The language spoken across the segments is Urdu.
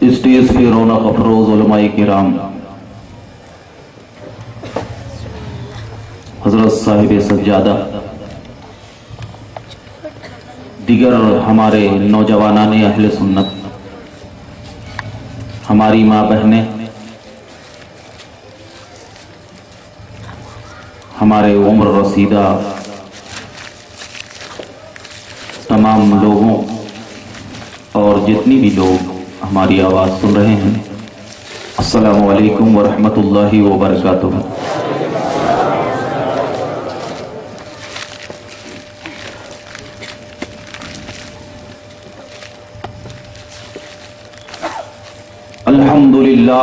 اسٹیج پہ رونق افروز علماء کرام۔ حضرت صاحب سجادہ۔ دیگر ہمارے نوجوانان اہل سنت۔ ہماری ماں بہنیں۔ ہمارے عمر رسیدہ۔ تمام لوگوں اور جتنی بھی لوگ ہماری آواز سن رہے ہیں۔ السلام علیکم ورحمۃ اللہ وبرکاتہ۔ الحمد للہ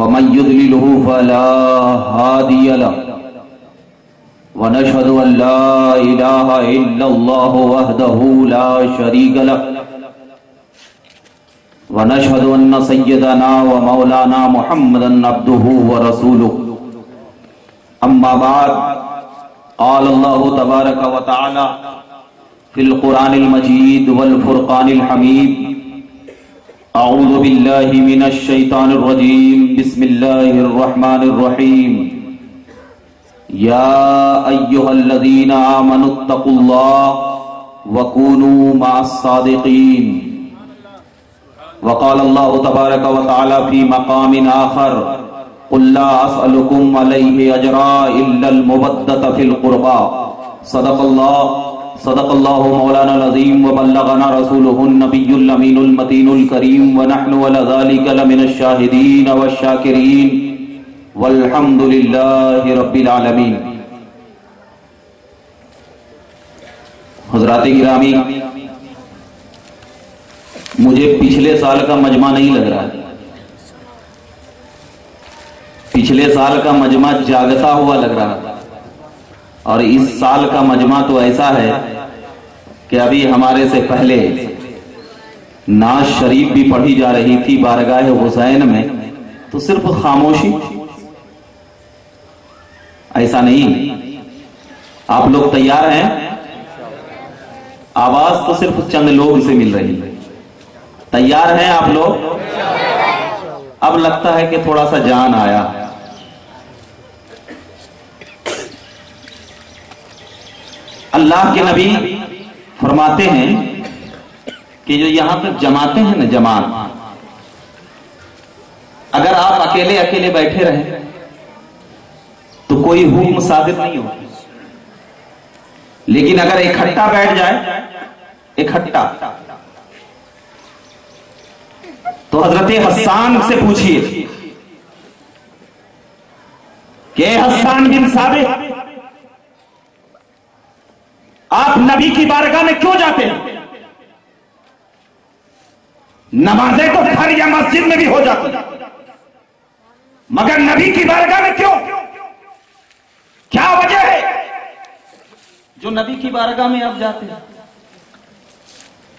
ومن يضلله فلا هادي له. ونشهد أن لا إله إلا الله وحده لا شريك له. ونشهد أن سيدنا ومولانا محمدا عبده ورسوله. أما بعد، قال الله تبارك وتعالى في القرآن المجيد والفرقان الحميد أعوذ بالله من الشيطان الرجيم. بسم الله الرحمن الرحيم. يا أيها الذين آمنوا اتقوا الله وكونوا مع الصادقين. وقال الله تبارك وتعالى في مقام آخر قل لا أسألكم عليه أجرا إلا المبدة في القربى. صدق الله. صدق الله مولانا العظيم وبلغنا رسوله النبي الأمين المتين الكريم ونحن ولا ذلك لمن الشاهدين والشاكرين والحمد لله رب العالمين حضرات گرامی مجھے پچھلے سال کا مجمع نہیں لگ رہا۔ پچھلے سال کا مجمع جاگتا ہوا لگ رہا۔ تھا اور اس سال کا مجمع تو ایسا ہے کہ ابھی ہمارے سے پہلے ناز شریف بھی پڑھی جا رہی تھی بارگاہ حسین میں، تو صرف خاموشی؟ ایسا نہیں۔ آپ لوگ تیار ہیں؟ آواز تو صرف چند لوگ سے مل رہی۔ ہے تیار ہیں آپ لوگ؟ اب لگتا ہے کہ تھوڑا سا جان آیا۔ اللہ کے نبی فرماتے ہیں کہ جو یہاں پہ جماتے ہیں نا جماعت، اگر آپ اکیلے اکیلے بیٹھے رہیں تو کوئی حکم ثابت نہیں ہو لیکن اگر اکٹھا بیٹھ جائے، اکٹھا۔ تو حضرت حسان سے پوچھئے کہ حسان بن ثابت آپ نبی کی بارگاہ میں کیوں جاتے ہیں؟ نمازیں تو گھر یا مسجد میں بھی ہو جاتی مگر نبی کی بارگاہ میں کیوں؟ کیا وجہ ہے؟ جو نبی کی بارگاہ میں اب جاتے ہیں۔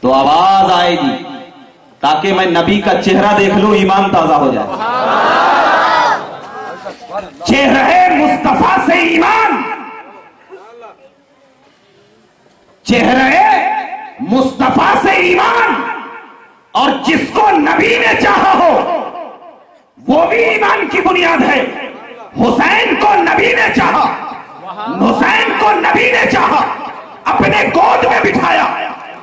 تو آواز آئے گی تاکہ میں نبی کا چہرہ دیکھ لوں، ایمان تازہ ہو جائے۔ چہرہ مصطفیٰ سے ایمان۔ چہرے مصطفیٰ سے ایمان اور جس کو نبی نے چاہا ہو، وہ بھی ایمان کی بنیاد ہے۔ حسین کو نبی نے چاہا، حسین کو نبی نے چاہا، اپنے گود میں بٹھایا،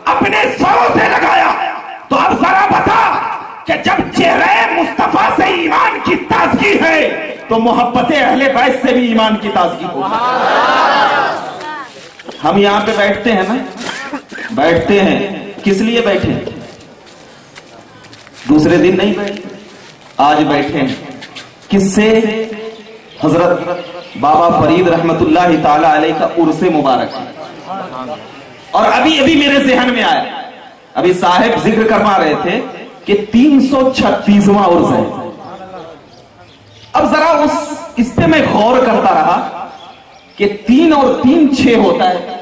اپنے سروں سے لگایا۔ تو اب ذرا بتا کہ جب چہرے مصطفیٰ سے ایمان کی تازگی ہے، تو محبت اہل بیت سے بھی ایمان کی تازگی ہوگی۔ ہم یہاں پہ بیٹھتے ہیں نا؟ بیٹھتے ہیں۔ کس لیے بیٹھے؟ دوسرے دن نہیں بیٹھے، آج بیٹھے ہیں۔ کس سے؟ حضرت بابا فرید رحمت اللہ تعالی علیہ کا عرص مبارک۔ ہے اور ابھی ابھی میرے ذہن میں آیا۔ ابھی صاحب ذکر کروا رہے تھے کہ تین سو چھتیسواں عرض ہے۔ اب ذرا اس اس پہ میں غور کرتا رہا۔ کہ تین اور تین چھ ہوتا ہے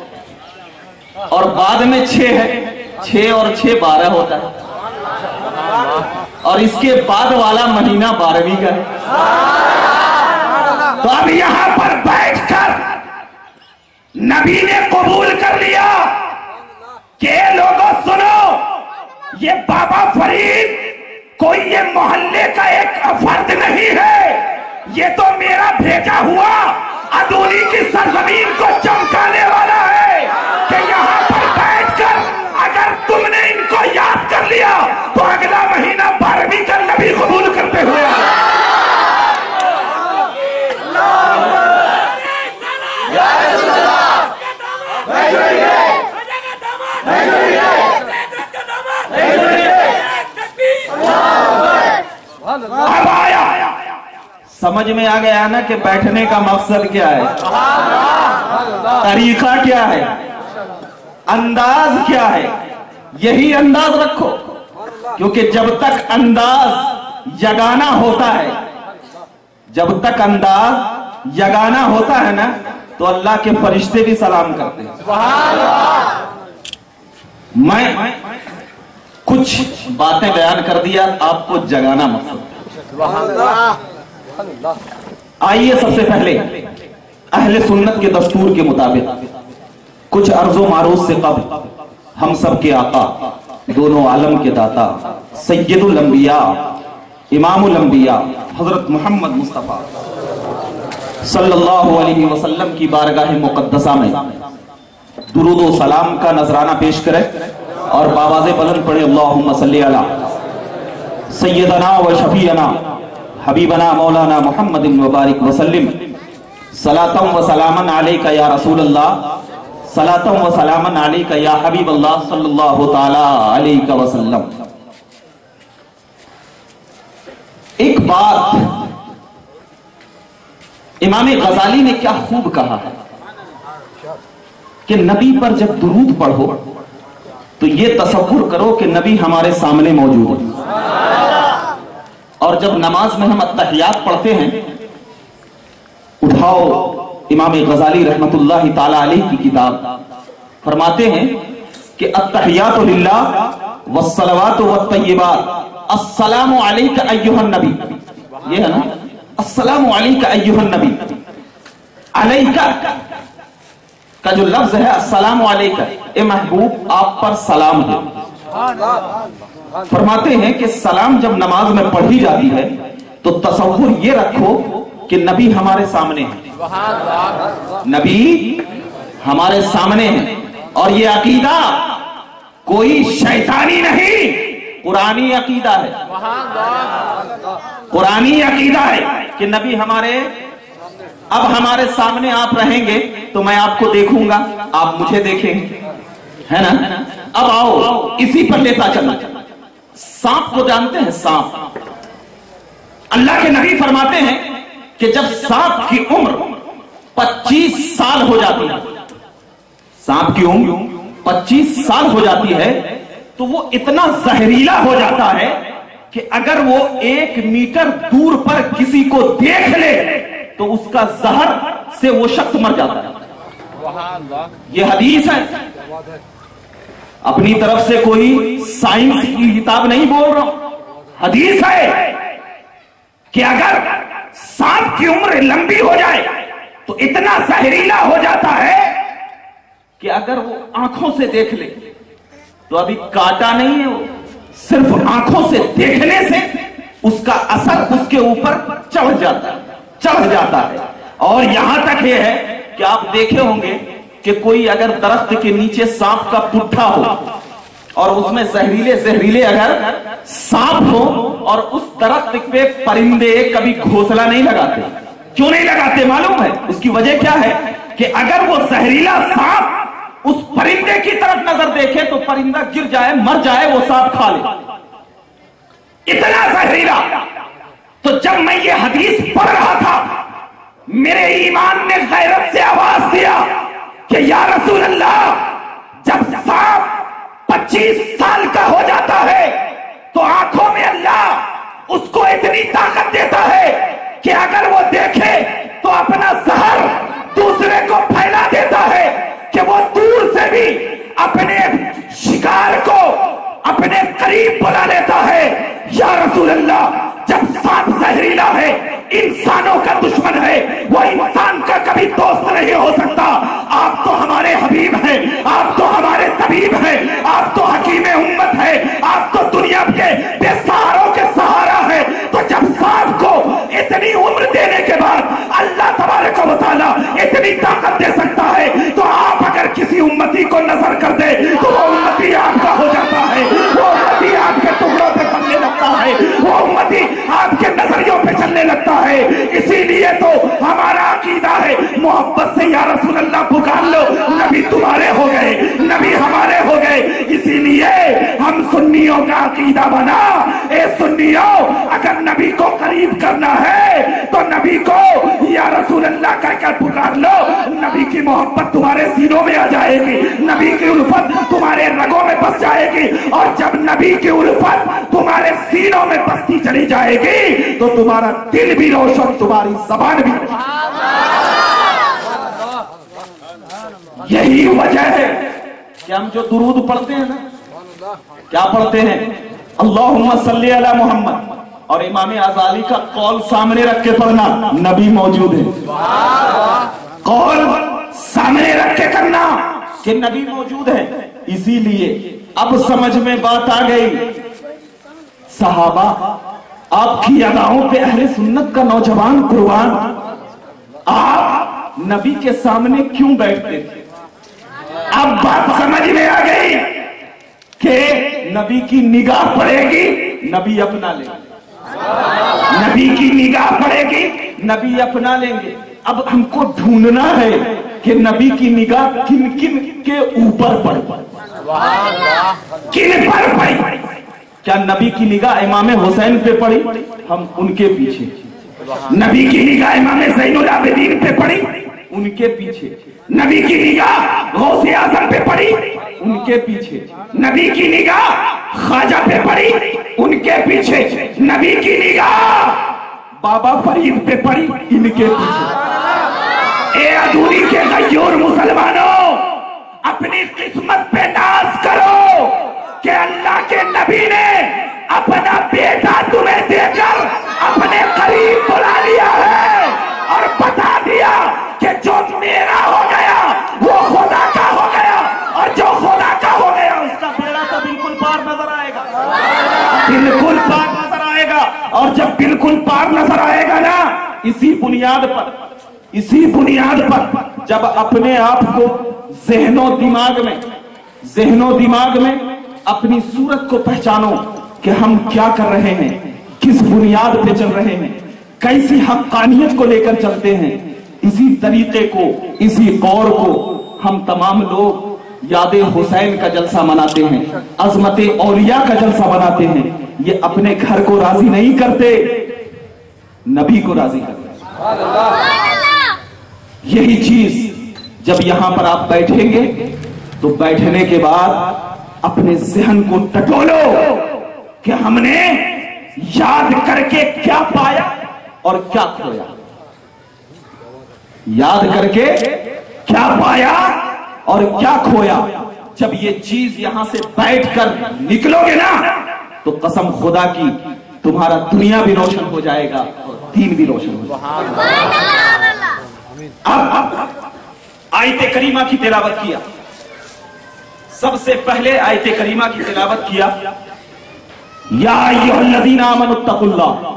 اور بعد میں چھ ہے، چھ اور چھ بارہ ہوتا ہے۔ اور اس کے بعد والا مہینہ بارہویں کا ہے۔ تو اب یہاں پر بیٹھ کر نبی نے قبول کر لیا کہ لوگوں، سنو، یہ بابا فرید کوئی یہ محلے کا ایک فرد نہیں ہے۔ یہ تو میرا بھیجا ہوا ادولی کی سرزمین کو چمکانے والا ہے کہ یہاں پر بیٹھ کر اگر تم نے ان کو یاد کر لیا تو اگلا مہینہ بارہویں کا نبی قبول کرتے ہوئے اب آیا سمجھ میں آ گیا نا کہ بیٹھنے کا مقصد کیا ہے؟ طریقہ کیا ہے؟ انداز کیا ہے؟ یہی انداز رکھو، کیونکہ جب تک انداز یگانا ہوتا ہے، جب تک انداز یگانا ہوتا ہے نا، تو اللہ کے فرشتے بھی سلام کرتے ہیں۔ میں کچھ باتیں بیان کر دیا، آپ کو جگانا مقصد۔ آئیے سب سے پہلے اہل سنت کے دستور کے مطابق کچھ عرض و معروض سے قبل ہم سب کے آقا، دونوں عالم کے داتا، سید الانبیاء، امام الانبیاء، حضرت محمد مصطفیٰ صلی اللہ علیہ وسلم کی بارگاہ مقدسہ میں درود و سلام کا نذرانہ پیش کرے اور باواز بلند پڑھے اللہم صلی علی سیدنا و شفیعنا حبیبنا مولانا محمد مبارک وسلم. صلاتم و سلامن علیکہ یا رسول اللہ صلاتم و سلامن علیکہ یا حبیب اللہ صلی اللہ تعالی وسلم. ایک بات امام غزالی نے کیا خوب کہا ہے کہ نبی پر جب درود پڑھو تو یہ تصور کرو کہ نبی ہمارے سامنے موجود ہے اور جب نماز میں ہم اتحیات پڑھتے ہیں، اٹھاؤ امام غزالی رحمت اللہ تعالی علیہ کی کتاب۔ فرماتے ہیں کہ اتحیات للہ والصلوات والطیبات۔ السلام علیکہ ایوہ النبی۔ یہ ہے نا؟ السلام علیکہ ایوہ النبی۔ علیکہ۔ کا جو لفظ ہے السلام علیکہ۔ اے محبوب، آپ پر سلام ہے فرماتے ہیں کہ سلام جب نماز میں پڑھی جاتی ہے، تو تصور یہ رکھو کہ نبی ہمارے سامنے ہے نبی ہمارے سامنے ہے اور یہ عقیدہ کوئی شیطانی نہیں، قرآنی عقیدہ ہے۔ قرآنی عقیدہ ہے کہ نبی ہمارے، اب ہمارے سامنے آپ رہیں گے تو میں آپ کو دیکھوں گا، آپ مجھے دیکھیں گے۔ ہے نا؟ اب آؤ، اسی پر لیتا چلنا سانپ کو جانتے ہیں سانپ۔ اللہ کے نبی فرماتے ہیں کہ جب سانپ کی عمر پچیس سال ہو جاتی ہے، سانپ کی عمر پچیس سال ہو جاتی ہے، تو وہ اتنا زہریلا ہو جاتا ہے کہ اگر وہ ایک میٹر دور پر کسی کو دیکھ لے، تو اس کا زہر سے وہ شخص مر جاتا ہے۔ یہ حدیث ہے۔ اپنی طرف سے کوئی سائنس کی کتاب نہیں بول رہا حدیث ہے کہ اگر سانپ کی عمر لمبی ہو جائے تو اتنا زہریلا ہو جاتا ہے کہ اگر وہ آنکھوں سے دیکھ لے۔ تو ابھی کاٹا نہیں ہے وہ، صرف آنکھوں سے دیکھنے سے اس کا اثر اس کے اوپر چڑھ جاتا ہے، چڑھ جاتا ہے۔ اور یہاں تک یہ ہے کہ آپ دیکھے ہوں گے کہ کوئی اگر درخت کے نیچے سانپ کا پٹھا ہو اور اس میں زہریلے زہریلے اگر سانپ ہو اور اس درخت پہ پرندے کبھی گھونسلہ نہیں لگاتے، کیوں نہیں لگاتے معلوم ہے؟ اس کی وجہ کیا ہے؟ کہ اگر وہ زہریلا سانپ اس پرندے کی طرف نظر دیکھے تو پرندہ گر جائے، مر جائے، وہ سانپ کھا لے۔ اتنا زہریلا۔ تو جب میں یہ حدیث پڑھ رہا تھا، میرے ایمان نے غیرت سے آواز دیا۔ کہ یا رسول اللہ، جب سانپ پچیس سال کا ہو جاتا ہے، تو آنکھوں میں اللہ اس کو اتنی طاقت دیتا ہے کہ اگر وہ دیکھے تو اپنا زہر دوسرے کو پھیلا دیتا ہے کہ وہ دور سے بھی اپنے شکار کو اپنے قریب بلا لیتا ہے۔ یا رسول اللہ، جب سانپ زہریلا ہے، انسانوں کا دشمن ہے، وہ انسان کا کبھی دوست نہیں ہو سکتا آپ تو ہمارے حبیب ہیں آپ تو ہمارے طبیب ہیں آپ تو حکیم امت ہے آپ تو دنیا کے بے سہاروں کے سہارا ہے تو جب سانپ کو اتنی عمر دینے کے بعد اللہ تبارک و تعالیٰ اتنی طاقت دے سکتا ہے تو آپ اگر کسی امتی کو نظر کر دے تو وہ امتی آپ کا ہو جاتا ہے وہ امتی آپ کے ٹکڑوں پہ کرنے لگتا ہے وہ امتی آپ کے نظریوں پہ چلنے لگتا ہے اسی لیے تو ہمارا عقیدہ ہے محبت سے یا رسول اللہ پکار لو نبی تمہارے ہو گئے نبی ہمارے ہو گئے اسی لیے ہم سنیوں کا بنا۔ اے سنیوں، اگر نبی کو قریب کرنا ہے، تو نبی کو یا رسول اللہ کہہ کر پکار لو۔ نبی کی محبت تمہارے سینوں میں آ جائے گی، نبی کی الفت تمہارے رگوں میں بس جائے گی۔ اور جب نبی کی الفت تمہارے سینوں میں بستی چلی جائے گی، تو تمہارا دل بھی روشن، تمہاری زبان بھی روشن۔ یہی وجہ ہے کہ ہم جو درود پڑھتے ہیں نا، کیا پڑھتے ہیں؟ اللہم صلی علی محمد۔ اور امام ازالی کا قول سامنے رکھ کے پڑھنا، نبی موجود ہے قول سامنے رکھ کے کرنا کہ نبی موجود ہے اسی لیے اب سمجھ میں بات آ گئی۔ صحابہ، آپ کی اداؤں پہ اہل سنت کا نوجوان قربان، آپ نبی کے سامنے کیوں بیٹھتے؟ تھے اب بات سمجھ میں آ گئی۔ کہ نبی کی نگاہ پڑے گی، نبی اپنا لیں گے۔ نبی کی نگاہ پڑے گی، نبی اپنا لیں گے۔ اب ہم کو ڈھونڈنا ہے کہ نبی کی نگاہ کن کن کے اوپر پڑ کن پر پڑی کیا نبی کی نگاہ امام حسین پہ پڑی؟ ہم ان کے پیچھے۔ نبی کی نگاہ امام زین العابدین پہ پڑی؟ ان کے پیچھے۔ نبی کی نگاہ غوث اعظم پہ پڑی۔ ان کے پیچھے۔ نبی کی نگاہ خواجہ پہ پڑی۔ ان کے پیچھے۔ نبی کی نگاہ بابا فرید پہ پڑی۔ ان کے پیچھے۔ اے ادھوری کے غیور مسلمانوں، اپنی قسمت پہ ناز کرو کہ اللہ کے نبی نے اپنا بیٹا تمہیں دے کر اپنے قریب بلا لیا ہے اور بتا دیا کہ جو میرا ہو گیا وہ خدا کا ہو گیا اور جو خدا کا ہو گیا اس کا بیڑا تو بالکل پار نظر آئے گا بالکل پار نظر آئے گا۔ اور جب بالکل پار نظر آئے گا نا، اسی بنیاد پر، اسی بنیاد پر جب اپنے آپ کو ذہن و دماغ میں، ذہن و دماغ میں اپنی صورت کو پہچانو کہ ہم کیا کر رہے ہیں، کس بنیاد پہ چل رہے ہیں، کیسی حقانیت کو لے کر چلتے ہیں۔ اسی طریقے کو، اسی قور کو ہم تمام لوگ یاد حسین کا جلسہ مناتے ہیں، عظمت اولیاء کا جلسہ مناتے ہیں۔ یہ اپنے گھر کو راضی نہیں کرتے، نبی کو راضی کرتے۔ یہی چیز جب یہاں پر آپ بیٹھیں گے، تو بیٹھنے کے بعد اپنے ذہن کو ٹٹولو کہ ہم نے یاد کر کے کیا پایا اور کیا کھویا۔ یاد کر کے کیا پایا؟ اور کیا کھویا؟ جب یہ چیز یہاں سے بیٹھ کر نکلو گے نا تو قسم خدا کی تمہارا دنیا بھی روشن ہو جائے گا اور دین بھی روشن ہو جائے گا۔ اب آیت کریمہ کی تلاوت کیا۔ سب سے پہلے آیت کریمہ کی تلاوت کیا۔ یا الذین آمنوا اتقوا اللہ۔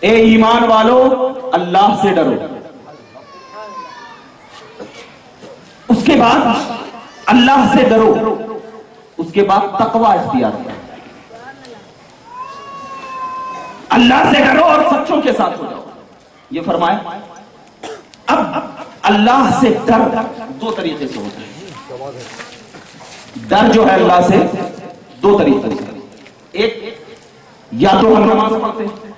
اے ایمان والو اللہ سے ڈرو اس کے بعد اللہ سے ڈرو۔ اس کے بعد تقوی اختیار کیا اللہ سے ڈرو اور سچوں کے ساتھ ہو جاؤ۔ یہ فرمائے، اب اللہ سے ڈر دو طریقے سے ہوتا ہے۔ ڈر جو ہے اللہ سے، دو طریقے سے۔ ایک، یا تو ہم نماز پڑھتے ہیں،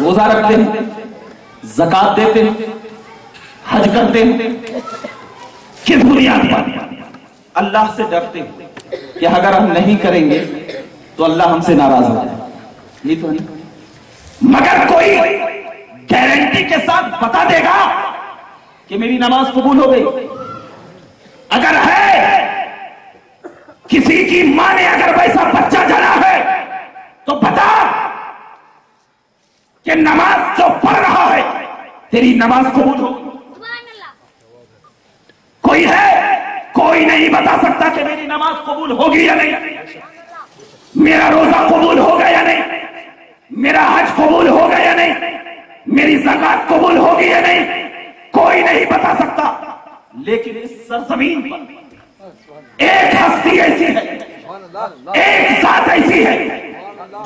روزہ رکھتے ہیں، زکات دیتے ہیں، حج کرتے ہیں کس بنیاد پر؟ اللہ سے ڈرتے ہیں کہ اگر ہم نہیں کریں گے تو اللہ ہم سے ناراض ہو جائے۔ یہ تو نہیں مگر کوئی گارنٹی کے ساتھ بتا دے گا کہ میری نماز قبول ہو گئی۔ اگر ہے کسی کی ماں نے اگر ویسا بچہ جنا ہے تو بتا کہ نماز جو پڑھ رہا ہے تیری نماز قبول ہو کوئی ہے؟ کوئی نہیں بتا سکتا کہ میری نماز قبول ہوگی یا نہیں۔ میرا روزہ قبول ہوگا یا نہیں؟ میرا حج قبول ہوگا یا نہیں؟ میری زکات قبول ہوگی یا نہیں؟ کوئی نہیں بتا سکتا۔ لیکن اس سرزمین پر ایک ہستی ایسی ہے، ایک ذات ایسی ہے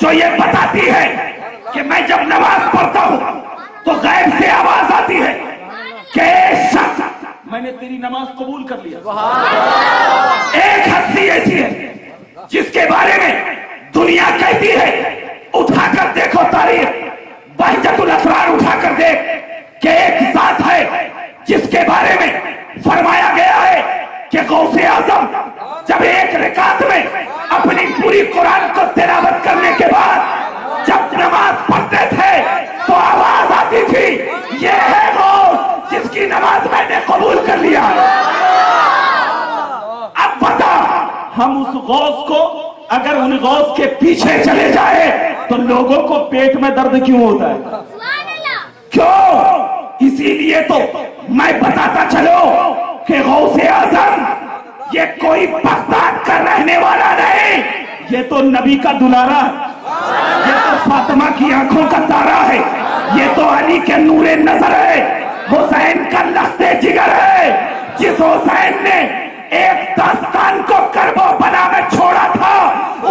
جو یہ بتاتی ہے کہ میں جب نماز پڑھتا ہوں تو غیب سے آواز آتی ہے کہ شخص میں نے تیری نماز قبول کر لیا۔ ایک ہستی ایسی ہے جس کے بارے میں دنیا کہتی ہے اٹھا کر دیکھو تاریخ۔ بہجت الاسرار اٹھا کر دیکھ کہ ایک ذات ہے جس کے بارے میں فرمایا گیا ہے کہ غوث اعظم جب ایک رکعت میں اپنی پوری قرآن کو تلاوت کرنے کے بعد جب نماز پڑھتے تھے تو آواز آتی تھی یہ ہے غوث۔ کی نماز میں نے قبول کر لیا اب بتا، ہم اس غوث کو اگر ان غوث کے پیچھے چلے جائے تو لوگوں کو پیٹ میں درد کیوں ہوتا ہے؟ کیوں؟ اسی لیے تو میں بتاتا چلو کہ غوث اعظم، یہ کوئی بغداد کا رہنے والا نہیں۔ یہ تو نبی کا دلارا ہے۔ یہ تو فاطمہ کی آنکھوں کا تارا ہے۔ یہ تو علی کے نور نظر ہے۔ حسین کا لخت جگر ہے۔ جس حسین نے ایک داستان کو کربو بنا میں چھوڑا تھا،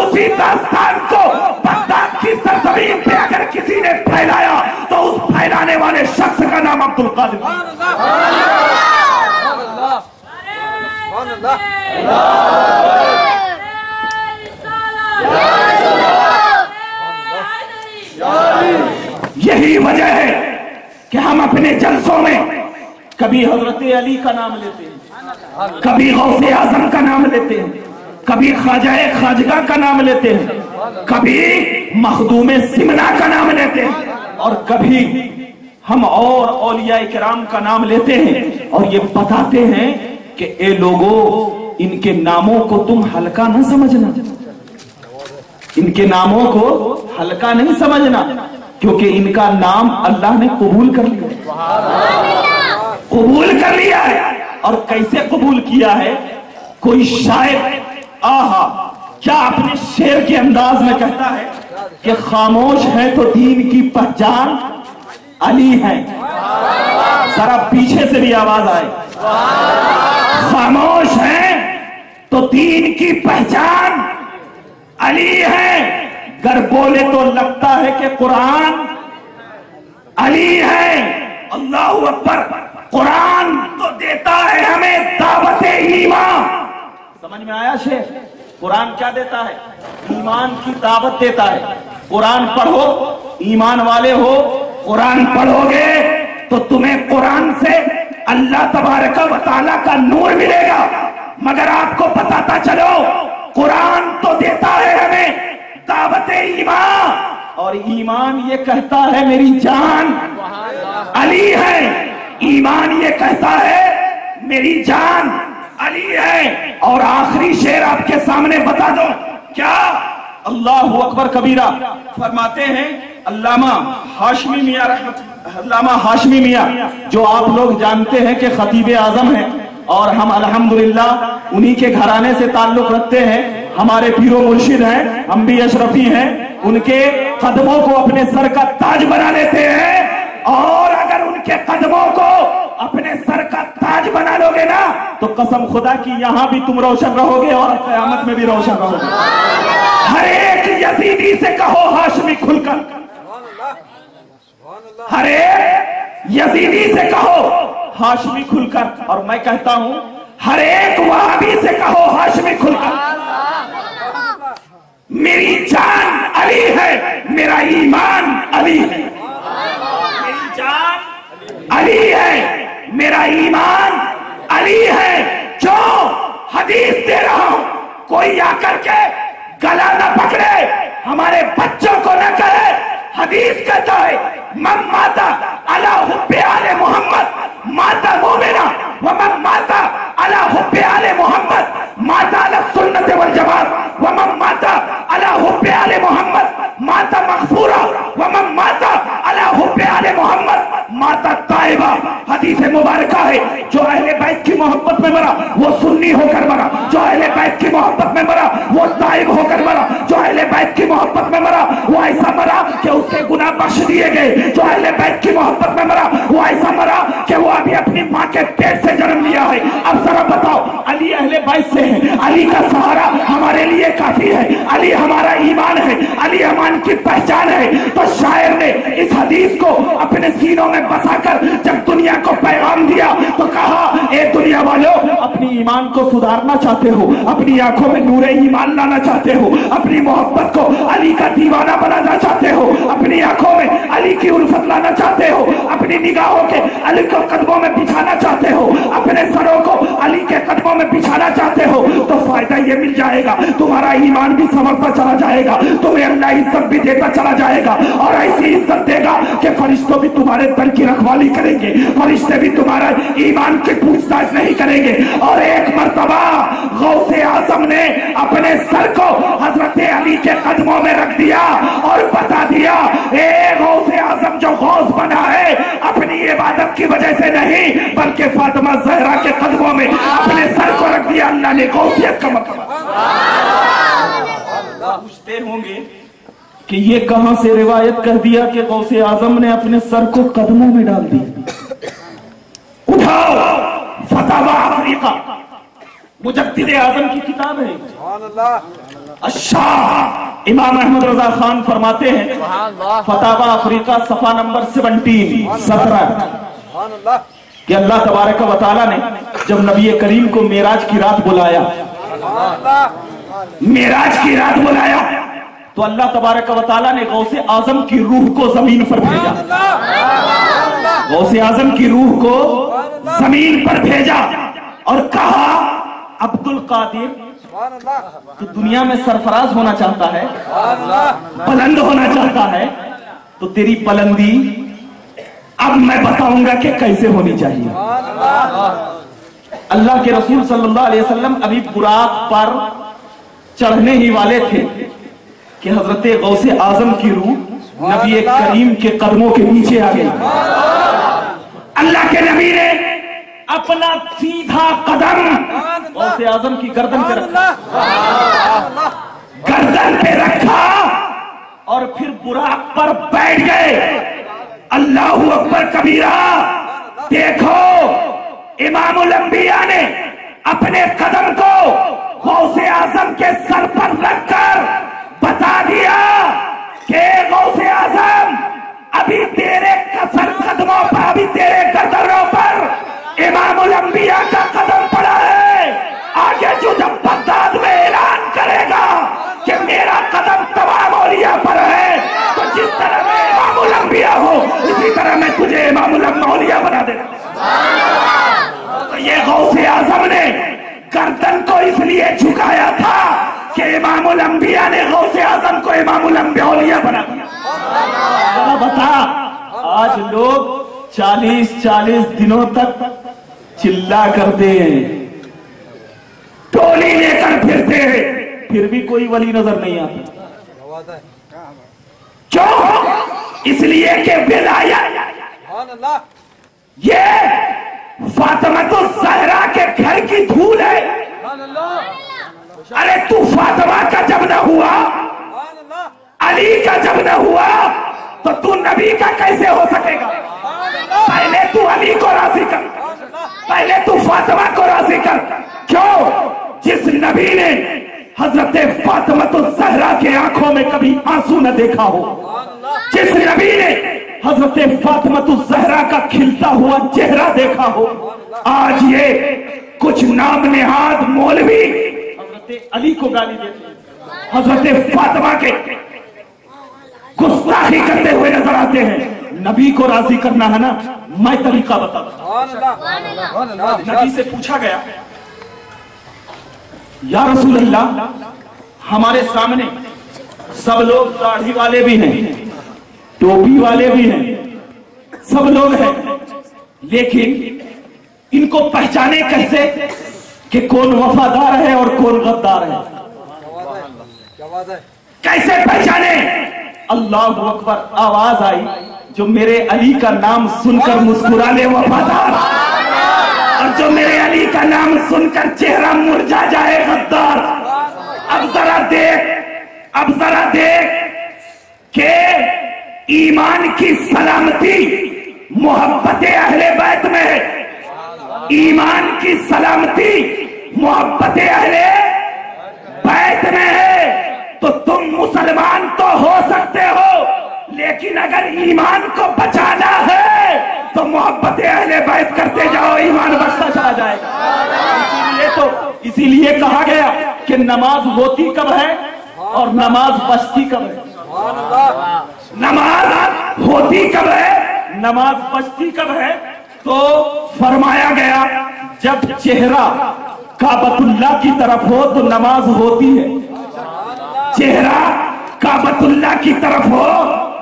اسی داستان کو بغداد کی سرزمین پہ اگر کسی نے پھیلایا، تو اس پھیلانے والے شخص کا نام عبد القادر یہی وجہ ہے کہ ہم اپنے جلسوں میں کبھی حضرت علی کا نام لیتے ہیں، کبھی غوث اعظم کا نام لیتے ہیں، کبھی خواجہ خواجگاہ کا نام لیتے ہیں، کبھی مخدوم سمنا کا نام لیتے ہیں، اور کبھی ہم اور اولیاء کرام کا نام لیتے ہیں، اور یہ بتاتے ہیں کہ اے لوگوں ان کے ناموں کو تم ہلکا نہ سمجھنا۔ ان کے ناموں کو ہلکا نہیں سمجھنا۔ کیونکہ ان کا نام اللہ نے قبول کر لیا قبول کر لیا ہے۔ اور کیسے قبول کیا ہے؟ کوئی شاعر، آہا، کیا اپنے شیر کے انداز میں کہتا ہے کہ خاموش ہے تو دین کی پہچان؟ علی ہے۔ ذرا پیچھے سے بھی آواز آئے۔ خاموش ہے تو دین کی پہچان؟ علی ہے۔ گر بولے تو لگتا ہے کہ قرآن علی ہے۔ اللہ اکبر، قرآن تو دیتا ہے ہمیں دعوت ایمان۔ سمجھ میں آیا شیخ؟ قرآن کیا دیتا ہے؟ ایمان کی دعوت دیتا ہے۔ قرآن پڑھو، ایمان والے ہو۔ قرآن پڑھو گے تو تمہیں قرآن سے اللہ تبارک و تعالیٰ کا نور ملے گا۔ مگر آپ کو بتاتا چلو، قرآن تو دیتا ہے ہمیں دعوت ایمان۔ اور ایمان یہ کہتا ہے میری جان۔ علی ہے۔ ایمان یہ کہتا ہے میری جان۔ علی ہے۔ اور آخری شیر آپ کے سامنے بتا دو۔ کیا؟ اللہ اکبر کبیرہ۔ فرماتے ہیں علامہ ہاشمی میاں رحمت علامہ ہاشمی میاں جو آپ لوگ جانتے ہیں کہ خطیب اعظم ہیں۔ اور ہم الحمدللہ انہی کے گھرانے سے تعلق رکھتے ہیں، ہمارے پیر و مرشد ہیں ہم بھی اشرفی ہیں، ان کے قدموں کو اپنے سر کا تاج بنا لیتے ہیں۔ اور اگر ان کے قدموں کو اپنے سر کا تاج بنا لو گے نا، تو قسم خدا کی یہاں بھی تم روشن رہو گے اور قیامت میں بھی روشن رہو گے ہر ایک یزیدی سے کہو ہاشمی کھل کر۔ ہر ایک یزیدی سے کہو ہاشمی کھل کر اور میں کہتا ہوں، ہر ایک وہابی سے کہو ہاشمی کھل کر میری جان علی ہے، میرا ایمان علی ہے۔ میری جان علی ہے، میرا ایمان علی ہے۔ جو حدیث دے رہا ہوں، کوئی آ کر کے گلا نہ پکڑے، ہمارے بچوں کو نہ کرے حدیث کہتا ہے، من ماتا علا حب آل محمد ماتا مومنہ، ومن ماتا علا حب آل محمد ماتا علا سنت والجماعت، ومن ماتا علا حب آل محمد ماتا مغفورہ، ومن ماتا علا حب آل محمد. ماتا طائبہ، حدیث مبارکہ ہے، جو اہل بیت کی محبت میں مرا، وہ سنی ہو کر مرا، جو اہل بیت کی محبت میں مرا، وہ طائب ہو کر مرا، جو اہل بیت کی محبت میں مرا، وہ ایسا مرا کہ اس کے گناہ بخش دیے گئے۔ جو اہل بیت کی محبت میں مرا، وہ ایسا مرا کہ وہ ابھی اپنی ماں کے پیٹ سے جنم لیا ہے۔ اب ذرا بتاؤ، علی اہل بیت سے ہے علی کا سہارا ہمارے لیے کافی ہے۔ علی ہمارا ایمان ہے۔ اپنے سینوں میں بسا اپنی ایمان کو سدھارنا چاہتے ہو، اپنی آنکھوں میں نور ایمان لانا چاہتے ہو، اپنی محبت کو علی کا دیوانہ بنانا چاہتے ہو، اپنی آنکھوں میں علی کی الفت لانا چاہتے ہو، اپنی نگاہوں کے علی کو قدموں میں بچھانا چاہتے ہو، اپنے سروں کو علی کے قدموں میں بچھانا چاہتے ہو، تو فائدہ یہ مل جائے گا، تمہارا ایمان بھی سمرتا چلا جائے گا، تمہیں اللہ عزت بھی دیتا چلا جائے گا، اور ایسی عزت دے گا کہ فرشتوں بھی تمہارے در کی رکھوالی کریں گے، فرشتے بھی تمہارا ایمان کی پوچھ تاچھ نہیں کریں گے اور ایک مرتبہ غوث اعظم نے اپنے سر کو حضرت علی کے قدموں میں رکھ دیا اور بتا دیا اے غوث اعظم جو غوث بنا ہے اپنی عبادت کی وجہ سے نہیں بلکہ فاطمہ زہرا کے قدموں میں اپنے سر کو رکھ دیا۔ اللہ نے غوثیت کا مطلب پوچھتے ہوں گے کہ یہ کہاں سے روایت کر دیا کہ غوث اعظم نے اپنے سر کو قدموں میں ڈال دیا؟ اٹھاؤ۔ فتح افریقہ۔ مجدد اعظم کی کتاب ہے۔ الشاہ امام احمد رضا خان فرماتے ہیں فتح افریقہ صفحہ نمبر سیونٹین سترہ۔ کہ اللہ تبارک و تعالیٰ نے جب نبی کریم کو میراج کی رات بلایا۔ میراج کی رات بلایا۔ تو اللہ تبارک و تعالیٰ نے غوث اعظم کی روح کو زمین پر بھیجا۔ غوث اعظم کی روح کو زمین پر بھیجا اور کہا عبد القادر تو دنیا میں سرفراز ہونا چاہتا ہے، بلند ہونا چاہتا ہے، تو تیری بلندی اب میں بتاؤں گا کہ کیسے ہونی چاہیے۔ اللہ کے رسول صلی اللہ علیہ وسلم ابھی براق پر چڑھنے ہی والے تھے۔ کہ حضرت غوث اعظم کی روح نبی کریم کے قدموں کے نیچے آ گئی۔ اللہ. کے نبی نے اپنا سیدھا قدم غوث اعظم کی گردن پہ رکھا۔ گردن پہ رکھا اور پھر براق پر بیٹھ گئے۔ اللہ اکبر کبیرہ دیکھو امام الانبیاء نے اپنے قدم کو غوث اعظم کے سر پر رکھ کر بتا دیا کہ غوث اعظم ابھی تیرے سر قدموں پر ابھی تیرے گردنوں پر امام الانبیاء کا قدم پڑا ہے۔ آگے جو جب بغداد میں اعلان کرے گا کہ میرا قدم تمام اولیاء پر ہے، تو جس طرح میں امام الانبیاء ہو اسی طرح میں تجھے امام الاولیاء بنا دے تو یہ غوث اعظم نے گردن کو اس لیے جھکایا تھا کہ امام الانبیاء نے غوث اعظم کو امام الاولیاء بنا دیا۔ ذرا بتا آج لوگ چالیس چالیس دنوں تک چلا کرتے ہیں۔ ٹولی لے کر پھرتے ہیں۔ پھر بھی کوئی ولی نظر نہیں آتا کیوں؟ اس لیے کہ ولایت یہ فاطمت الزہرا کے گھر کی دھول ہے۔ ارے تو فاطمہ کا جب نہ ہوا علی کا جب نہ ہوا تو تو نبی کا کیسے ہو سکے گا؟ پہلے تو علی کو راضی کر۔ پہلے تو فاطمہ کو راضی کر۔ کیوں؟ جس نبی نے حضرت فاطمت الزہرا کے آنکھوں میں کبھی آنسو نہ دیکھا ہو۔ جس نبی نے حضرت فاطمت الزہرا کا کھلتا ہوا چہرہ دیکھا ہو۔ آج یہ کچھ نام نہاد مولوی حضرت علی کو گالی دیتے حضرت فاطمہ کے گستاخی کرتے ہوئے نظر آتے ہیں۔ نبی کو راضی کرنا ہے نا؟ میں طریقہ بتا نبی سے پوچھا گیا، یا رسول اللہ، ہمارے سامنے سب لوگ داڑھی والے بھی ہیں، ٹوپی والے بھی ہیں، سب لوگ ہیں، لیکن ان کو پہچانے کیسے کہ کون وفادار ہے اور کون غدار ہے۔ کیسے پہچانے؟ اللہ اکبر، آواز آئی جو میرے علی کا نام سن کر مسکرانے وفادار۔ اور جو میرے علی کا نام سن کر چہرہ مرجا جائے غدار۔ اب ذرا دیکھ، اب ذرا دیکھ کہ ایمان کی سلامتی محبت اہل بیت میں ہے۔ ایمان کی سلامتی محبت اہل بیت میں ہے تو تم مسلمان تو ہو سکتے ہو لیکن اگر ایمان کو بچانا ہے تو محبت اہل بیت کرتے جاؤ ایمان بچتا چلا جائے۔ اسی لیے تو اسی لیے کہا گیا کہ نماز ہوتی کب ہے اور نماز بچتی کب ہے۔ نماز ہوتی کب ہے؟ نماز بچتی کب ہے؟ تو فرمایا گیا، جب چہرہ کعبت اللہ کی طرف ہو تو نماز ہوتی ہے۔ چہرہ کعبت اللہ کی طرف ہو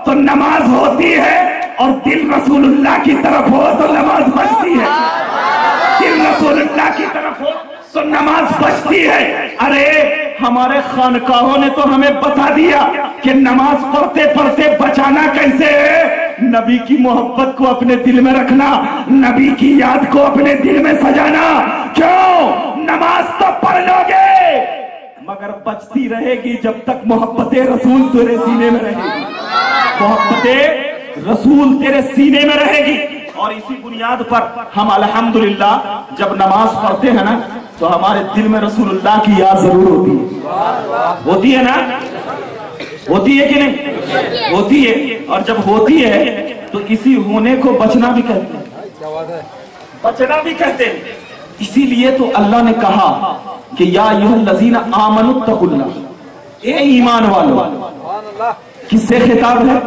تو نماز ہوتی ہے اور دل رسول اللہ کی طرف ہو تو نماز بچتی ہے۔ دل رسول اللہ کی طرف ہو تو نماز بچتی ہے۔ ارے، ہمارے خانقاہوں نے تو ہمیں بتا دیا کہ نماز پڑھتے پڑھتے بچانا کیسے ہے۔ نبی کی محبت کو اپنے دل میں رکھنا، نبی کی یاد کو اپنے دل میں سجانا۔ کیوں؟ نماز تو پڑھ لو گے۔ مگر بچتی رہے گی جب تک محبت رسول تیرے سینے میں رہے گی۔ محبت رسول تیرے سینے میں رہے گی۔ اور اسی بنیاد پر ہم الحمدللہ جب نماز پڑھتے ہیں نا، تو ہمارے دل میں رسول اللہ کی یاد ضرور ہوتی ہے۔ ہوتی ہے نا؟ ہوتی ہے کہ نہیں؟ ہوتی ہے۔ اور جب ہوتی ہے، تو اسی ہونے کو بچنا بھی کہتے ہیں۔ بچنا بھی کہتے ہیں۔ اسی لیے تو اللہ نے کہا کہ یا ایوہ الذین آمنوا اللہ۔ اے ایمان والو، کس سے خطاب ہے؟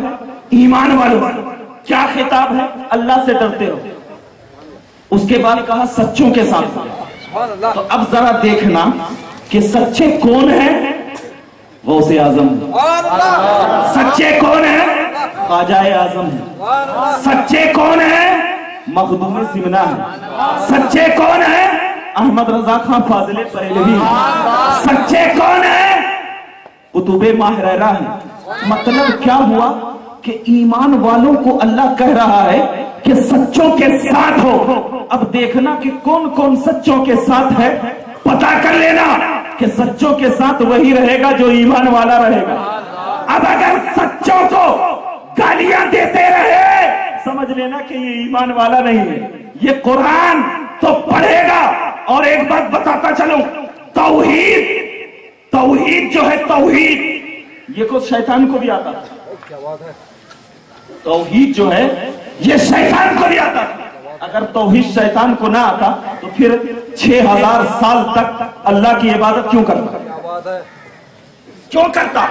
ایمان والو۔ کیا خطاب ہے؟ اللہ سے ڈرتے رہو۔ اس کے بعد کہا، سچوں کے ساتھ۔ تو اب ذرا دیکھنا کہ سچے کون ہیں؟ غوث اعظم۔ سچے کون ہیں؟ خواجہ اعظم۔ سچے کون ہیں؟ مخدوم سمنا ہے سچے کون ہیں؟ احمد رضا خان فاضل بریلوی ہیں۔ سچے کون ہیں؟ قطب ماہرہ ہیں مطلب کیا ہوا؟ کہ ایمان والوں کو اللہ کہہ رہا ہے کہ سچوں کے ساتھ ہو۔ اب دیکھنا کہ کون کون سچوں کے ساتھ ہے۔ پتا کر لینا کہ سچوں کے ساتھ وہی رہے گا جو ایمان والا رہے گا۔ اب اگر سچوں کو گالیاں دیتے رہے، سمجھ لینا کہ یہ ایمان والا نہیں ہے۔ یہ قرآن تو پڑھے گا۔ اور ایک بات بتاتا چلوں، توحید توحید جو ہے توحید۔ یہ کچھ شیطان کو بھی آتا۔ توحید جو ہے، یہ شیطان کو بھی آتا۔ اگر توحید شیطان کو نہ آتا، تو پھر چھ ہزار سال تک اللہ کی عبادت کیوں کرتا؟ کیوں کرتا؟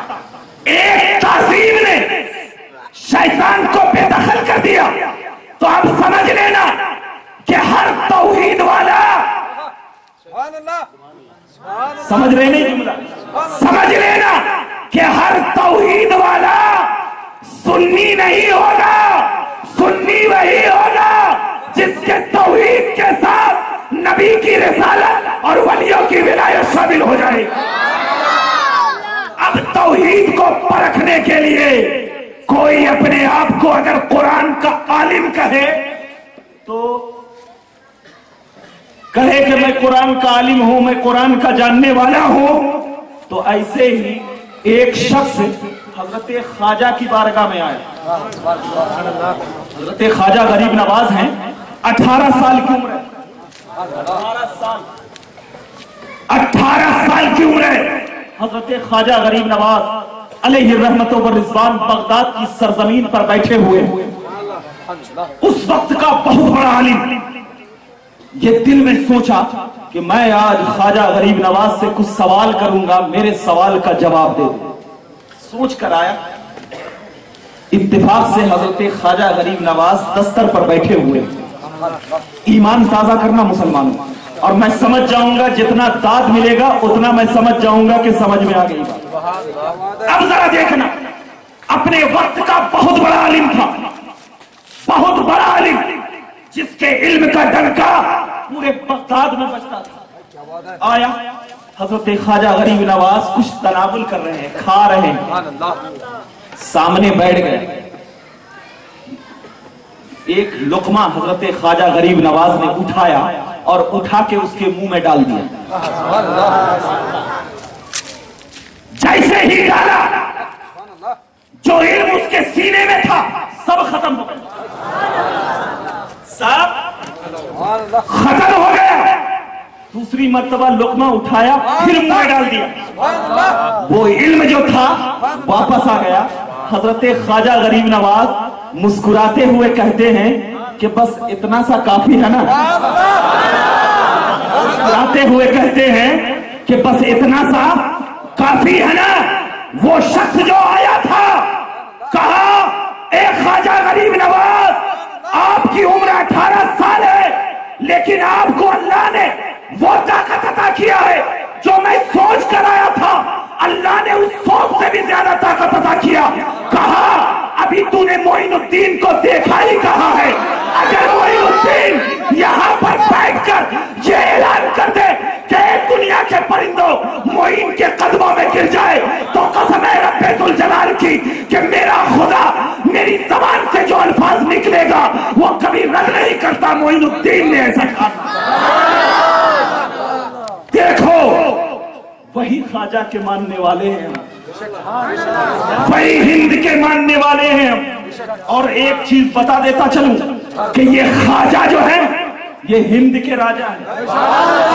ایک تعظیم نے شیطان کو بے دخل کر دیا۔ تو اب سمجھ لینا کہ ہر توحید والا سمجھ رہے نہیں سمجھ لینا کہ ہر توحید والا سنی نہیں ہوگا سنی وہی ہوگا جس کے توحید کے ساتھ نبی کی رسالت اور ولیوں کی ولایت شامل ہو جائے۔ اب توحید کو پرکھنے کے لیے کوئی اپنے آپ کو اگر قرآن کا عالم کہے، تو کہے کہ میں قرآن کا عالم ہوں، میں قرآن کا جاننے والا ہوں، تو ایسے ہی ایک شخص حضرت خواجہ کی بارگاہ میں آیا حضرت خواجہ غریب نواز ہیں۔ اٹھارہ سال کی عمر ہے۔ اٹھارہ سال۔ اٹھارہ سال کی عمر ہے۔ حضرت خواجہ غریب نواز علیہ رحمت و رضوان بغداد کی سرزمین پر بیٹھے ہوئے۔ اس وقت کا بہت بڑا عالم۔ یہ دل میں سوچا کہ میں آج خواجہ غریب نواز سے کچھ سوال کروں گا، میرے سوال کا جواب دے دیں سوچ کر آیا۔ اتفاق سے حضرت خواجہ غریب نواز دستر پر بیٹھے ہوئے۔ ایمان تازہ کرنا مسلمانوں۔ اور میں سمجھ جاؤں گا جتنا داد ملے گا، اتنا میں سمجھ جاؤں گا کہ سمجھ میں آ گئی اب ذرا دیکھنا، اپنے وقت کا بہت بڑا عالم تھا۔ بہت بڑا عالم، جس کے علم کا ڈنکا پورے بغداد میں بچتا تھا۔ آیا۔ حضرت خواجہ غریب نواز کچھ تناول کر رہے ہیں کھا رہے ہیں۔ سامنے بیٹھ گئے۔ ایک لقمہ حضرت خواجہ غریب نواز نے اٹھایا اور اٹھا کے اس کے منہ میں ڈال دیا۔ جیسے ہی ڈالا جو علم اس کے سینے میں تھا سب ختم ہو گیا سب ختم ہو گیا دوسری مرتبہ لقمہ اٹھایا پھر منہ ڈال دیا۔ وہ علم جو تھا واپس آ گیا۔ حضرت خواجہ غریب نواز مسکراتے ہوئے کہتے ہیں کہ بس اتنا سا کافی ہے نا۔ مسکراتے ہوئے کہتے ہیں کہ بس اتنا سا کافی ہے نا۔ وہ شخص جو آیا تھا کہا اے خواجہ غریب نواز آپ کی عمر اٹھارہ سال ہے لیکن آپ کو اللہ نے وہ طاقت عطا کیا ہے جو میں سوچ کر آیا تھا، اللہ نے اس سوچ سے بھی زیادہ طاقت عطا کیا۔ کہا، ابھی تو نے معین الدین کو دیکھا ہی کہا ہے۔ اگر معین الدین یہاں پر بیٹھ کر یہ اعلان کر دے کہ ایک دنیا کے پرندوں، معین کے قدموں میں گر جائے، تو قسم ہے رب ذوالجلال کی کہ میرا خدا میری زبان سے جو الفاظ نکلے گا، وہ کبھی رد نہیں کرتا معین الدین نے ایسا کہا دیکھو وہی خواجہ کے ماننے والے ہیں۔ وہی ہند کے ماننے والے ہیں۔ اور ایک چیز بتا دیتا چلوں کہ یہ خواجہ جو ہے یہ ہند کے راجہ ہیں۔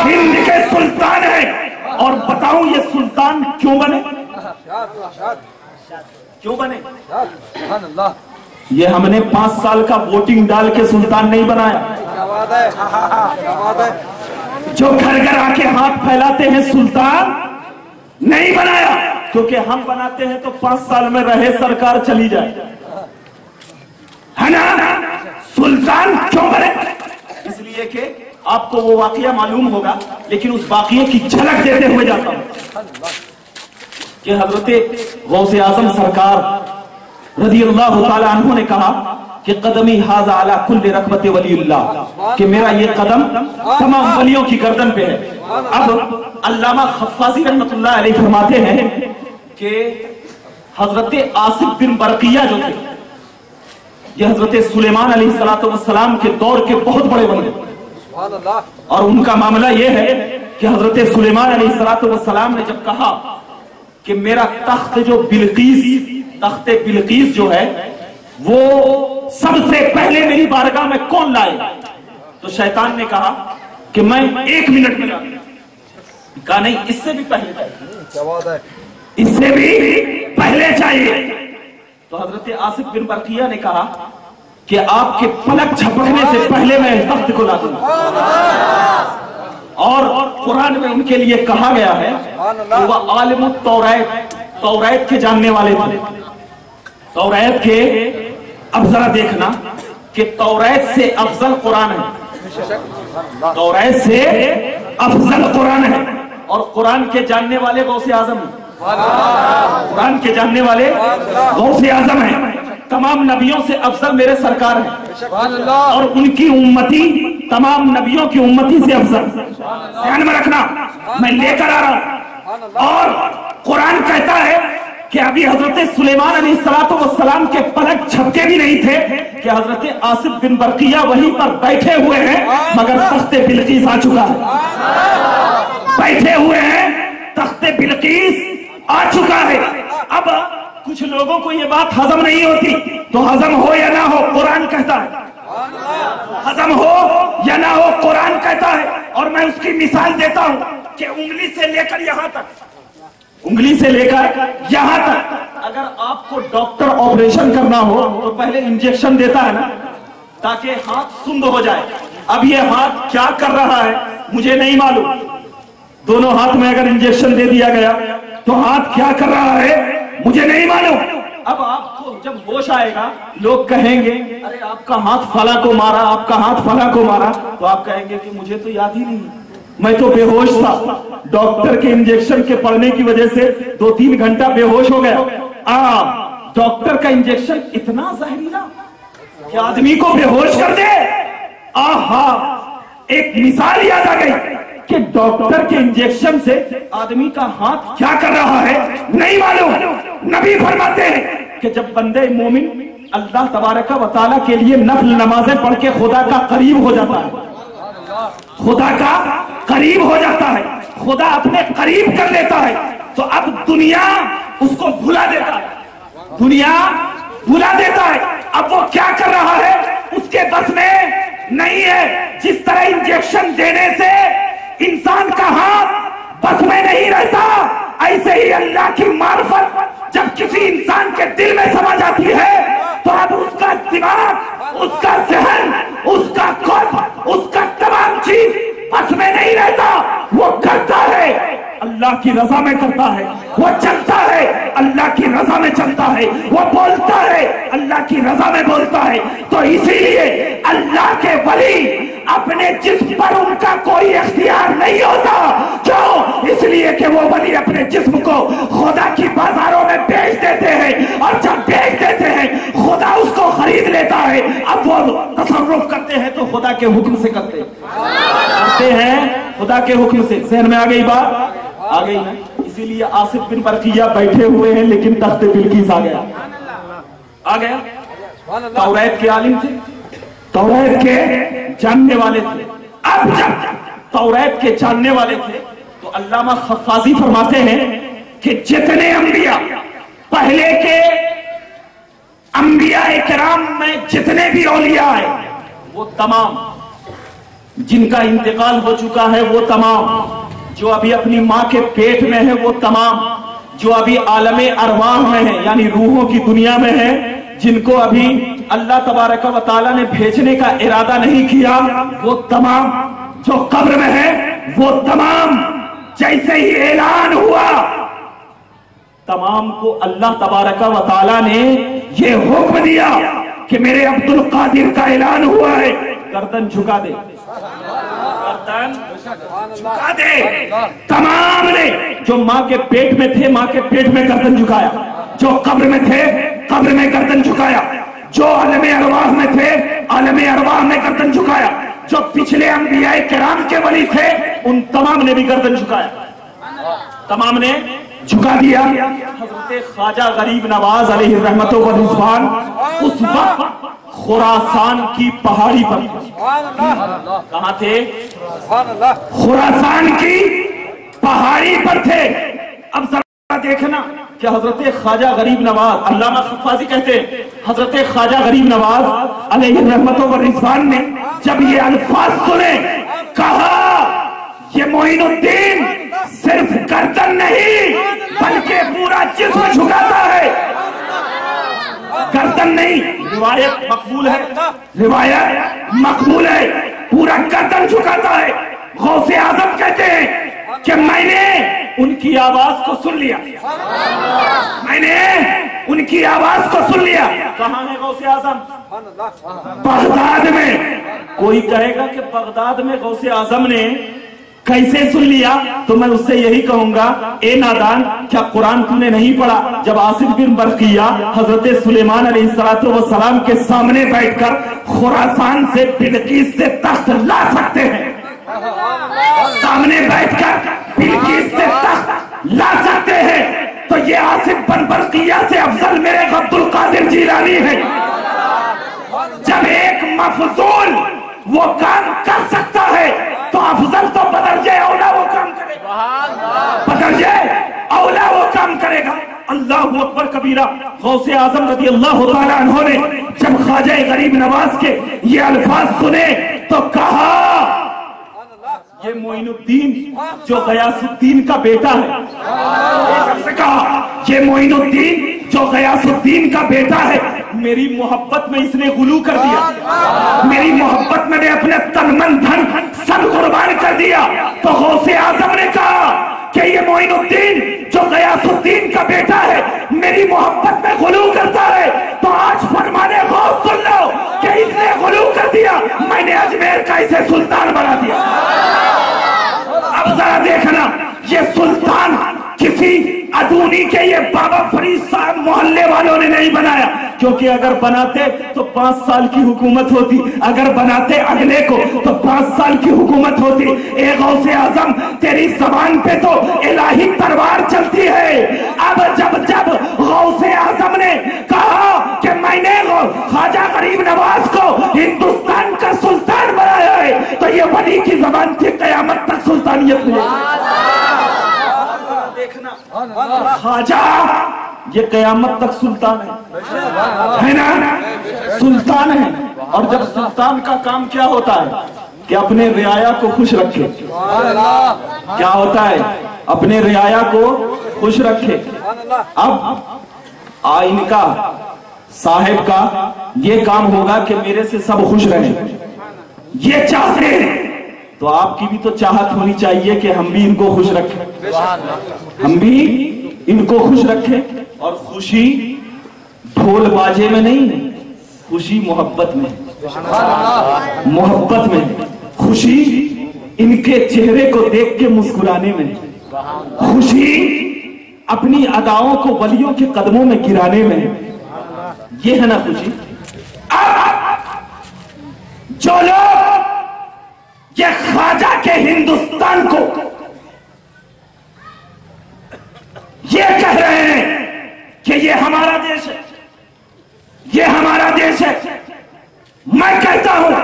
ہند کے سلطان ہیں۔ اور بتاؤں یہ سلطان کیوں بنے؟ کیوں بنے؟ یہ ہم نے پانچ سال کا ووٹنگ ڈال کے سلطان نہیں بنایا۔ جو گھر گھر آ کے ہاتھ پھیلاتے ہیں سلطان نہیں بنایا۔ کیونکہ ہم بناتے ہیں تو پانچ سال میں رہے، سرکار چلی جائے۔ ہے نا؟ سلطان کیوں بنے؟ اس لیے کہ آپ کو وہ واقعہ معلوم ہوگا، لیکن اس واقعے کی جھلک دیتے ہوئے جاتا ہوں۔ کہ حضرت غوث اعظم سرکار رضی اللہ تعالی عنہ نے کہا کہ قدمی حاضا علی کل رقبت ولی اللہ، کہ میرا یہ قدم تمام ولیوں کی گردن پہ ہے۔ اب علامہ خفاظی رحمت اللہ علیہ فرماتے ہیں کہ حضرت آصف بن برقیہ جو تھے، یہ حضرت سلیمان علیہ السلام کے دور کے بہت بڑے بندے اور ان کا معاملہ یہ ہے کہ حضرت سلیمان علیہ السلام نے جب کہا کہ میرا تخت جو بلقیس، تخت بلقیس جو ہے وہ سب سے پہلے میری بارگاہ میں کون لائے؟ تو شیطان نے کہا کہ میں ایک منٹ میں کہا نہیں اس سے بھی پہلے چاہیے۔ اس سے بھی پہلے چاہیے۔ تو حضرت آصف بن برقیہ نے کہا کہ آپ کے پلک چھپکنے سے پہلے میں تخت کو لا دوں۔ اور قرآن میں ان کے لیے کہا گیا ہے کہ وہ عالم التوریت توریت کے جاننے والے تھے۔ توریت کے اب ذرا دیکھنا کہ توریت سے افضل قرآن ہے۔ توریت سے افضل قرآن ہے۔ اور قرآن کے جاننے والے غوث اعظم ہیں۔ قرآن کے جاننے والے غوث اعظم ہیں۔ تمام نبیوں سے افضل میرے سرکار ہیں۔ اور ان کی امتی، تمام نبیوں کی امتی سے افضل۔ دھیان میں رکھنا، میں لے کر آ رہا ہوں۔ اور قرآن کہتا ہے کہ ابھی حضرت سلیمان علیہ السلام کے پلک چھپکے بھی نہیں تھے کہ حضرت آصف بن برقیہ وہیں پر بیٹھے ہوئے ہیں مگر تخت بلقیس آ چکا ہے۔ بیٹھے ہوئے ہیں تخت بلقیس آ چکا ہے۔ اب کچھ لوگوں کو یہ بات ہضم نہیں ہوتی تو ہضم ہو یا نہ ہو قرآن کہتا ہے۔ ہضم ہو یا نہ ہو قرآن کہتا ہے۔ اور میں اس کی مثال دیتا ہوں کہ انگلی سے لے کر یہاں تک۔ انگلی سے لے کر یہاں تک۔ اگر آپ کو ڈاکٹر آپریشن کرنا ہو تو پہلے انجیکشن دیتا ہے نا تاکہ ہاتھ سند ہو جائے۔ اب یہ ہاتھ کیا کر رہا ہے مجھے نہیں معلوم۔ دونوں ہاتھ میں اگر انجیکشن دے دیا گیا تو ہاتھ کیا کر رہا ہے مجھے نہیں معلوم۔ اب آپ کو جب ہوش آئے گا لوگ کہیں گے ارے آپ کا ہاتھ فلا کو مارا آپ کا ہاتھ فلا کو مارا تو آپ کہیں گے کہ مجھے تو یاد ہی نہیں۔ میں تو بے ہوش تھا۔ ڈاکٹر کے انجیکشن کے پڑنے کی وجہ سے دو تین گھنٹہ بے ہوش ہو گیا۔ آ، ڈاکٹر کا انجیکشن اتنا زہریلا کہ آدمی کو بے ہوش کر دے۔ آہا، ایک مثال یاد آ گئی کہ ڈاکٹر کے انجیکشن سے آدمی کا ہاتھ کیا کر رہا ہے؟ نہیں معلوم۔ نبی فرماتے ہیں کہ جب بندے مومن اللہ تبارک و تعالیٰ کے لیے نفل نمازیں پڑھ کے خدا کا قریب ہو جاتا ہے خدا کا قریب ہو جاتا ہے، خدا اپنے قریب کر لیتا ہے۔ تو اب دنیا اس کو بھلا دیتا ہے۔ دنیا بھلا دیتا ہے۔ اب وہ کیا کر رہا ہے؟ اس کے بس میں نہیں ہے۔ جس طرح انجیکشن دینے سے انسان کا ہاتھ بس میں نہیں رہتا، ایسے ہی اللہ کی معرفت جب کسی انسان کے دل میں سما جاتی ہے، تو اب اس کا دماغ اس کا ذہن اس کا قلب اس کا تمام چیز بس میں نہیں رہتا، وہ کرتا ہے۔ اللہ کی رضا میں کرتا ہے۔ وہ چلتا ہے، اللہ کی رضا میں چلتا ہے۔ وہ بولتا ہے، اللہ کی رضا میں بولتا ہے۔ تو اسی لیے اللہ کے ولی اپنے جسم پر ان کا کوئی اختیار نہیں ہوتا کیوں اس لیے کہ وہ ولی اپنے جسم کو خدا کی بازاروں میں بیچ دیتے ہیں۔ اور جب بیچ دیتے ہیں، خدا اس کو خرید لیتا ہے۔ اب وہ تصرف کرتے ہیں تو خدا کے حکم سے کرتے کرتے ہیں خدا کے حکم سے۔ ذہن میں آ گئی بات؟ آ گئی نا اسی لیے آصف بن برقیہ بیٹھے ہوئے ہیں، لیکن تخت بلکیس آ گیا۔ آ گیا۔ توریت کے عالم تھے۔ توریت کے جاننے والے تھے۔ اب جب توریت کے جاننے والے تھے، تو علامہ خفازی فرماتے ہیں کہ جتنے انبیاء، پہلے کے انبیاء کرام میں جتنے بھی اولیاء ہیں، وہ تمام۔ جن کا انتقال ہو چکا ہے، وہ تمام۔ جو ابھی اپنی ماں کے پیٹ میں ہے وہ تمام، جو ابھی عالم ارواح میں ہے یعنی روحوں کی دنیا میں ہے، جن کو ابھی اللہ تبارک و تعالیٰ نے بھیجنے کا ارادہ نہیں کیا، وہ تمام جو قبر میں ہے، وہ تمام جیسے ہی اعلان ہوا، تمام کو اللہ تبارک و تعالیٰ نے یہ حکم دیا کہ میرے عبد القادر کا اعلان ہوا ہے۔ گردن جھکا دے۔ گردن۔ جھکا دے۔ تمام نے جو ماں کے پیٹ میں تھے، ماں کے پیٹ میں گردن جھکایا۔ جو قبر میں تھے، قبر میں گردن جھکایا۔ جو عالم ارواح میں تھے، عالم ارواح میں گردن جھکایا۔ جو پچھلے انبیاء کرام کے ولی تھے، ان تمام نے بھی گردن جھکایا۔ تمام نے جھکا دیا۔ حضرت خواجہ غریب نواز علیہ الرحمت و رضوان، اس وقت خراسان کی پہاڑی پر۔ کہاں تھے؟ خراسان کی پہاڑی پر تھے۔ اب ذرا دیکھنا کہ حضرت خواجہ غریب نواز علامہ خفازی کہتے ہیں حضرت خواجہ غریب نواز علیہ الرحمت و رضوان نے جب یہ الفاظ سنے کہا یہ معین الدین صرف گردن نہیں بلکہ پورا جسم جھکاتا ہے۔ گردن نہیں، روایت مقبول ہے۔ روایت مقبول ہے۔ پورا گردن جھکاتا ہے۔ غوث اعظم کہتے ہیں کہ میں نے ان کی آواز کو سن لیا۔ میں نے ان کی آواز کو سن لیا۔ کہاں ہے غوث اعظم؟ بغداد میں۔ کوئی کہے گا کہ بغداد میں غوث اعظم نے کیسے سن لیا؟ تو میں اس سے یہی کہوں گا، اے نادان، کیا قرآن تو نے نہیں پڑھا؟ جب آصف بن برقیہ حضرت سلیمان علیہ السلام کے سامنے بیٹھ کر خراسان سے بلقیس سے تخت لا سکتے ہیں۔ سامنے بیٹھ کر بلقیس سے تخت لا سکتے ہیں۔ تو یہ آصف بن برقیہ سے افضل میرے عبد القادر جیلانی ہے جب ایک مفضول وہ کام کر سکتا ہے تو افضل تو بدرجے اولا وہ کام کرے گا۔ بدرجے اولا وہ کام کرے گا۔ اللہ اکبر کبیرہ، غوث اعظم رضی اللہ تعالیٰ عنہ نے جب خواجہ غریب نواز کے یہ الفاظ سنے تو کہا، یہ معین الدین، جو غیاس الدین کا بیٹا ہے۔ سے کہا، یہ معین الدین جو غیاس الدین کا بیٹا ہے، میری محبت میں اس نے غلو کر دیا۔ میری محبت میں نے اپنے تن من دھن سب قربان کر دیا۔ تو غوث اعظم نے کہا کہ یہ معین الدین جو غیاس الدین کا بیٹا ہے، میری محبت میں غلو کرتا ہے تو آج فرمانے غوث سن لو کہ اس نے غلو کر دیا۔ میں نے اجمیر کا اسے سلطان بنا دیا۔ اب ذرا دیکھنا، یہ سلطان کسی ادونی کے یہ بابا فرید صاحب محلے والوں نے نہیں بنایا۔ کیونکہ اگر بناتے تو پانچ سال کی حکومت ہوتی۔ اگر بناتے اگلے کو تو پانچ سال کی حکومت ہوتی۔ اے غوث اعظم، تیری زبان پہ تو الہی تروار چلتی ہے۔ اب جب جب غوث اعظم نے کہا کہ میں نے خواجہ غریب نواز کو ہندوستان کا سلطان بنایا ہے، تو یہ ولی کی زبان تھی، قیامت تک سلطانیت میں۔ خواجہ، یہ قیامت تک سلطان ہے۔ نا؟ سلطان ہے۔ اور جب سلطان کا کام کیا ہوتا ہے؟ کہ اپنے رعایا کو خوش رکھے۔ کیا ہوتا ہے؟ اپنے رعایا کو خوش رکھے۔ اب آئین کا، صاحب کا یہ کام ہوگا کہ میرے سے سب خوش رہے یہ چاہتے ہیں۔ تو آپ کی بھی تو چاہت ہونی چاہیے کہ ہم بھی ان کو خوش رکھیں۔ ہم بھی ان کو خوش رکھیں۔ اور خوشی ڈھول باجے میں نہیں، خوشی محبت میں۔ محبت میں۔ خوشی ان کے چہرے کو دیکھ کے مسکرانے میں۔ خوشی اپنی اداؤں کو ولیوں کے قدموں میں گرانے میں۔ یہ ہے نا خوشی۔ جو لوگ یہ خواجہ کے ہندوستان کو یہ کہہ رہے ہیں کہ یہ ہمارا دیش ہے۔ یہ ہمارا دیش ہے۔ میں کہتا ہوں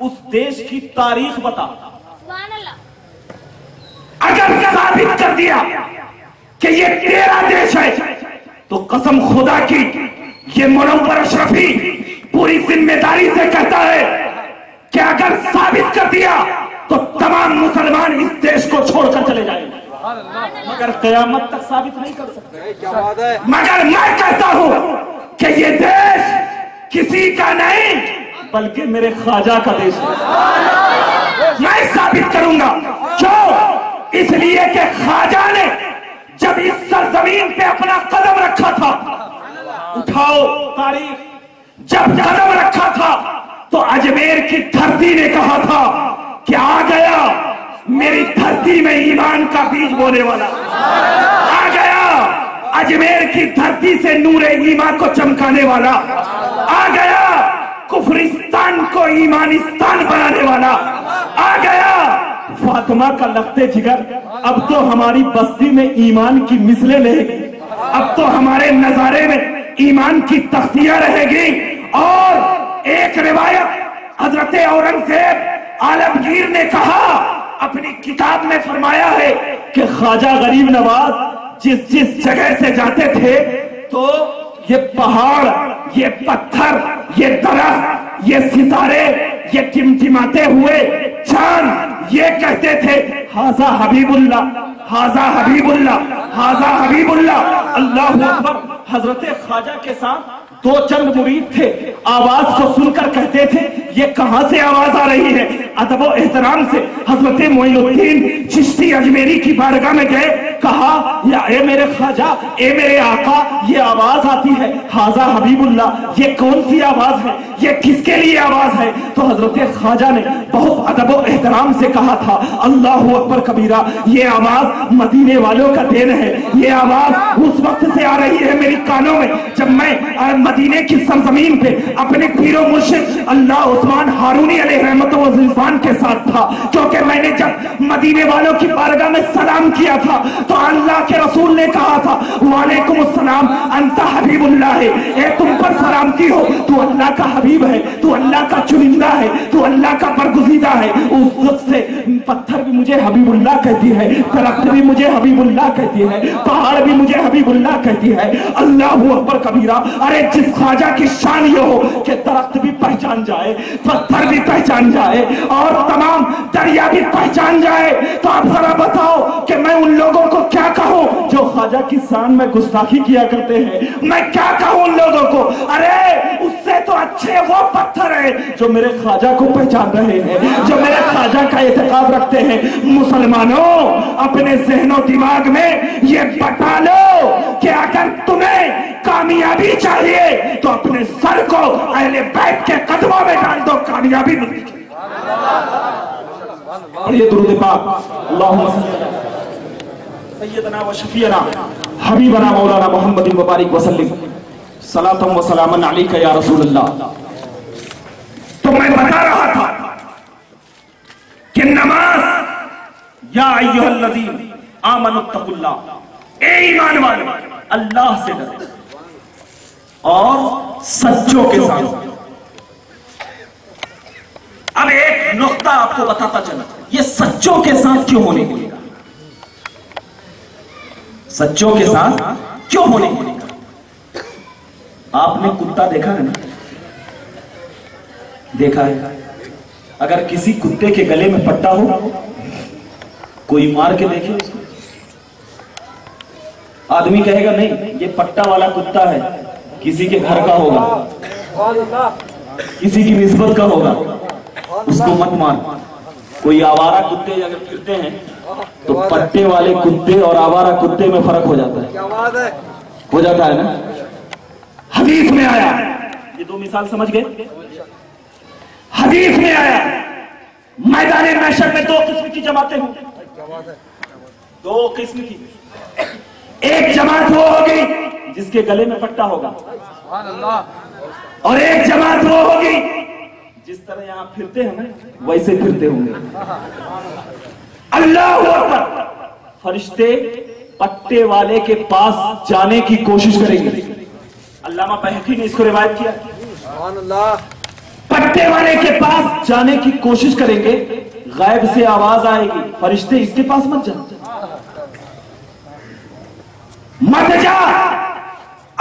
اس دیش کی تاریخ بتا۔ اگر ثابت کر دیا کہ یہ تیرا دیش ہے تو قسم خدا کی یہ منور اشرفی پوری ذمہ داری سے کہتا ہے کہ اگر ثابت کر دیا تو تمام مسلمان اس دیش کو چھوڑ کر چلے جائیں۔ مگر قیامت تک ثابت نہیں کر سکتے۔ مگر میں کہتا ہوں کہ یہ دیش کسی کا نہیں بلکہ میرے خواجہ کا دیش ہے۔ میں ثابت کروں گا۔ کیوں اس لیے کہ خواجہ نے جب اس سرزمین پہ اپنا قدم رکھا تھا اٹھاؤ۔ تاریخ۔ جب قدم رکھا تھا تو اجمیر کی دھرتی نے کہا تھا کہ آ گیا میری دھرتی میں ایمان کا بیج بونے والا۔ آ گیا اجمیر کی دھرتی سے نور ایمان کو چمکانے والا۔ آ گیا کفرستان کو ایمانستان بنانے والا۔ آ گیا فاطمہ کا لگتے جگر۔ اب تو ہماری بستی میں ایمان کی مثلے رہے گی اب تو ہمارے نظارے میں ایمان کی تختیاں رہے گی اور ایک روایت حضرت اورنگزیب عالمگیر نے کہا، اپنی کتاب میں فرمایا ہے کہ خواجہ غریب نواز جس جس جگہ سے جاتے تھے، تو یہ پہاڑ، یہ پتھر، یہ درخت، یہ ستارے، یہ ٹمٹماتے ہوئے چاند یہ کہتے تھے حاضہ حبیب اللہ حاضہ حبیب اللہ حاضہ حبیب اللہ اللہ اکبر. حضرت خواجہ کے ساتھ دو چند مرید تھے، آواز کو سن کر کہتے تھے، یہ کہاں سے آواز آ رہی ہے؟ ادب و احترام سے حضرت معین الدین چشتی اجمیری کی بارگاہ میں گئے، کہا، یا اے میرے خواجہ، اے میرے آقا، یہ آواز آتی ہے۔ حاضر حبیب اللہ، یہ کون سی آواز ہے؟ یہ کس کے لیے آواز ہے؟ تو حضرت خواجہ نے بہت ادب و احترام سے کہا تھا، اللہ اکبر کبیرہ، یہ آواز مدینے والوں کا دین ہے۔ یہ آواز اس وقت سے آ رہی ہے میری کانوں میں، جب میں مدینہ کی سرزمین پہ اپنے پیر و مرشد اللہ عثمان حارونی علیہ رحمت و عزیزان کے ساتھ تھا۔ کیونکہ میں نے جب مدینہ والوں کی بارگاہ میں سلام کیا تھا، تو اللہ کے رسول نے کہا تھا وَعَلَيْكُمْ السلام أَنْتَ حَبِيبُ اللَّهِ اے تم پر سلام کی ہو، تو اللہ کا حبیب ہے، تو اللہ کا چنندہ ہے، تو اللہ کا برگزیدہ ہے۔ اس وقت سے پتھر بھی مجھے حبیب اللہ کہتی ہے، درخت بھی مجھے حبیب اللہ کہتی ہے، پہاڑ بھی مجھے حبیب اللہ کہتی ہے۔ اللہ اکبر کبیرہ، ارے جس صرف خواجہ کی شان یہ ہو کہ درخت بھی پہچان جائے، پتھر بھی پہچان جائے اور تمام دریا بھی پہچان جائے۔ تو آپ ذرا بتاؤ کہ میں ان لوگوں کو کیا کہوں جو خواجہ کی شان میں گستاخی کیا کرتے ہیں؟ میں کیا کہوں ان لوگوں کو؟ ارے، اس سے تو اچھے وہ پتھر ہیں جو میرے خواجہ کو پہچان رہے ہیں، جو میرے خواجہ کا اعتقاد رکھتے ہیں۔ مسلمانوں، اپنے ذہن و دماغ میں یہ بتا لو کہ اگر تمہیں کامیابی چاہیے تو اپنے سر کو اہل بیت کے قدموں میں ڈال دو، کامیابی ملتی ہے اور یہ درود پاک۔ اللہ اللہم سیدنا و شفیعنا، حبیبنا مولانا محمد مبارک وسلم۔ صلاة و سلاما علیکہ یا رسول اللہ تو میں بتا رہا تھا کہ نماز، یا ایوہ الذین آمن اتقوا اللہ۔ اے ایمان والے اللہ سے درد اور سچوں کے ساتھ۔ اب ایک نقطہ آپ کو بتاتا چلا یہ سچوں کے ساتھ کیوں ہونے کے سچوں کے ساتھ کیوں ہونے کے آپ نے کتا دیکھا ہے نا؟ دیکھا ہے۔ اگر کسی کتے کے گلے میں پٹا ہو، کوئی مار کے دیکھے آدمی کہے گا، نہیں، یہ پٹا والا کتا ہے۔ کسی کے گھر کا ہوگا۔ کسی کی نسبت کا ہوگا۔ اس کو مت مان۔ کوئی آوارہ کتے اگر پھرتے ہیں، تو پٹے والے کتے اور آوارہ کتے میں فرق ہو جاتا ہے۔ ہو جاتا ہے نا؟ حدیث میں آیا۔ یہ دو مثال سمجھ گئے؟ حدیث میں آیا۔ میدان محشر میں دو قسم کی جماعتیں ہوں۔ دو قسم کی۔ ایک جماعت وہ ہوگی جس کے گلے میں پٹا ہوگا۔ اور ایک جماعت وہ ہوگی جس طرح یہاں پھرتے ہیں ویسے پھرتے ہوں گے۔ اللہ اکبر۔ فرشتے پٹے والے کے پاس جانے کی کوشش کریں گے۔ علامہ بحقی نے اس کو روایت کیا۔ اللہ۔ پٹے والے کے پاس جانے کی کوشش کریں گے غائب سے آواز آئے گی۔ فرشتے اس کے پاس مت جا مت جا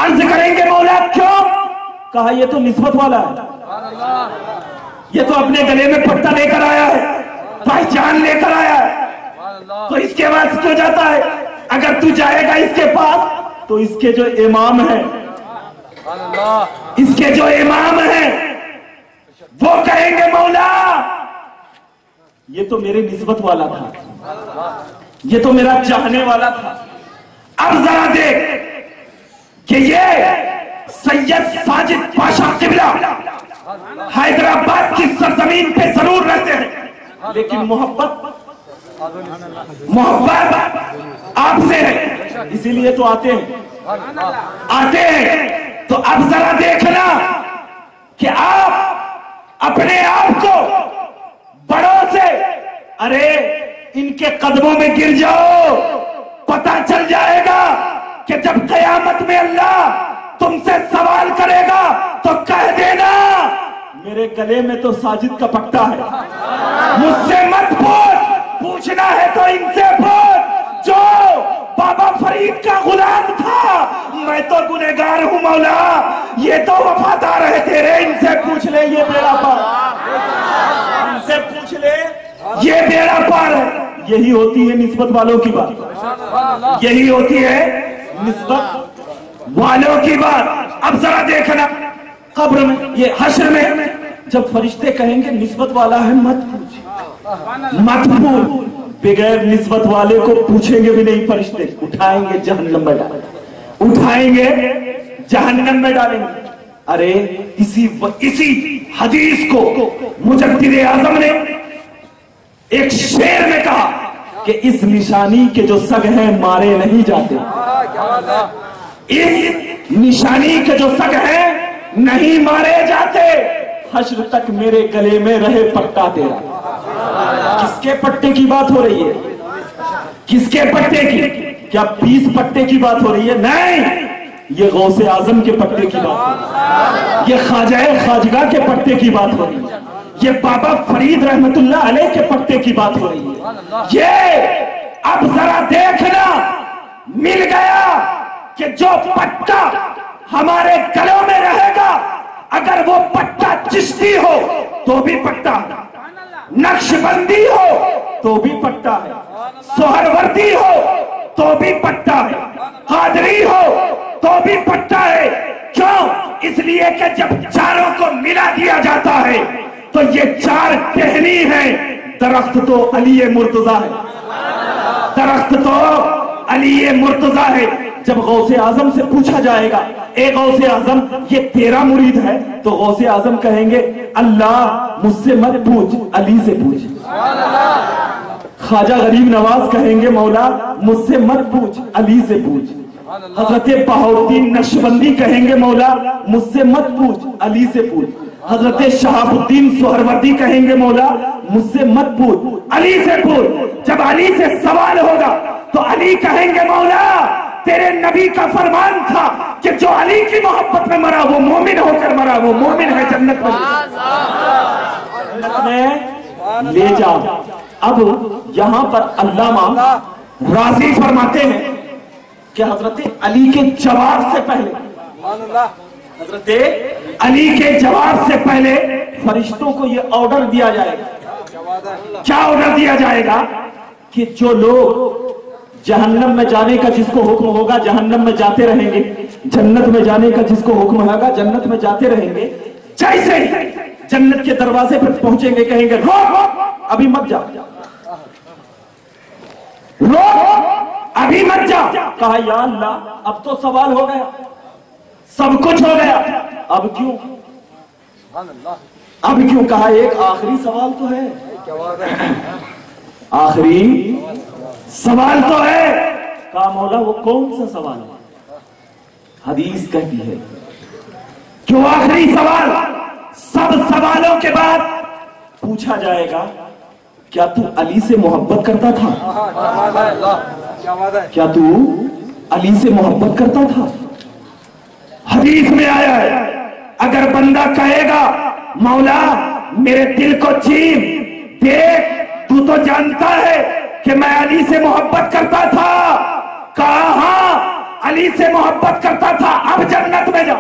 عرض کریں گے مولا کیوں؟ کہا یہ تو نسبت والا ہے۔ یہ تو اپنے گلے میں پٹا لے کر آیا ہے، بھائی جان لے کر آیا ہے۔ تو اس کے پاس کیوں جاتا ہے؟ اگر تو جائے گا اس کے پاس، تو اس کے جو امام ہے اس کے جو امام ہے وہ کہیں گے مولا، یہ تو میرے نسبت والا تھا۔ یہ تو میرا چاہنے والا تھا۔ اب ذرا دیکھ۔ کہ یہ سید ساجد پاشا قبلہ حیدرآباد کی سرزمین پہ ضرور رہتے ہیں۔ لیکن محبت محبت آپ سے ہے۔ اسی لیے تو آتے ہیں۔ آتے ہیں۔ تو اب ذرا دیکھنا کہ آپ اپنے آپ کو بڑوں سے، ارے، ان کے قدموں میں گر جاؤ، پتہ چل جائے گا۔ کہ جب قیامت میں اللہ تم سے سوال کرے گا تو کہہ دینا، میرے گلے میں تو ساجد کا پکتا ہے۔ مجھ سے مت پوچھ، پوچھنا ہے تو ان سے پوچھ۔ جو بابا فرید کا غلام تھا، میں تو گنہگار ہوں مولا۔ یہ تو وفادار ہے تیرے، ان سے پوچھ لے، یہ بیڑا پار۔ ان سے پوچھ لے، یہ بیڑا پار ہے۔ یہی ہوتی ہے نسبت والوں کی بات۔ یہی ہوتی ہے نسبت والوں کی بات اب ذرا دیکھنا قبر میں، یہ حشر میں جب فرشتے کہیں گے نسبت والا ہے، مت پوچھ مت پوچھ بغیر نسبت والے کو پوچھیں گے بھی نہیں فرشتے۔ اٹھائیں گے جہنم میں ڈالیں۔ گے اٹھائیں گے جہنم میں ڈالیں گے۔ ارے، اسی حدیث کو مجدد اعظم نے ایک شیر میں کہا۔ کہ اس نشانی کے جو سگ ہیں مارے نہیں جاتے۔ اس نشانی کے جو سگ ہیں نہیں مارے جاتے۔ حشر تک میرے گلے میں رہے پٹا تیرا۔ کس کے پٹے کی بات ہو رہی ہے؟ کس کے پٹے کی؟ کیا بیس پٹے کی بات ہو رہی ہے؟ نہیں! یہ غوث اعظم کے پٹے کی بات ہو رہی ہے۔ یہ خواجہ خواجگاہ کے پٹے کی بات ہو رہی ہے۔ یہ بابا فرید رحمت اللہ علیہ کے پتے کی بات ہو رہی ہے۔ یہ اب ذرا دیکھنا، مل گیا کہ جو پٹا ہمارے گلوں میں رہے گا، اگر وہ پٹا چشتی ہو تو بھی پٹا نقش بندی ہو تو بھی پٹا ہے۔ سہروردی ہو تو بھی پٹا ہے۔ حاضری ہو تو بھی پٹا ہے۔ کیوں؟ اس لیے کہ جب چاروں کو ملا دیا جاتا ہے تو یہ چار کہنی ہیں۔ درخت تو علی مرتضی ہے۔ درخت تو علی مرتضی ہے۔ جب غوث اعظم سے پوچھا جائے گا، اے غوث اعظم، یہ تیرا مرید ہے؟ تو غوث اعظم کہیں گے، اللہ مجھ سے مت پوچھ، علی سے پوچھ۔ خواجہ غریب نواز کہیں گے، مولا مجھ سے مت پوچھ، علی سے پوچھ۔ حضرت بہاؤدین نقشبندی کہیں گے، مولا مجھ سے مت پوچھ، علی سے پوچھ۔ حضرت شہاب الدین سہروردی کہیں گے مولا مجھ سے مت پوچھ۔ علی سے پوچھ۔ جب علی سے سوال ہوگا تو علی کہیں گے مولا تیرے نبی کا فرمان تھا کہ جو علی کی محبت میں مرا وہ مومن ہو کر مرا وہ مومن ہے جنت میں۔ جنت میں لے جا اب یہاں پر علامہ راضی فرماتے ہیں کہ حضرت علی کے جواب سے پہلے حضرت علی کے جواب سے پہلے فرشتوں کو یہ آرڈر دیا جائے گا۔ کیا آرڈر دیا جائے گا؟ کہ جو لوگ جہنم میں جانے کا جس کو حکم ہوگا جہنم میں جاتے رہیں گے، جنت میں جانے کا جس کو حکم ہوگا جنت میں جاتے رہیں گے۔ جیسے ہی جنت کے دروازے پر پہنچیں گے، کہیں گے، روک، ابھی مت جا۔ روک، ابھی مت جا۔ کہا، یا اللہ، اب تو سوال ہو گیا۔ سب کچھ ہو گیا۔ اب کیوں؟ اب کیوں؟ کہا ایک آخری سوال تو ہے۔ آخری سوال تو ہے۔ کہا مولا وہ کون سا سوال ہے؟ حدیث کہتی ہے۔ کیوں آخری سوال؟ سب سوالوں کے بعد پوچھا جائے گا کیا تو علی سے محبت کرتا تھا؟ کیا تو علی سے محبت کرتا تھا؟ حدیث میں آیا ہے، اگر بندہ کہے گا، مولا، میرے دل کو چین دیکھ، تو تو جانتا ہے کہ میں علی سے محبت کرتا تھا۔ کہا ہاں علی سے محبت کرتا تھا، اب جنت میں جا۔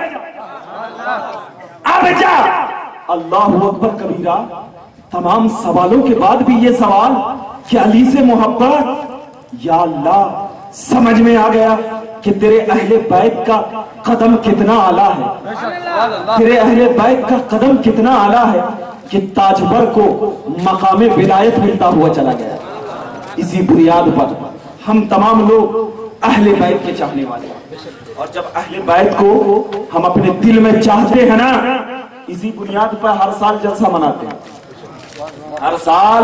اب جا۔ اللہ اکبر کبیرہ، تمام سوالوں کے بعد بھی یہ سوال کہ علی سے محبت یا اللہ، سمجھ میں آ گیا۔ کہ تیرے اہل بیت کا قدم کتنا آلہ ہے۔ تیرے اہل بیت کا قدم کتنا آلہ ہے کہ تاجبر کو مقام ولایت ملتا ہوا چلا گیا۔ اسی بنیاد پر ہم تمام لوگ اہل بیت کے چاہنے والے ہیں۔ اور جب اہل بیت کو ہم اپنے دل میں چاہتے ہیں نا، اسی بنیاد پر ہر سال جلسہ مناتے ہیں۔ ہر سال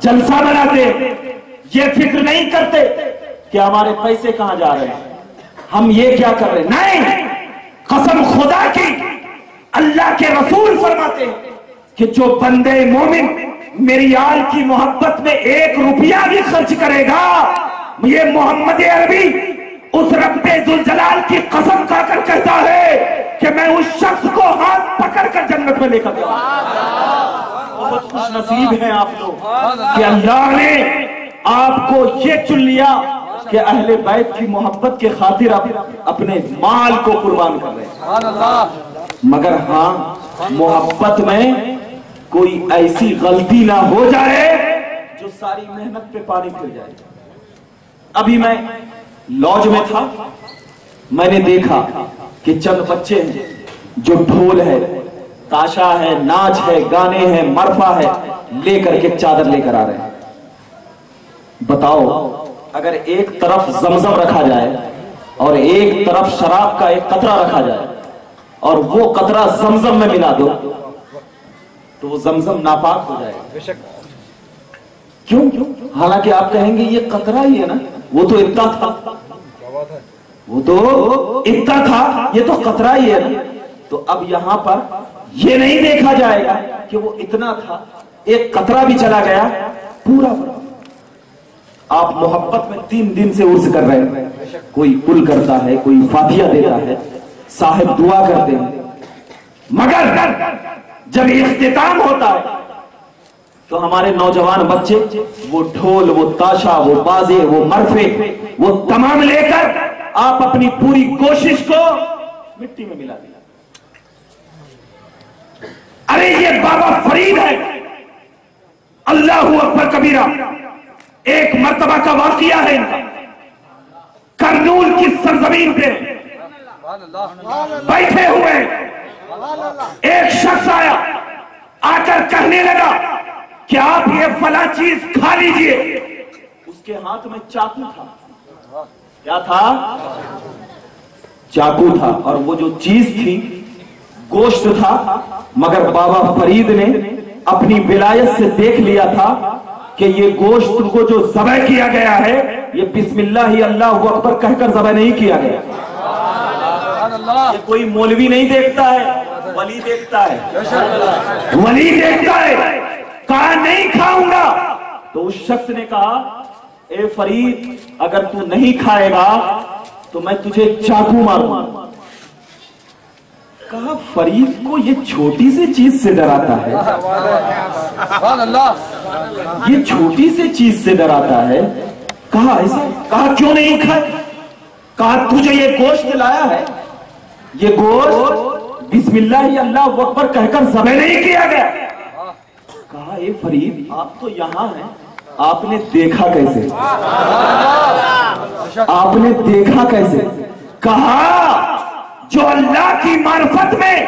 جلسہ مناتے ہیں۔ یہ فکر نہیں کرتے کہ ہمارے پیسے کہاں جا رہے ہیں۔ ہم یہ کیا کر رہے ہیں؟ نہیں! قسم خدا کی! اللہ کے رسول فرماتے ہیں کہ جو بندے مومن میری آل کی محبت میں ایک روپیہ بھی خرچ کرے گا، یہ محمد عربی اس رب ذوالجلال کی قسم کھا کر کہتا ہے کہ میں اس شخص کو ہاتھ پکڑ کر جنت میں لے کر بہت خوش نصیب ہیں آپ لوگ کہ اللہ نے آپ کو یہ چن لیا کہ اہل بیت کی محبت کے خاطر آپ اپنے مال کو قربان کر رہے ہیں۔ مگر ہاں محبت میں کوئی ایسی غلطی نہ ہو جائے جو ساری محنت پہ پانی پھر جائے۔ ابھی میں لوج میں تھا، میں نے دیکھا کہ چند بچے ہیں جو ڈھول ہے، تاشا ہے، ناچ ہے، گانے ہیں مرفا ہے، لے کر کے چادر لے کر آ رہے ہیں۔ بتاؤ اگر ایک طرف زمزم رکھا جائے اور ایک طرف شراب کا ایک قطرہ رکھا جائے اور وہ قطرہ زمزم میں ملا دو تو وہ زمزم ناپاک ہو جائے کیوں؟ حالانکہ آپ کہیں گے یہ قطرہ ہی ہے نا وہ تو اتنا تھا۔ وہ تو اتنا تھا یہ تو قطرہ ہی ہے نا۔ تو اب یہاں پر یہ نہیں دیکھا جائے گا کہ وہ اتنا تھا ایک قطرہ بھی چلا گیا پورا آپ محبت میں تین دن سے عرض کر رہے ہیں۔ کوئی پل کرتا ہے، کوئی فاتحہ دیتا ہے، صاحب دعا کرتے ہیں مگر جب اختتام ہوتا ہے، تو ہمارے نوجوان بچے، وہ ڈھول، وہ تاشا، وہ بازے، وہ مرفے، وہ تمام لے کر آپ اپنی پوری کوشش کو مٹی میں ملا دیا ارے، یہ بابا فرید ہے۔ اللہ اکبر کبیرہ۔ ایک مرتبہ کا واقعہ ہے۔ کرنول کی سرزمین پہ بیٹھے ہوئے ایک شخص آیا۔ آ کر کہنے لگا کہ آپ یہ فلا چیز کھا لیجیے۔ اس کے ہاتھ میں چاقو تھا۔ کیا تھا؟ چاقو تھا۔ اور وہ جو چیز تھی، گوشت تھا، مگر بابا فرید نے اپنی ولایت سے دیکھ لیا تھا۔ کہ یہ گوشت کو جو ذبح کیا گیا ہے، یہ بسم اللہ ہی اللہ اکبر کہہ کر ذبح نہیں کیا گیا۔ یہ کوئی مولوی نہیں دیکھتا ہے، ولی دیکھتا ہے۔ ولی دیکھتا ہے، کہا نہیں کھاؤں گا۔ تو اس شخص نے کہا، اے فرید، اگر تو نہیں کھائے گا، تو میں تجھے چاقو ماروں۔ گا کہا فرید کو یہ چھوٹی سی چیز سے ڈراتا ہے؟ یہ چھوٹی سی چیز سے ڈراتا ہے۔ کہا ایسا کہا کیوں نہیں کھائے کہا تجھے یہ گوشت لایا ہے؟ یہ گوشت بسم اللہ اللہ اکبر کہہ کر ذبح نہیں کیا گیا۔ کہا اے فرید آپ تو یہاں ہیں۔ آپ نے دیکھا کیسے؟ آپ نے دیکھا کیسے؟ کہا جو اللہ کی معرفت میں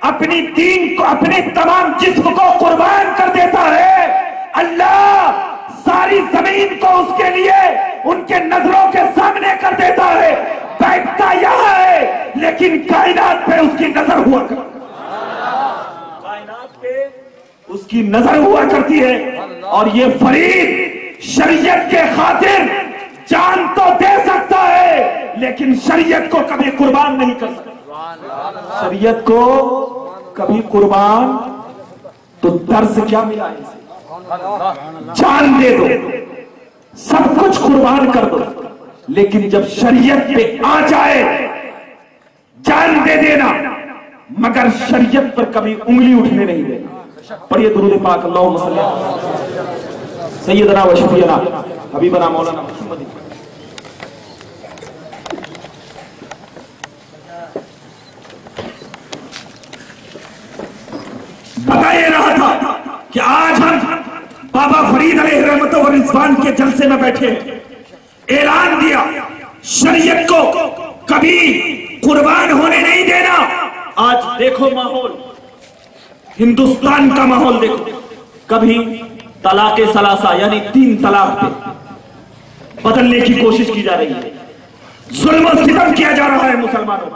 اپنی دین کو، اپنے تمام جسم کو قربان کر دیتا ہے، اللہ ساری زمین کو اس کے لیے ان کے نظروں کے سامنے کر دیتا ہے۔ بیٹھتا یہاں ہے، لیکن کائنات پہ اس کی نظر ہوا کر کائنات پہ اس کی نظر ہوا کرتی ہے۔ اور یہ فرید شریعت کے خاطر جان تو دے سکتا ہے۔ لیکن شریعت کو کبھی قربان نہیں کر سکتا۔ شریعت کو کبھی قربان تو درس کیا ملا ہے جان دے دو۔ سب کچھ قربان کر دو۔ لیکن جب شریعت پہ آ جائے جان دے دینا۔ مگر شریعت پر کبھی انگلی اٹھنے نہیں دینا۔ پڑھیے درود پاک اللہ سیدنا و شفینا حبیبنا مولانا محمد۔ بتا یہ رہا تھا کہ آج ہم بابا فرید علیہ رحمت و رضوان کے جلسے میں بیٹھے اعلان دیا، شریعت کو کبھی قربان ہونے نہیں دینا۔ آج دیکھو ماحول، ہندوستان کا ماحول دیکھو۔ کبھی طلاق ثلاثہ یعنی تین طلاق پہ بدلنے کی کوشش کی جا رہی ہے۔ ظلم و ستم کیا جا رہا ہے مسلمانوں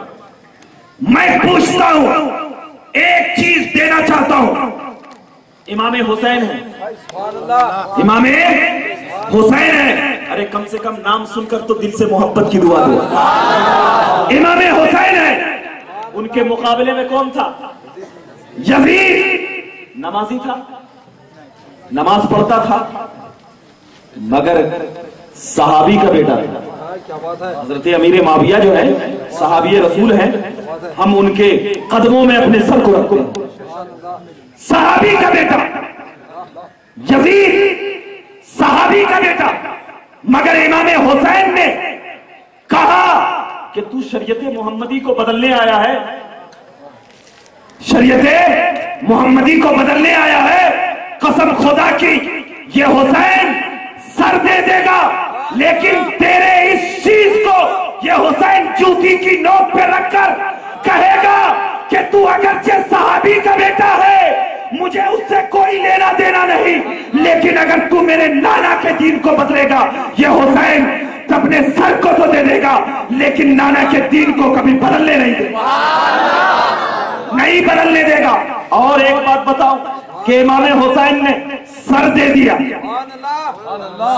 میں پوچھتا ہوں ایک چیز دینا چاہتا ہوں۔ امام حسین ہے امام حسین ہے ارے کم سے کم نام سن کر تو دل سے محبت کی دعا دو۔ امام حسین ہے ان کے مقابلے میں کون تھا؟ یزید۔ نمازی تھا؟ نماز پڑھتا تھا؟ مگر صحابی کا بیٹا۔ تھا حضرت امیر معاویہ جو ہے صحابی رسول ہیں، ہم ان کے قدموں میں اپنے سر کو رکھتے ہیں۔ صحابی کا بیٹا، یزید صحابی کا بیٹا، مگر امام حسین نے کہا کہ تو شریعت محمدی کو بدلنے آیا ہے۔ شریعت محمدی کو بدلنے آیا ہے۔ قسم خدا کی، یہ حسین سر دے دے گا۔ لیکن تیرے اس چیز کو یہ حسین جوتی کی نوک پہ رکھ کر کہے گا کہ تو اگرچہ صحابی کا بیٹا ہے، مجھے اس سے کوئی لینا دینا نہیں۔ لیکن اگر تو میرے نانا کے دین کو بدلے گا، یہ حسین اپنے سر کو تو دے دے گا، لیکن نانا کے دین کو کبھی بدلنے نہیں دے گا۔ نہیں بدلنے دے گا۔ اور ایک بات بتاؤ کہ امام حسین نے سر دے دیا۔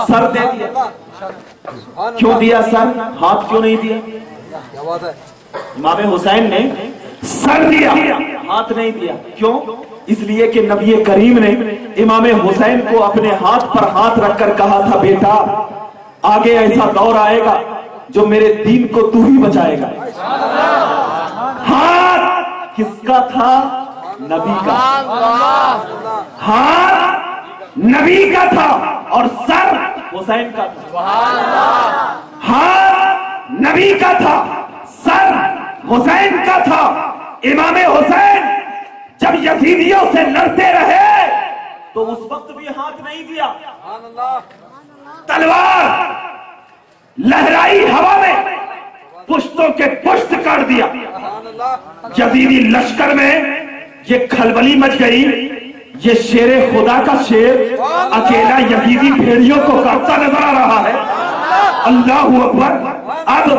سر دے دیا۔ کیوں دیا سر؟ ہاتھ کیوں نہیں دیا؟ امام حسین نے سر دیا ہاتھ نہیں دیا۔ کیوں؟ اس لیے کہ نبی کریم نے امام حسین کو اپنے ہاتھ پر ہاتھ رکھ کر کہا تھا بیٹا آگے ایسا دور آئے گا جو میرے دین کو تو ہی بچائے گا۔ ہاتھ کس کا تھا؟ نبی کا۔ ہاتھ نبی کا تھا اور سر حسین کا تھا۔ ہاتھ نبی کا تھا۔ سر حسین کا تھا۔ امام حسین جب یزیدیوں سے لڑتے رہے تو اس وقت بھی ہاتھ نہیں دیا۔ تلوار لہرائی ہوا میں پشتوں کے پشت کاٹ دیا۔ یزیدی لشکر میں یہ کھلبلی مچ گئی۔ یہ شیر خدا کا شیر اکیلا یزیدی بھیڑیوں کو کرتا نظر آ رہا ہے۔ اللہ اکبر! اب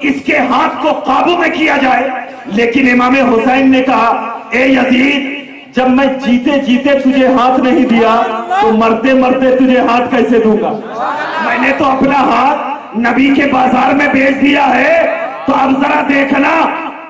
اس کے ہاتھ کو قابو میں کیا جائے۔ لیکن امام حسین نے کہا اے یزید جب میں جیتے جیتے تجھے ہاتھ نہیں دیا تو مرتے مرتے تجھے ہاتھ کیسے دوں گا؟ میں نے تو اپنا ہاتھ نبی کے بازار میں بیچ دیا ہے۔ تو اب ذرا دیکھنا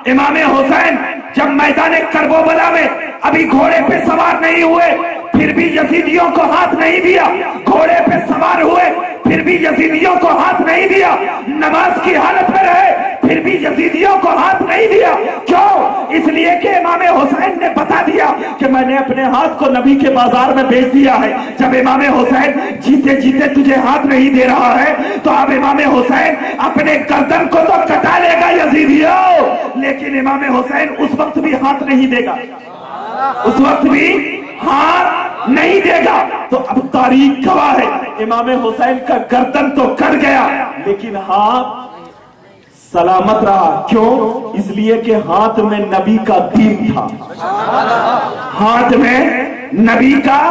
امام حسین جب میدان کربوبلا میں ابھی گھوڑے پہ سوار نہیں ہوئے پھر بھی یزیدیوں کو ہاتھ نہیں دیا، گھوڑے پہ سوار ہوئے، پھر بھی یزیدیوں کو ہاتھ نہیں دیا۔ نماز کی حالت میں رہے، پھر بھی یزیدیوں کو ہاتھ نہیں دیا۔ کیوں؟ اس لیے کہ امام حسین نے بتا دیا کہ میں نے اپنے ہاتھ کو نبی کے بازار میں بیچ دیا ہے۔ جب امام حسین جیتے جیتے تجھے ہاتھ نہیں دے رہا ہے، تو اب امام حسین اپنے گردن کو تو کٹا لے گا یزیدیوں۔ لیکن امام حسین اس وقت بھی ہاتھ نہیں دے گا۔ اس وقت بھی ہار نہیں دے گا۔ تو اب تاریخ کوا ہے۔ امام حسین کا گردن تو کٹ گیا۔ لیکن ہاتھ سلامت رہا۔ کیوں؟ اس لیے کہ ہاتھ میں نبی کا دین تھا۔ ہاتھ میں نبی کا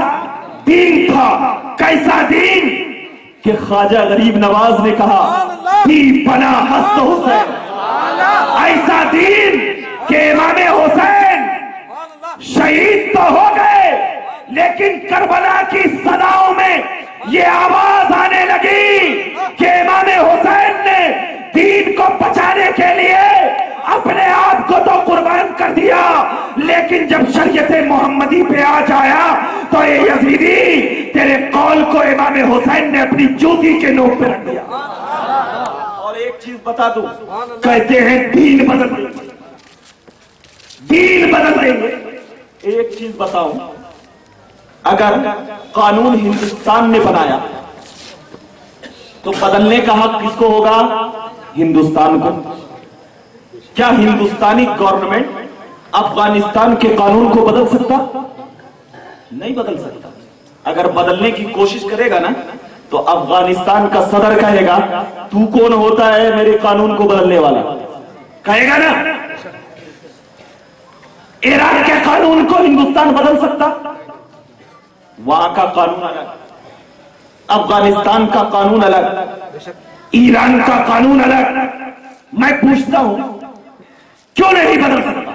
دین تھا۔ کیسا دین؟ کہ خواجہ غریب نواز نے کہا بنا ہست حسین۔ ایسا دین کہ امام حسین شہید تو ہو گئے۔ لیکن کربلا کی صداوں میں یہ آواز آنے لگی کہ امام حسین نے دین کو بچانے کے لیے اپنے آپ کو تو قربان کر دیا لیکن جب شریعت محمدی پہ آ جایا تو اے یزیدی تیرے قول کو امام حسین نے اپنی جوتی کے نوک پہ رکھ دیا۔ اور ایک چیز بتا دو کہتے ہیں دین بدل دین بدل رہی ایک چیز بتاؤں۔ اگر قانون ہندوستان نے بنایا، تو بدلنے کا حق کس کو ہوگا؟ ہندوستان کو۔ کیا ہندوستانی گورنمنٹ افغانستان کے قانون کو بدل سکتا؟ نہیں بدل سکتا۔ اگر بدلنے کی کوشش کرے گا نا، تو افغانستان کا صدر کہے گا، تو کون ہوتا ہے میرے قانون کو بدلنے والا؟ کہے گا نا۔ ایران کے قانون کو ہندوستان بدل سکتا؟ وہاں کا قانون الگ، افغانستان کا قانون الگ، ایران کا قانون الگ۔ میں پوچھتا ہوں، کیوں نہیں بدل سکتا؟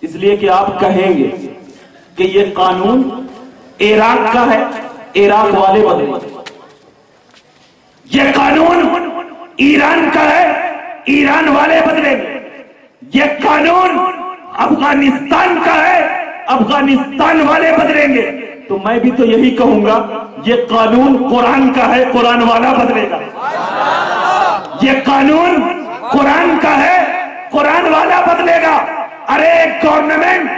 اس لیے کہ آپ کہیں گے کہ یہ قانون عراق کا ہے، عراق والے بدل یہ قانون ایران کا ہے، ایران والے بدلے یہ قانون افغانستان کا ہے، افغانستان والے بدلیں گے۔ تو میں بھی تو یہی کہوں گا، یہ قانون قرآن کا ہے، قرآن والا بدلے گا۔ یہ قانون قرآن کا ہے، قرآن والا بدلے گا۔ ارے گورنمنٹ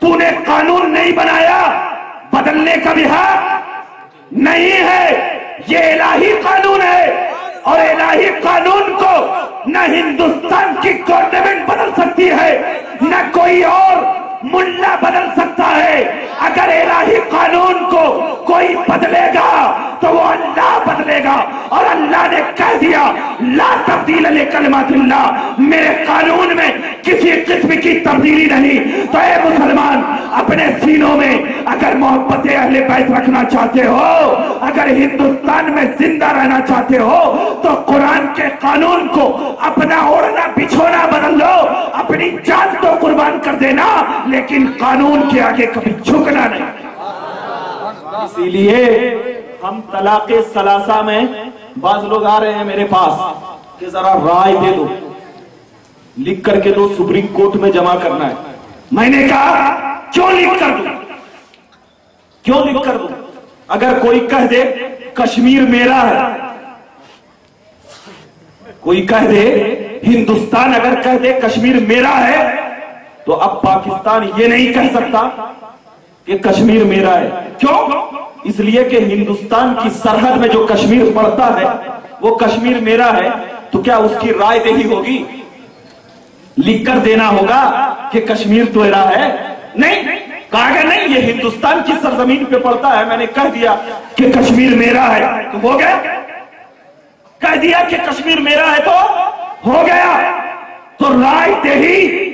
تو نے قانون نہیں بنایا، بدلنے کا بھی حق نہیں ہے۔ یہ الہی قانون ہے اور الہی قانون کو نہ ہندوستان کی گورنمنٹ بدل سکتی ہے، نہ کوئی اور ملہ بدل سکتا ہے۔ اگر الہی قانون کو کوئی بدلے گا، تو وہ اللہ بدلے گا۔ اور اللہ نے کہہ دیا، لا تبدیل علی کلمات اللہ۔ میرے قانون میں کسی قسم کی تبدیلی نہیں۔ تو اے مسلمان، اپنے سینوں میں اگر محبت اہل بیت رکھنا چاہتے ہو، اگر ہندوستان میں زندہ رہنا چاہتے ہو، تو قرآن کے قانون کو اپنا اوڑنا بچھونا، بدل لو اپنی جان کو قربان کر دینا۔ لیکن قانون کے آگے کبھی جھکنا نہیں۔ اسی لیے ہم طلاق سلاسہ میں بعض لوگ آ رہے ہیں میرے پاس کہ ذرا رائے دے دو۔ لکھ کر کے دو سپریم کورٹ میں جمع کرنا ہے۔ میں نے کہا کیوں لکھ کر دو کیوں لکھ کر دو اگر کوئی کہہ دے کشمیر میرا ہے۔ کوئی کہہ دے ہندوستان اگر کہہ دے کشمیر میرا ہے تو اب پاکستان یہ نہیں کہہ سکتا کہ کشمیر میرا ہے۔ کیوں؟ اس لیے کہ ہندوستان کی سرحد میں جو کشمیر پڑتا ہے، وہ کشمیر میرا ہے۔ تو کیا اس کی رائے دہی ہوگی؟ لکھ کر دینا ہوگا کہ کشمیر تو ایرا ہے۔ نہیں، کہا گیا نہیں، یہ ہندوستان کی سرزمین پہ پڑتا ہے۔ میں نے کہہ دیا کہ کشمیر میرا ہے۔ تو ہو گیا۔ کہہ دیا کہ کشمیر میرا ہے تو ہو گیا۔ تو رائے دہی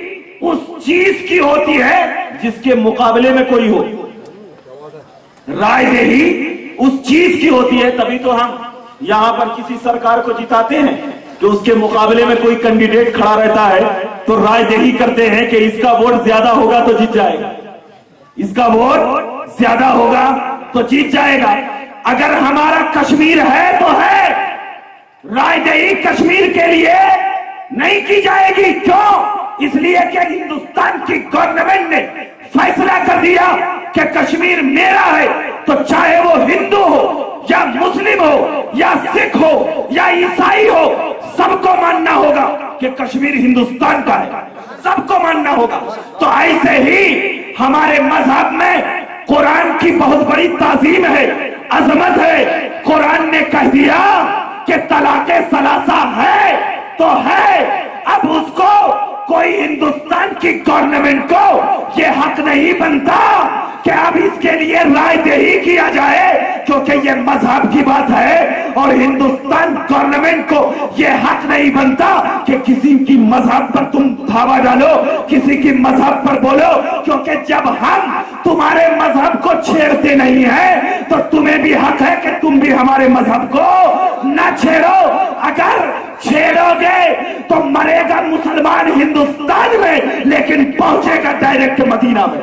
اس چیز کی ہوتی ہے جس کے مقابلے میں کوئی ہو۔ رائے دہی اس چیز کی ہوتی ہے، تبھی تو ہم یہاں پر کسی سرکار کو جتاتے ہیں کہ اس کے مقابلے میں کوئی کینڈیڈیٹ کھڑا رہتا ہے، تو رائے دہی کرتے ہیں کہ اس کا ووٹ زیادہ ہوگا تو جیت جائے گا۔ اس کا ووٹ زیادہ ہوگا تو جیت جائے گا۔ اگر ہمارا کشمیر ہے تو ہے۔ رائے دہی کشمیر کے لیے نہیں کی جائے گی۔ کیوں؟ اس لیے کہ ہندوستان کی گورنمنٹ نے فیصلہ کر دیا کہ کشمیر میرا ہے، تو چاہے وہ ہندو ہو یا مسلم ہو یا سکھ ہو یا عیسائی ہو، سب کو ماننا ہوگا کہ کشمیر ہندوستان کا ہے۔ سب کو ماننا ہوگا۔ تو ایسے ہی ہمارے مذہب میں قرآن کی بہت بڑی تعظیم ہے، عظمت ہے۔ قرآن نے کہہ دیا کہ طلاق ثلاثہ ہے تو ہے، اب اس کو کوئی ہندوستان کی گورنمنٹ کو یہ حق نہیں بنتا کہ اب اس کے لیے رائے دہی کیا جائے کیونکہ یہ مذہب کی بات ہے، اور ہندوستان گورنمنٹ کو یہ حق نہیں بنتا کہ کسی کی مذہب پر تم دھاوا ڈالو، کسی کی مذہب پر بولو، کیونکہ جب ہم تمہارے مذہب کو چھیڑتے نہیں ہیں، تو تمہیں بھی حق ہے کہ تم بھی ہمارے مذہب کو نہ چھیڑو۔ اگر چھیڑو گے تو مرے گا مسلمان ہندوستان میں، لیکن پہنچے گا ڈائریکٹ مدینہ میں۔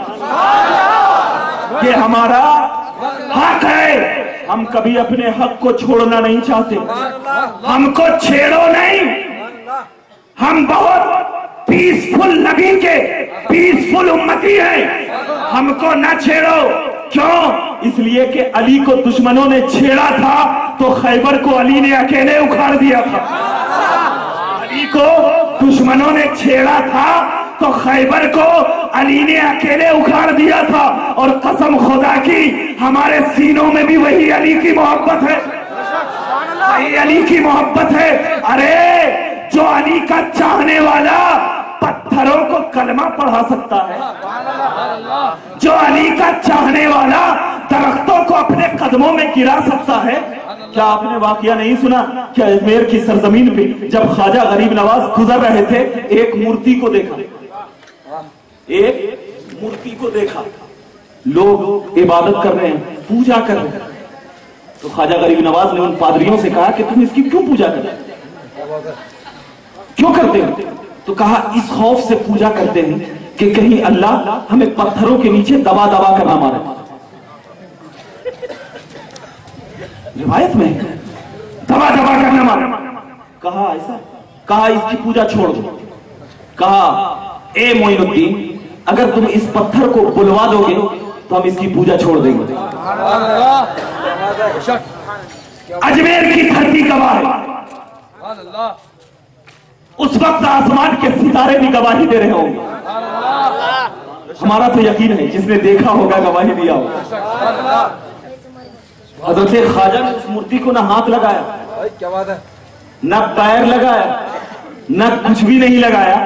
یہ ہمارا حق ہے۔ ہم کبھی اپنے حق کو چھوڑنا نہیں چاہتے۔ ہم کو چھیڑو نہیں۔ ہم بہت پیسفل نبی کے پیسفل امتی ہیں۔ ہم کو نہ چھیڑو۔ کیوں؟ اس لیے کہ علی کو دشمنوں نے چھیڑا تھا تو خیبر کو علی نے اکیلے اکھاڑ دیا تھا۔ کو دشمنوں نے چھیڑا تھا، تو خیبر کو علی نے اکیلے اکھاڑ دیا تھا۔ اور قسم خدا کی، ہمارے سینوں میں بھی وہی علی کی محبت ہے۔ وہی علی کی محبت ہے۔ ارے، جو علی کا چاہنے والا پتھروں کو کلمہ پڑھا سکتا ہے۔ جو علی کا چاہنے والا درختوں کو اپنے قدموں میں گرا سکتا ہے۔ کیا آپ نے واقعہ نہیں سنا کہ اجمیر کی سرزمین پہ جب خواجہ غریب نواز گزر رہے تھے، ایک مورتی کو دیکھا۔ ایک مورتی کو دیکھا۔ لوگ عبادت کر رہے ہیں، پوجا کر رہے ہیں۔ تو خواجہ غریب نواز نے ان پادریوں سے کہا کہ تم اس کی کیوں پوجا کرتے کیوں کرتے ہو تو کہا، اس خوف سے پوجا کرتے ہیں کہ کہیں اللہ ہمیں پتھروں کے نیچے دبا دبا کر نہ مارے۔ روایت میں دبا دبا کر نہ مارے کہا ایسا؟ کہا اس کی پوجا چھوڑ دو کہا اے معین الدین اگر تم اس پتھر کو بلوا دو گے تو ہم اس کی پوجا چھوڑ دیں گے۔ اجمیر کی دھرتی گواہ اس وقت آسمان کے ستارے بھی گواہی دے رہے ہوں گے۔ ہمارا تو یقین ہے جس نے دیکھا ہوگا گواہی دیا ہوگا۔ حضرت خواجہ نے اس مورتی کو نہ ہاتھ لگایا کیا بات ہے؟ نہ پیر لگایا نہ کچھ بھی نہیں لگایا۔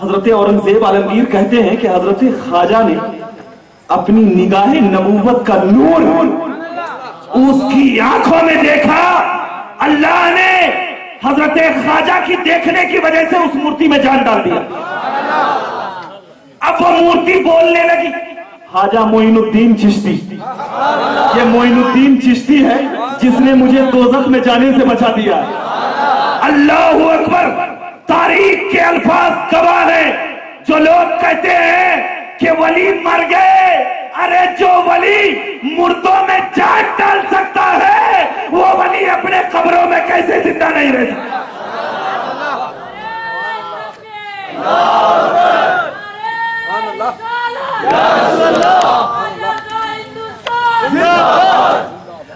حضرت اورنگزیب عالمگیر کہتے ہیں کہ حضرت خواجہ نے اپنی نگاہ نبوت کا نور اس کی آنکھوں میں دیکھا۔ اللہ نے حضرت خواجہ کی دیکھنے کی وجہ سے اس مورتی میں جان ڈال دیا۔ اب وہ مورتی بولنے لگی۔ خواجہ معین الدین چشتی۔ یہ معین الدین چشتی ہے جس نے مجھے دوزخ میں جانے سے بچا دیا۔ اللہ اکبر تاریخ کے الفاظ گواہ ہیں۔ جو لوگ کہتے ہیں کہ ولی مر گئے ارے جو ولی مردوں میں جان ڈال سکتا ہے وہ ولی اپنے قبروں میں کیسے زندہ نہیں رہ سکتا؟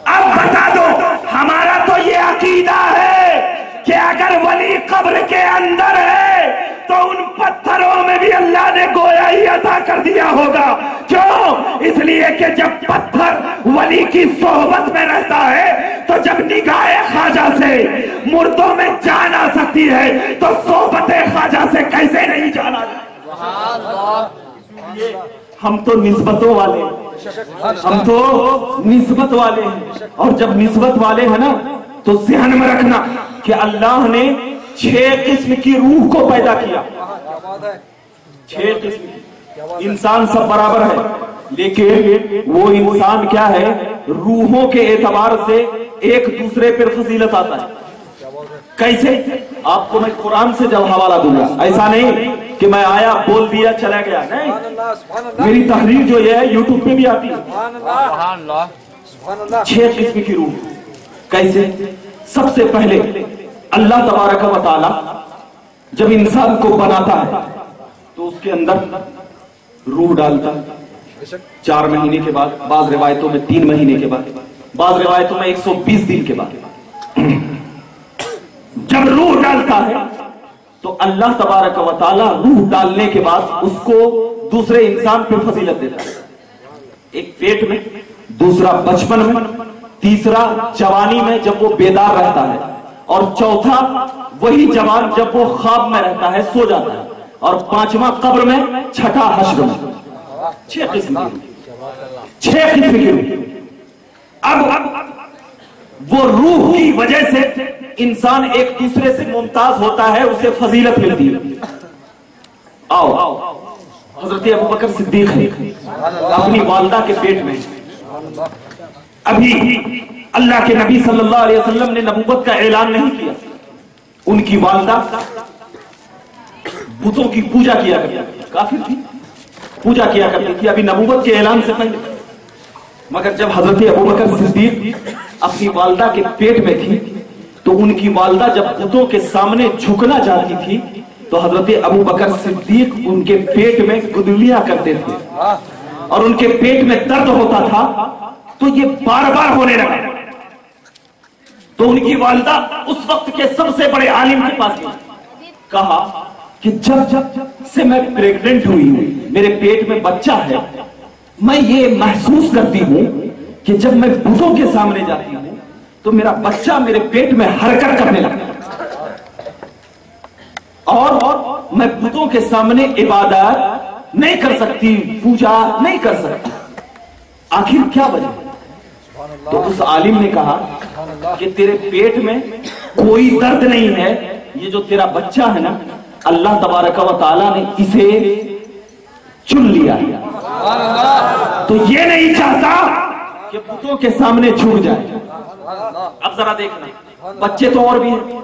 اب بتا دو، ہمارا تو یہ عقیدہ ہے کہ اگر ولی قبر کے اندر ہے تو ان پتھروں میں بھی اللہ نے گویا ہی عطا کر دیا ہوگا۔ کیوں؟ اس لیے کہ جب پتھر ولی کی صحبت میں رہتا ہے تو جب نگاہ خواجہ سے مردوں میں جان آ سکتی ہے تو صحبت خواجہ سے کیسے نہیں جانا۔ ہم تو نسبتوں والے ہیں۔ ہم تو نسبت والے ہیں۔ اور جب نسبت والے ہیں نا، تو ذہن میں رکھنا کہ اللہ نے چھ قسم کی روح کو پیدا کیا۔ چھ قسم کی۔ انسان سب برابر ہے، لیکن وہ انسان کیا ہے، روحوں کے اعتبار سے ایک دوسرے پر فضیلت آتا ہے۔ کیسے؟ آپ کو میں قرآن سے جب حوالہ دوں گا۔ ایسا نہیں۔ کہ میں آیا، بول دیا، چلا گیا۔ نہیں۔ میری تحریر جو یہ ہے، یوٹیوب پہ بھی آتی ہے۔ چھ قسم کی روح۔ کیسے؟ سب سے پہلے اللہ تبارک و تعالی جب انسان کو بناتا ہے، تو اس کے اندر روح ڈالتا ہے۔ چار مہینے کے بعد، بعض روایتوں میں تین مہینے کے بعد، بعض روایتوں میں ایک سو بیس دن کے بعد۔ جب روح ڈالتا ہے تو اللہ تبارک و تعالی روح ڈالنے کے بعد اس کو دوسرے انسان پہ فضیلت دیتا ہے۔ ایک پیٹ میں، دوسرا بچپن میں، تیسرا جوانی میں جب وہ بیدار رہتا ہے۔ اور چوتھا، وہی جوان جب وہ خواب میں رہتا ہے، سو جاتا ہے۔ اور پانچواں قبر میں چھٹا حشر میں۔ چھ قسم چھ قسم اب اب وہ روح کی وجہ سے انسان ایک دوسرے سے ممتاز ہوتا ہے، اسے فضیلت ملتی ہے۔ آؤ، حضرت ابو بکر صدیق ہے اپنی والدہ کے پیٹ میں۔ ابھی اللہ کے نبی صلی اللہ علیہ وسلم نے نبوت کا اعلان نہیں کیا۔ ان کی والدہ بتوں کی پوجا کیا کرتی تھی۔ کافر تھی۔ پوجا کیا کرتی تھی۔ ابھی نبوت کے اعلان سے پہلے۔ مگر جب حضرت ابو بکر صدیق اپنی والدہ کے پیٹ میں تھی، تو ان کی والدہ جب بتوں کے سامنے جھکنا چاہتی تھی، تو حضرت ابو بکر صدیق ان کے پیٹ میں گدلیاں کرتے تھے۔ اور ان کے پیٹ میں درد ہوتا تھا، تو یہ بار بار ہونے لگا۔ تو ان کی والدہ اس وقت کے سب سے بڑے عالم کے پاس گئی۔ کہا کہ جب جب سے میں پریگننٹ ہوئی ہوں، میرے پیٹ میں بچہ ہے، میں یہ محسوس کرتی ہوں کہ جب میں بتوں کے سامنے جاتی ہوں تو میرا بچہ میرے پیٹ میں حرکت کرنے لگتا اور میں بتوں کے سامنے عبادت نہیں کر سکتی، پوجا نہیں کر سکتی۔ آخر کیا وجہ؟ تو اس عالم نے کہا کہ تیرے پیٹ میں کوئی درد نہیں ہے، یہ جو تیرا بچہ ہے نا، اللہ تبارک و تعالی نے اسے چن لیا ہے۔ تو یہ نہیں چاہتا کہ بتوں کے سامنے چھوٹ جائے۔ اب ذرا دیکھنا۔ بچے تو اور بھی ہیں۔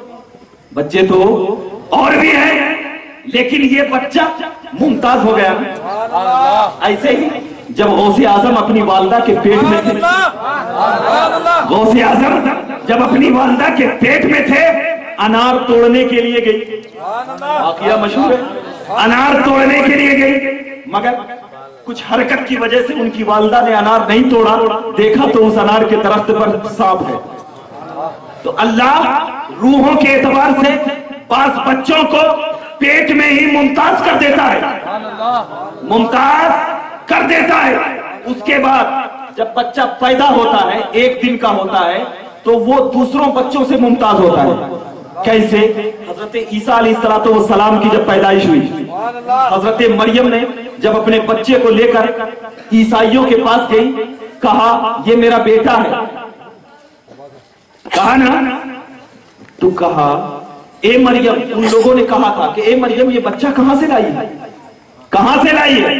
بچے تو اور بھی ہیں۔ لیکن یہ بچہ ممتاز ہو گیا۔ ایسے ہی جب غوث اعظم اپنی والدہ کے پیٹ میں تھے۔ غوث اعظم جب اپنی والدہ کے پیٹ میں تھے، انار توڑنے کے لیے گئی۔ واقعہ مشہور ہے۔ انار توڑنے کے لیے گئی۔ مگر کچھ حرکت کی وجہ سے ان کی والدہ نے انار نہیں توڑا، دیکھا تو اس انار کے درخت پر سانپ ہے۔ تو اللہ روحوں کے اعتبار سے بعض بچوں کو پیٹ میں ہی ممتاز کر دیتا ہے۔ ممتاز کر دیتا ہے۔ اس کے بعد جب بچہ پیدا ہوتا ہے، ایک دن کا ہوتا ہے، تو وہ دوسروں بچوں سے ممتاز ہوتا ہے۔ کیسے؟ حضرت عیسیٰ علیہ السلام کی جب پیدائش ہوئی۔ حضرت مریم نے جب اپنے بچے کو لے کر عیسائیوں کے پاس گئی، کہا، یہ میرا بیٹا ہے۔ کہا نا، تو کہا، اے مریم، ان لوگوں نے کہا تھا کہ اے مریم، یہ بچہ کہاں سے لائی ہے؟ کہاں سے لائی ہے؟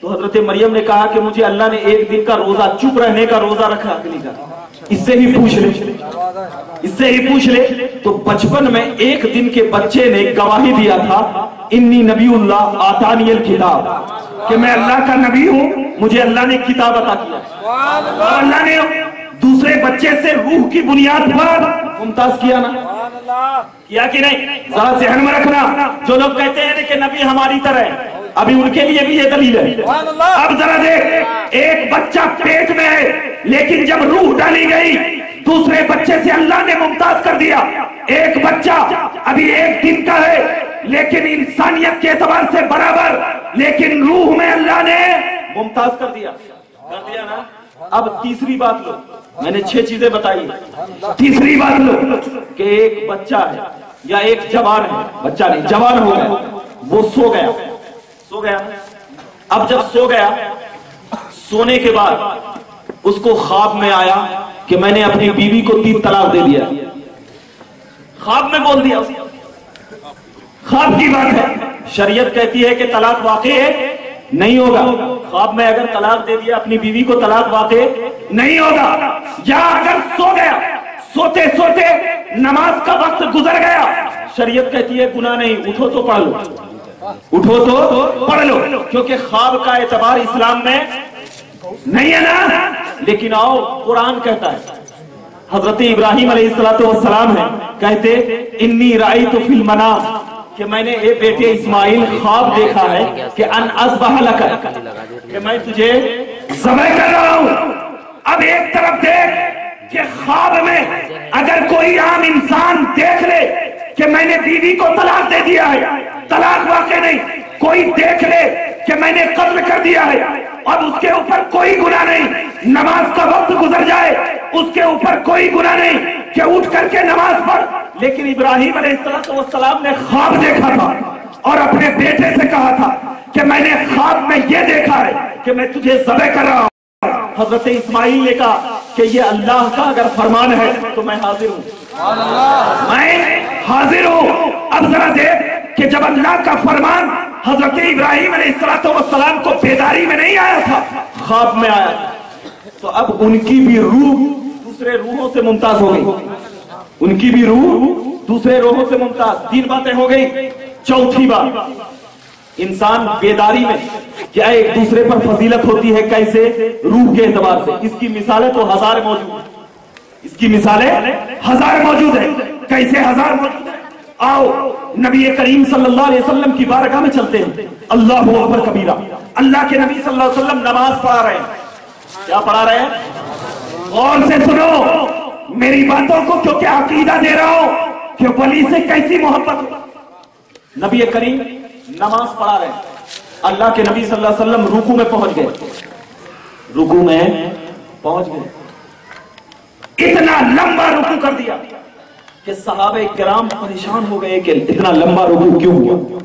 تو حضرت مریم نے کہا کہ مجھے اللہ نے ایک دن کا روزہ، چپ رہنے کا روزہ رکھا کا۔ اس سے ہی پوچھ لے۔ اس سے ہی پوچھ لے۔ تو بچپن میں ایک دن کے بچے نے گواہی دیا تھا انی نبی اللہ آتانی الکتاب. کہ میں اللہ کا نبی ہوں، مجھے اللہ نے کتاب عطا کیا اور اللہ نے دوسرے بچے سے روح کی بنیاد پر ممتاز کیا نا۔ کیا کہ نہیں؟ ذرا ذہن میں رکھنا۔ جو لوگ کہتے ہیں کہ نبی ہماری طرح ہے، ابھی ان کے لیے بھی یہ دلیل ہے۔ اب ذرا دیکھ، ایک بچہ پیٹ میں ہے، لیکن جب روح ڈالی گئی دوسرے بچے سے اللہ نے ممتاز کر دیا۔ ایک بچہ ابھی ایک دن کا ہے لیکن انسانیت کے اعتبار سے برابر لیکن روح میں اللہ نے ممتاز کر دیا۔ کر دیا نا؟ اب تیسری بات لو۔ میں نے چھ چیزیں بتائی۔ تیسری بات لو۔ کہ ایک بچہ ہے یا ایک جوان ہے۔ بچہ نہیں جوان ہو گیا۔ وہ سو گیا۔ سو گیا۔ اب جب سو گیا سونے کے بعد اس کو خواب میں آیا۔ کہ میں نے اپنی بیوی کو تین طلاق دے دیا۔ خواب میں بول دیا۔ خواب کی بات ہے۔ شریعت کہتی ہے کہ طلاق واقع ہے۔ نہیں ہوگا۔ خواب میں اگر طلاق دے دیا اپنی بیوی کو طلاق واقع نہیں ہوگا۔ یا اگر سو گیا سوتے سوتے نماز کا وقت گزر گیا۔ شریعت کہتی ہے گناہ نہیں اٹھو تو پڑھ لو۔ اٹھو تو پڑھ لو۔ کیونکہ خواب کا اعتبار اسلام میں نہیں ہے نا؟ لیکن آؤ، قرآن کہتا ہے۔ حضرت ابراہیم علیہ السلام والسلام ہے کہتے، انی رائی تو فی المنام کہ میں نے اے بیٹے اسماعیل خواب دیکھا ہے کہ ان اصبح لکا کہ میں تجھے ذبح کر رہا ہوں۔ اب ایک طرف دیکھ کہ خواب میں اگر کوئی عام انسان دیکھ لے کہ میں نے بیوی کو طلاق دے دیا ہے۔ طلاق واقع نہیں۔ کوئی دیکھ لے کہ میں نے قتل کر دیا ہے اور اس کے اوپر کوئی گناہ نہیں۔ نماز کا وقت گزر جائے اس کے اوپر کوئی گناہ نہیں کہ اٹھ کر کے نماز پڑھ۔ لیکن ابراہیم علیہ السلام نے خواب دیکھا تھا اور اپنے بیٹے سے کہا تھا کہ میں نے خواب میں یہ دیکھا ہے کہ میں تجھے ذبح کر رہا ہوں۔ حضرت اسماعیل نے کہا کہ یہ اللہ کا اگر فرمان ہے تو میں حاضر ہوں۔ میں حاضر ہوں۔ اب ذرا دیکھ کہ جب اللہ کا فرمان حضرت ابراہیم علیہ السلام کو بیداری میں نہیں آیا تھا۔ خواب میں آیا تو اب ان کی بھی روح دوسرے روحوں سے ممتاز ہو گئی۔ ان کی بھی روح دوسرے روحوں سے ممتاز۔ تین باتیں ہو گئی۔ چوتھی بات، انسان بیداری میں کیا ایک دوسرے پر فضیلت ہوتی ہے کیسے؟ روح کے اعتبار سے۔ اس کی مثالیں تو ہزار موجود ہیں۔ اس کی مثالیں ہزار موجود ہے کیسے ہزار موجود ہے آؤ، نبی کریم صلی اللہ علیہ وسلم کی بارگاہ میں چلتے ہیں۔ اللہ اکبر کبیرہ۔ اللہ کے نبی صلی اللہ علیہ وسلم نماز پڑھا رہے ہیں۔ کیا پڑھا رہے ہیں؟ غور سے سنو۔ میری باتوں کو کیونکہ عقیدہ دے رہا ہوں؟ کہ ولی سے کیسی محبت ہو؟ نبی کریم نماز پڑھا رہے ہیں۔ اللہ کے نبی صلی اللہ علیہ وسلم رکو میں پہنچ گئے۔ رکو میں پہنچ گئے۔ اتنا لمبا رکو کر دیا۔ کہ صحابہ کرام پریشان ہو گئے کہ اتنا لمبا رکو کیوں ہوا؟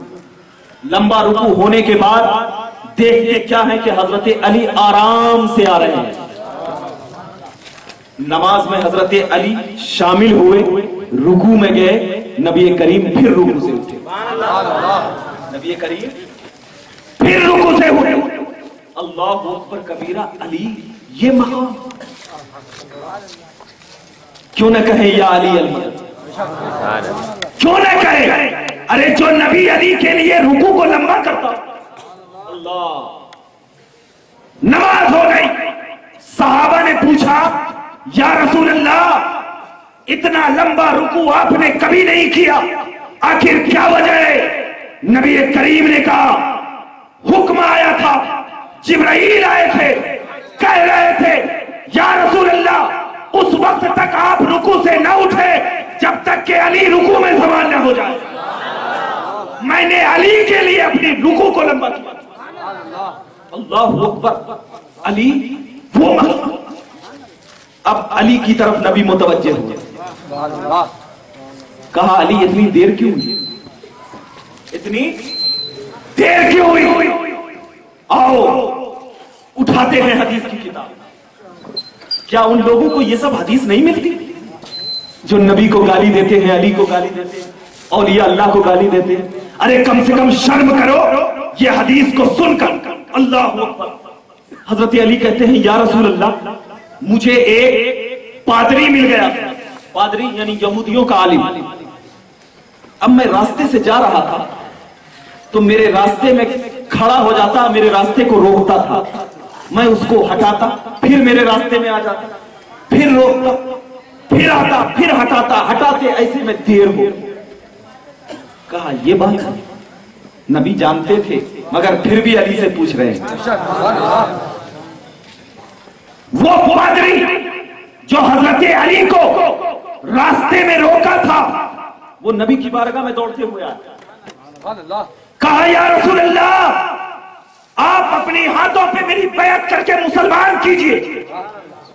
لمبا رکو ہونے کے بعد دیکھتے کیا ہے کہ حضرت علی آرام سے آ رہے ہیں۔ نماز میں حضرت علی شامل ہوئے رکو میں گئے، نبی کریم پھر رکو سے اٹھے۔ نبی کریم پھر رکو سے ہوئے اللہ اکبر کبیرہ علی، یہ مقام۔ کیوں نہ کہیں یا علی علی کیوں نہ کہے ارے جو نبی علی کے لیے رکو کو لمبا کرتا نماز ہو گئی۔ صحابہ نے پوچھا، یا رسول اللہ، اتنا لمبا رکو آپ نے کبھی نہیں کیا، آخر کیا وجہ ہے؟ نبی کریم نے کہا، حکم آیا تھا، جبرائیل آئے تھے، کہہ رہے تھے، یا رسول اللہ اس وقت تک آپ رکو سے نہ اٹھے جب تک کہ علی رکو میں سوال نہ ہو جائے۔ میں نے علی کے لیے اپنی رکو کو لمبا کیا۔ اللہ اکبر۔ علی، وہ مقام اب علی کی طرف نبی متوجہ ہوئے۔ کہا، علی، اتنی دیر کیوں ہوئی؟ اتنی دیر کیوں ہوئی؟ آؤ، اٹھاتے ہیں حدیث کی کتاب۔ کیا ان لوگوں کو یہ سب حدیث نہیں ملتی؟ جو نبی کو گالی دیتے ہیں، علی کو گالی دیتے ہیں، اولیاء اللہ کو گالی دیتے ہیں، ارے کم سے کم شرم کرو، یہ حدیث کو سن کر، اللہ حضرت علی کہتے ہیں، یا رسول اللہ، مجھے ایک پادری مل گیا۔ پادری یعنی یہودیوں کا عالم۔ اب میں راستے سے جا رہا تھا، تو میرے راستے میں کھڑا ہو جاتا، میرے راستے کو روکتا تھا۔ میں اس کو ہٹاتا، پھر میرے راستے میں آ جاتا، پھر روکتا، پھر آتا، پھر ہٹاتا، ہٹاتے ایسے میں دیر ہو۔ کہا، یہ بات ہے۔ نبی جانتے تھے، مگر پھر بھی علی سے پوچھ رہے ہیں۔ وہ پادری جو حضرت علی کو راستے میں روکا تھا، وہ نبی کی بارگاہ میں دوڑتے ہوئے آیا۔ کہا، یا رسول اللہ آپ اپنی ہاتھوں پہ میری بیعت کر کے مسلمان کیجیے۔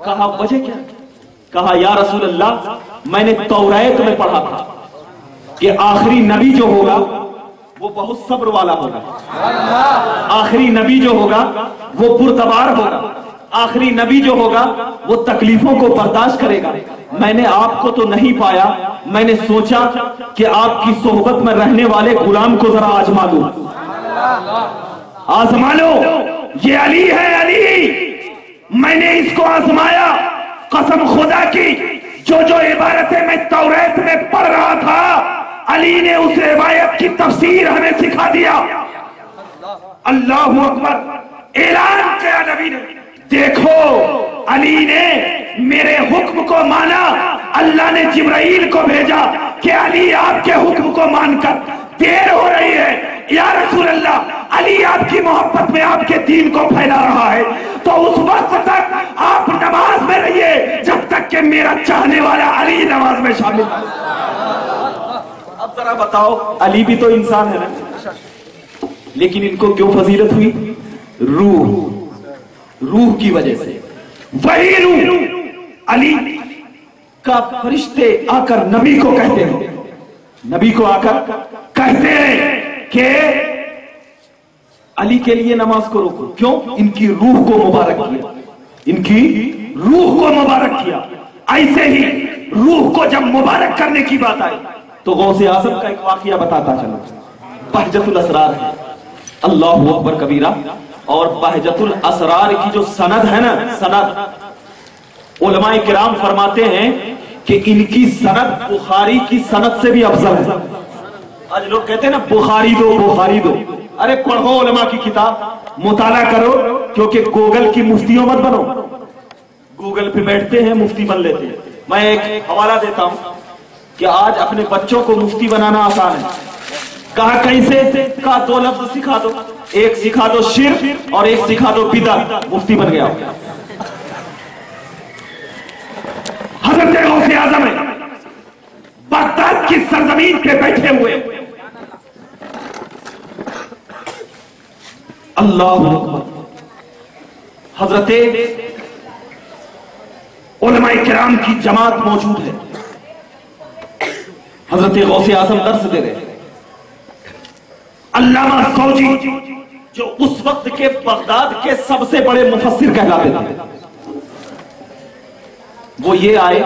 کہا، وجہ کیا؟ کہا، یا رسول اللہ، میں نے توریت میں پڑھا تھا کہ آخری نبی جو ہوگا، وہ بہت صبر والا ہوگا۔ آخری نبی جو ہوگا، وہ پرتبار ہوگا۔ آخری نبی جو ہوگا، وہ تکلیفوں کو برداشت کرے گا۔ میں نے آپ کو تو نہیں پایا، میں نے سوچا کہ آپ کی صحبت میں رہنے والے غلام کو ذرا آزما دوں۔ آزما لو یہ علی ہے علی۔ میں نے اس کو آزمایا۔ قسم خدا کی، جو جو عبارتیں میں توریت میں پڑھ رہا تھا، علی نے اس روایت کی تفسیر ہمیں سکھا دیا۔ اللہ اکبر۔ اعلان کیا نبی نے۔ دیکھو، علی نے میرے حکم کو مانا۔ اللہ نے جبرائیل کو بھیجا کہ علی آپ کے حکم کو مان کر دیر ہو رہی ہے۔ یا رسول اللہ علی آپ کی محبت میں آپ کے دین کو پھیلا رہا ہے۔ تو اس وقت تک آپ نماز میں رہیے جب تک کہ میرا چاہنے والا علی نماز میں شامل اب ذرا بتاؤ علی بھی تو انسان ہے نا؟ لیکن ان کو کیوں فضیلت ہوئی؟ روح۔ روح کی وجہ سے۔ وہی روح علی کا فرشتے آ کر نبی کو کہتے ہیں۔ نبی کو آ کر کہتے ہیں کہ علی کے لیے نماز کو روکو۔ کیوں؟ ان کی روح کو مبارک کیا۔ ان کی روح کو مبارک کیا۔ ایسے ہی روح کو جب مبارک کرنے کی بات آئی، تو غوث اعظم کا ایک واقعہ بتاتا چلا بہجت الاسرار ہے۔ اللہ اکبر کبیرہ۔ اور بہجت الاسرار کی جو سند ہے نا، سند۔ علماء کرام فرماتے ہیں کہ ان کی سند بخاری کی سند سے بھی افضل ہے۔ آج لوگ کہتے ہیں نا، بخاری دو بخاری دو۔ ارے پڑھو علماء کی کتاب، مطالعہ کرو، کیونکہ گوگل کی مفتیوں مت بنو۔ گوگل پہ بیٹھتے ہیں، مفتی بن لیتے ہیں۔ میں ایک حوالہ دیتا ہوں کہ آج اپنے بچوں کو مفتی بنانا آسان ہے۔ کہا کیسے کہا دو لفظ سکھا دو۔ ایک سکھا دو شیر اور ایک سکھا دو پیدا مفتی بن گیا حضرت غوث اعظم ہے بغداد کی سرزمین پہ بیٹھے ہوئے اللہ حضرت علماء کرام کی جماعت موجود ہے۔ حضرت غوث اعظم درس دے رہے علامہ سوجی جو اس وقت کے بغداد کے سب سے بڑے مفسر کہلاتے تھے۔ وہ یہ آئے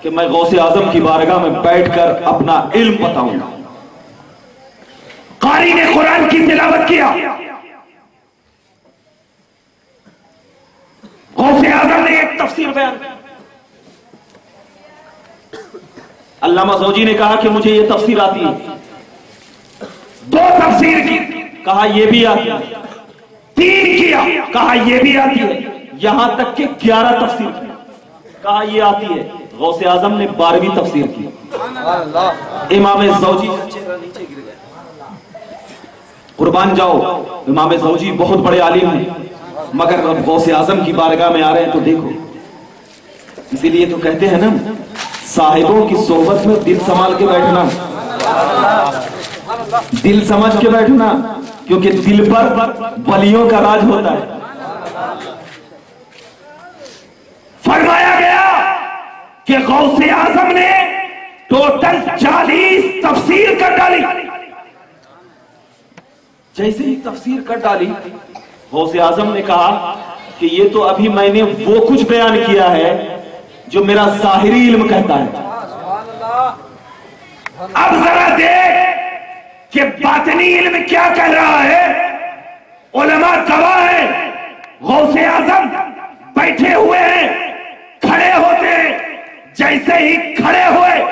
کہ میں غوث اعظم کی بارگاہ میں بیٹھ کر اپنا علم بتاؤں۔ گا قاری نے قرآن کی تلاوت کیا۔ غوث اعظم نے ایک تفسیر بیان۔ علامہ زوجی نے کہا کہ مجھے یہ تفسیر آتی ہے۔ دو تفسیر کی، کہا یہ بھی آتی ہے۔ تین کیا کہا یہ بھی آتی ہے۔ یہاں تک کہ گیارہ تفسیر کی کہا یہ آتی ہے۔ غوث اعظم نے بارہویں تفسیر کی۔ امام زوجی، قربان جاؤ، امام زوجی بہت بڑے عالم ہیں۔ مگر رب غوث اعظم کی بارگاہ میں آ رہے ہیں تو دیکھو۔ اسی لیے تو کہتے ہیں نا، صاحبوں کی صحبت میں دل سنبھال کے بیٹھنا۔ دل سمجھ کے بیٹھنا، کیونکہ دل پر بلیوں کا راج ہوتا ہے۔ فرمایا گیا کہ غوث اعظم نے ٹوٹل چالیس تفسیر کر ڈالی۔ جیسے ہی تفسیر کر ڈالی غوث اعظم نے کہا کہ یہ تو ابھی میں نے وہ کچھ بیان کیا ہے جو میرا ظاہری علم کہتا ہے۔ اب ذرا دیکھ کہ باطنی علم کیا کہہ رہا ہے۔ علماء گواہ ہے غوث اعظم بیٹھے ہوئے ہیں، کھڑے ہوتے ہیں۔ جیسے ہی کھڑے ہوئے،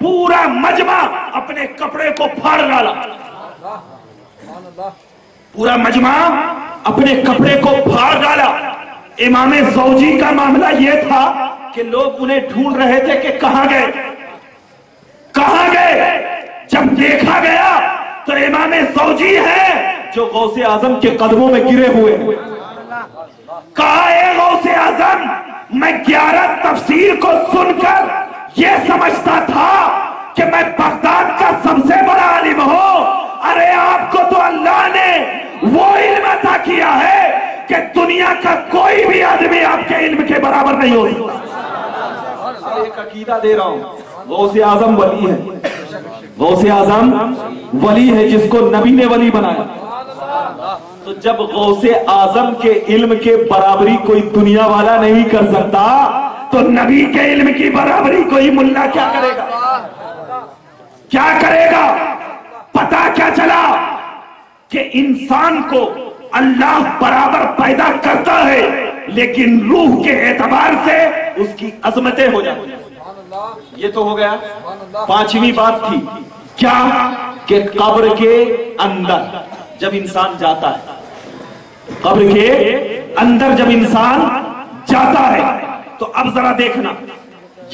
پورا مجمع اپنے کپڑے کو پھاڑ ڈالا۔ پورا مجمع اپنے کپڑے کو پھار ڈالا۔ امام زوجی کا معاملہ یہ تھا کہ لوگ انہیں ڈھونڈ رہے تھے کہ کہاں گئے۔ کہاں گئے؟ جب دیکھا گیا تو امام زوجی ہے جو غوث اعظم کے قدموں میں گرے ہوئے۔ کہا، اے غوث اعظم، میں گیارہ تفسیر کو سن کر یہ سمجھتا تھا کہ میں بغداد کا سب سے بڑا عالم ہوں۔ ارے، آپ کو تو اللہ نے وہ علم عطا کیا ہے کہ دنیا کا کوئی بھی آدمی آپ کے علم کے برابر نہیں ہو سکتا۔ ایک عقیدہ دے رہا ہوں۔ غوث اعظم ولی ہے۔ غوث اعظم ولی ہے جس کو نبی نے ولی بنایا۔ تو جب غوث آزم کے علم کے برابری کوئی دنیا والا نہیں کر سکتا تو نبی کے علم کی برابری کوئی ملا کیا کرے گا؟ کیا کرے گا؟ پتا کیا چلا؟ کہ انسان کو اللہ برابر پیدا کرتا ہے، لیکن روح کے اعتبار سے اس کی عظمتیں ہو جاتی یہ تو ہو گیا۔ پانچویں بات تھی۔ کیا؟ کہ قبر کے اندر جب انسان جاتا ہے۔ قبر کے اندر جب انسان جاتا ہے، تو اب ذرا دیکھنا۔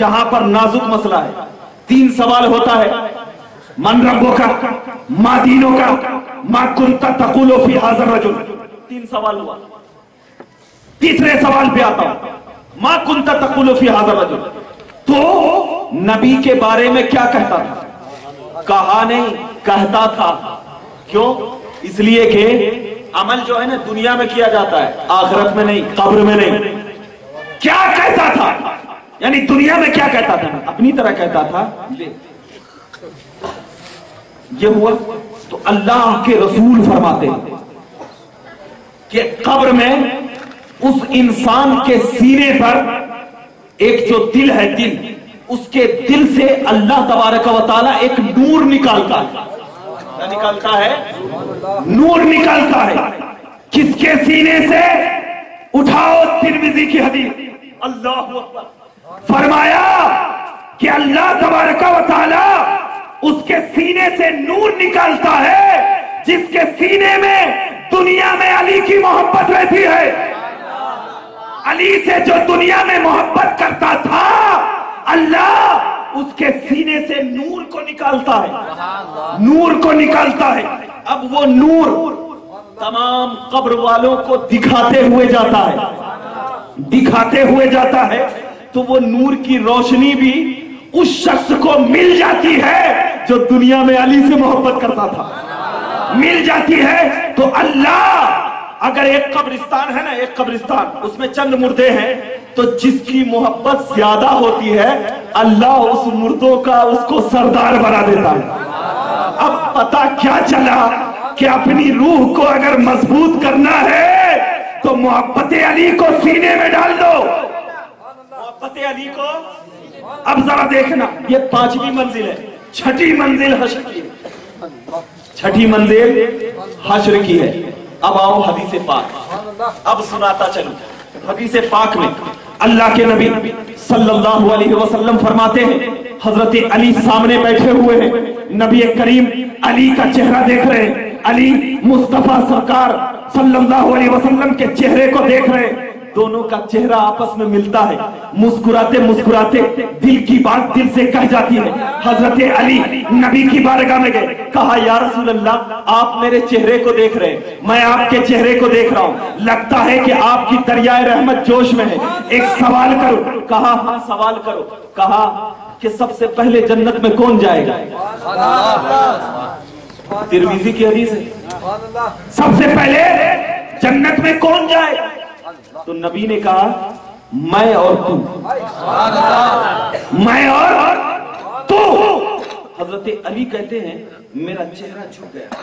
یہاں پر نازک مسئلہ ہے۔ تین سوال ہوتا ہے۔ من ربوں کا ماں دینوں کا ماں کنتا تقولو فی حاضر رجل تین سوال ہوا۔ تیسرے سوال پہ آتا ہوں۔ ماں کنتا تقولو فی حاضر رجل تو نبی کے بارے میں کیا کہتا تھا؟ کہا نہیں کہتا تھا۔ کیوں؟ اس لیے کہ عمل جو ہے نا دنیا میں کیا جاتا ہے آخرت میں نہیں قبر میں نہیں۔ کیا کہتا تھا؟ یعنی دنیا میں کیا کہتا تھا؟ اپنی طرح کہتا تھا لے۔ یہ ہوا تو اللہ کے رسول فرماتے ہیں کہ قبر میں اس انسان کے سینے پر ایک جو دل ہے دل اس کے دل سے اللہ تبارک و تعالی ایک نور نکالتا ہے۔ نکالتا ہے؟ نور نکالتا ہے۔ کس کے سینے سے؟ اٹھاؤ ترمیزی کی حدیث۔ اللہ فرمایا کہ اللہ تبارک و تعالی اس کے سینے سے نور نکالتا ہے، جس کے سینے میں دنیا میں علی کی محبت رہتی ہے۔ علی سے جو دنیا میں محبت کرتا تھا، اللہ اس کے سینے سے نور کو نکالتا ہے۔ نور کو نکالتا ہے۔ اب وہ نور تمام قبر والوں کو دکھاتے ہوئے جاتا ہے۔ دکھاتے ہوئے جاتا ہے تو وہ نور کی روشنی بھی اس شخص کو مل جاتی ہے جو دنیا میں علی سے محبت کرتا تھا۔ مل جاتی ہے تو اللہ، اگر ایک قبرستان ہے نا، ایک قبرستان، اس میں چند مردے ہیں، تو جس کی محبت زیادہ ہوتی ہے، اللہ اس مردوں کا اس کو سردار بنا دیتا ہے۔ اب پتا کیا چلا کہ اپنی روح کو اگر مضبوط کرنا ہے، تو محبت علی کو سینے میں ڈال دو۔ محبت علی کو اب ذرا دیکھنا، یہ پانچویں منزل ہے، چھٹی منزل حشر کی ہے۔ چھٹی منزل حشر کی ہے۔ اب آؤ حدیث پاک۔ اب سناتا چلو۔ حدیث پاک میں اللہ کے نبی صلی اللہ علیہ وسلم فرماتے ہیں، حضرت علی سامنے بیٹھے ہوئے ہیں۔ نبی کریم علی کا چہرہ دیکھ رہے ہیں۔ علی مصطفیٰ سرکار صلی اللہ علیہ وسلم کے چہرے کو دیکھ رہے ہیں۔ دونوں کا چہرہ آپس میں ملتا ہے۔ مسکراتے مسکراتے دل کی بات دل سے کہہ جاتی ہے۔ حضرت علی نبی کی بارگاہ میں گئے۔ کہا یا رسول اللہ آپ میرے چہرے کو دیکھ رہے ہیں۔ میں آپ کے چہرے کو دیکھ رہا ہوں۔ لگتا ہے کہ آپ کی دریائے رحمت جوش میں ہے۔ ایک سوال کرو۔ کہا ہاں سوال کرو۔ کہا کہ سب سے پہلے جنت میں کون جائے گا؟ ترمیزی کی حدیث ہے۔ سب سے پہلے جنت میں کون جائے؟ تو نبی نے کہا، میں اور تو۔ میں اور تو۔ حضرت علی کہتے ہیں، میرا چہرہ جھک گیا۔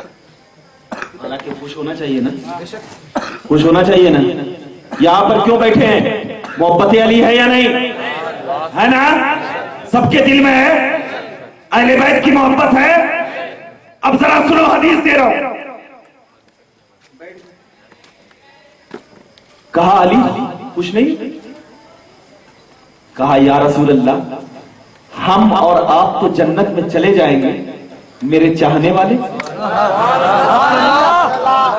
حالانکہ خوش ہونا چاہیے نا۔ خوش ہونا چاہیے نا۔ یہاں پر کیوں بیٹھے ہیں؟ محبت علی ہے یا نہیں؟ ہے نا؟ سب کے دل میں ہے۔ اہل بیت کی محبت ہے۔ اب ذرا سنو حدیث دے رہا ہوں۔ کہا علی، کچھ نہیں؟ کہا، یا رسول اللہ، ہم اور آپ تو جنت میں چلے جائیں گے، میرے چاہنے والے؟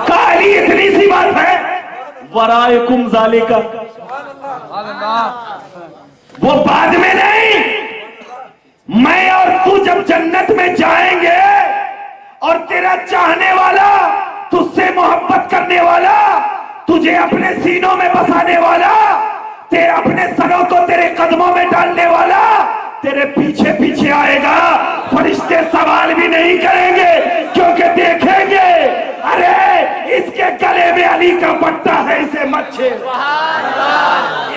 کہا، علی، اتنی سی بات ہے۔ ورائکم ذالکا وہ بعد میں نہیں۔ میں اور تو جب جنت میں جائیں گے، اور تیرا چاہنے والا، تجھ سے محبت کرنے والا تجھے اپنے سینوں میں بسانے والا، تیرے اپنے سروں کو تیرے قدموں میں ڈالنے والا تیرے پیچھے پیچھے آئے گا۔ فرشتے سوال بھی نہیں کریں گے، کیونکہ دیکھیں گے۔ ارے! گلے میں علی کا پٹا ہے، اسے مت چھیڑ۔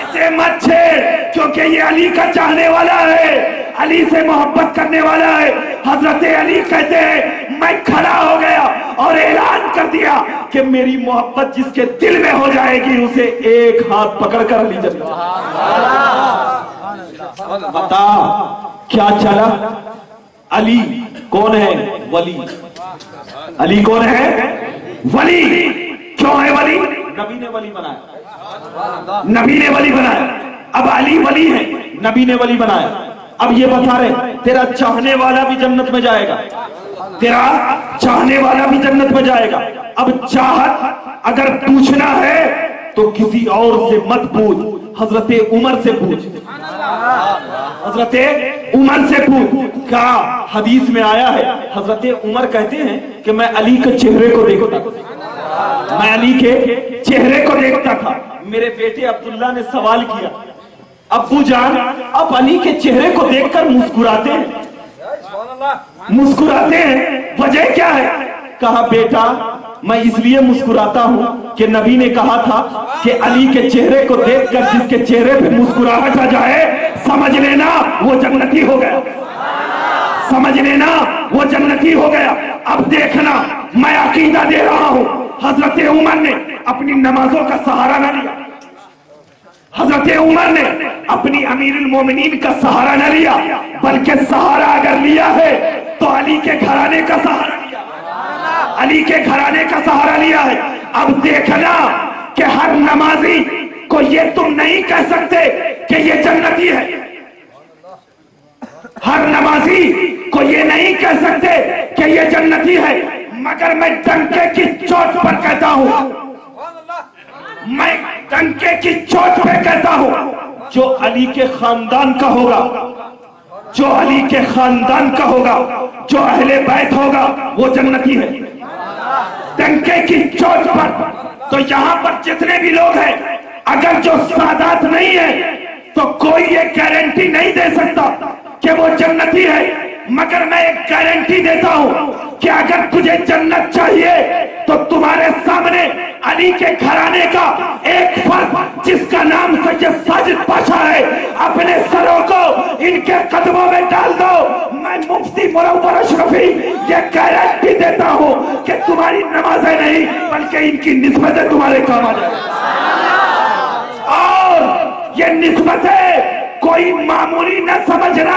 اسے مت چھیڑ، کیونکہ یہ علی کا چاہنے والا ہے۔ علی سے محبت کرنے والا ہے۔ حضرت علی کہتے ہیں، میں کھڑا ہو گیا اور اعلان کر دیا کہ میری محبت جس کے دل میں ہو جائے گی، اسے ایک ہاتھ پکڑ کر علی جب بتا، کیا چلا؟ علی کون ہے؟ ولی۔ علی کون ہے؟ ولی۔ کیوں ہے ولی؟ نبی نے ولی بنایا۔ نبی نے ولی بنایا۔ اب علی ولی ہے نبی نے ولی بنایا۔ اب یہ بتا رہے تیرا چاہنے والا بھی جنت میں جائے گا۔ تیرا چاہنے والا بھی جنت میں جائے گا۔ اب چاہت اگر پوچھنا ہے تو کسی اور سے مت پوچھ۔ حضرت عمر سے پوچھ۔ حضرت عمر سے پوچھ۔ کیا حدیث میں آیا ہے؟ حضرت عمر کہتے ہیں کہ میں علی کے چہرے کو دیکھتا میں علی کے چہرے کو دیکھتا تھا۔ میرے بیٹے عبداللہ نے سوال کیا۔ ابو جان، اب علی کے چہرے کو دیکھ کر مسکراتے ہیں۔ مسکراتے ہیں؟ وجہ کیا ہے؟ کہا، بیٹا، میں اس لیے مسکراتا ہوں کہ نبی نے کہا تھا کہ علی کے چہرے کو دیکھ کر جس کے چہرے پہ مسکراہٹ آ جائے، سمجھ لینا وہ جنتی ہو گیا۔ سمجھ لینا وہ جنتی ہو گیا۔ اب دیکھنا، میں عقیدہ دے رہا ہوں۔ حضرت عمر نے اپنی نمازوں کا سہارا نہ لیا۔ حضرت عمر نے اپنی امیر المومنین کا سہارا نہ لیا، بلکہ سہارا اگر لیا ہے تو علی کے گھرانے کا سہارا لیا علی کے گھرانے کا سہارا لیا ہے۔ اب دیکھنا کہ ہر نمازی کو یہ تم نہیں کہہ سکتے کہ یہ جنتی ہے۔ ہر نمازی کو یہ نہیں کہہ سکتے کہ یہ جنتی ہے۔ مگر میں ڈنکے کی چوٹ پر کہتا ہوں۔ میں ڈنکے کی چوٹ پہ کہتا ہوں۔ جو علی کے خاندان کا ہوگا، جو علی کے خاندان کا ہوگا، جو اہل بیت ہوگا، وہ جنتی ہے۔ ڈنکے کی چوٹ پر۔ تو یہاں پر جتنے بھی لوگ ہیں، اگر جو سادات نہیں ہے تو کوئی یہ گارنٹی نہیں دے سکتا کہ وہ جنتی ہے۔ مگر میں ایک گارنٹی دیتا ہوں کہ اگر تجھے جنت چاہیے تو تمہارے سامنے علی کے گھرانے کا ایک فرد جس کا نام سید ساجد پاشا ہے، اپنے سروں کو ان کے قدموں میں ڈال دو۔ میں مفتی مرور اشرفی یہ گارنٹی دیتا ہوں کہ تمہاری نمازیں نہیں، بلکہ ان کی نسبتیں تمہارے کام آ جائیں۔ اور یہ نسبتیں کوئی معمولی نہ سمجھنا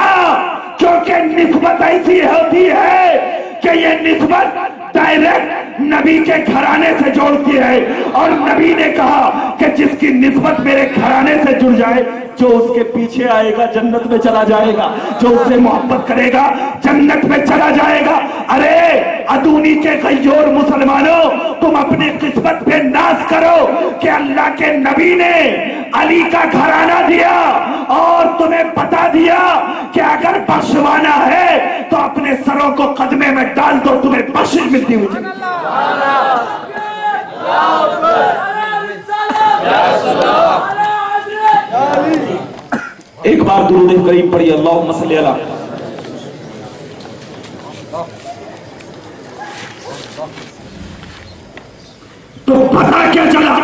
کیونکہ نسبت ایسی ہوتی ہے کہ یہ نسبت ڈائریکٹ نبی کے گھرانے سے جوڑتی ہے۔ اور نبی نے کہا کہ جس کی نسبت میرے گھرانے سے جڑ جائے، جو اس کے پیچھے آئے گا، جنت میں چلا جائے گا۔ جو اس سے محبت کرے گا، جنت میں چلا جائے گا۔ ارے، ادونی کے غیور مسلمانوں، تم اپنی قسمت پہ ناز کرو کہ اللہ کے نبی نے علی کا گھرانہ دیا اور تمہیں بتا دیا کہ اگر بخشوانا ہے تو اپنے سروں کو قدمے میں ڈال دو، تمہیں بخشش ملتی ہوئی ایک بار درود کریم پڑھی اللہ صلی اللہ۔ تو پتا کیا چلا؟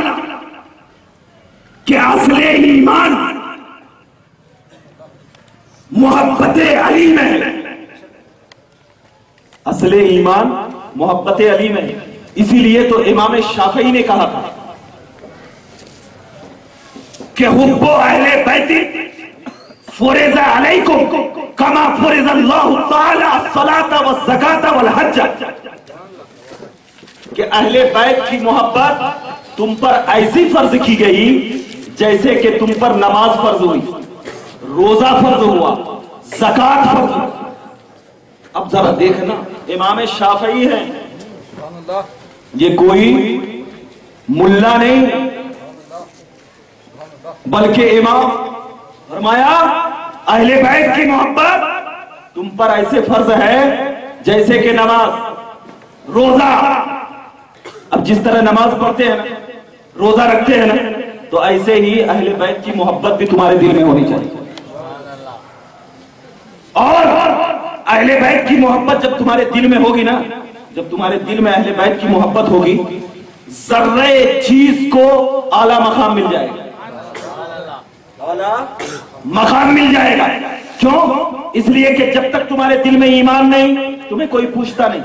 کہ اصل ایمان محبت علی میں اصل ایمان محبت علی میں۔ اسی لیے تو امام شافعی نے کہا تھا کہ حب و اہل بیتی فرض علیکم کما فرض اللہ تعالی الصلاة والزکاة والحج کہ اہل بیت کی محبت تم پر ایسی فرض کی گئی جیسے کہ تم پر نماز فرض ہوئی، روزہ فرض ہوا زکات فرض ہوا۔ اب ذرا دیکھنا۔ امام شافعی ہیں۔ یہ کوئی ملا نہیں بلکہ امام فرمایا اہل بیت کی محبت تم پر ایسے فرض ہے جیسے کہ نماز روزہ۔ اب جس طرح نماز پڑھتے ہیں روزہ رکھتے ہیں نا تو ایسے ہی اہل بیت کی محبت بھی تمہارے دل میں ہونی چاہیے۔ اور اہل بیت کی محبت جب تمہارے دل میں ہوگی نا، جب تمہارے دل میں اہل بیت کی محبت ہوگی ذرے چیز کو اعلی مقام مل جائے گا۔ مقام مل جائے گا۔ کیوں؟ اس لیے کہ جب تک تمہارے دل میں ایمان نہیں، تمہیں کوئی پوچھتا نہیں۔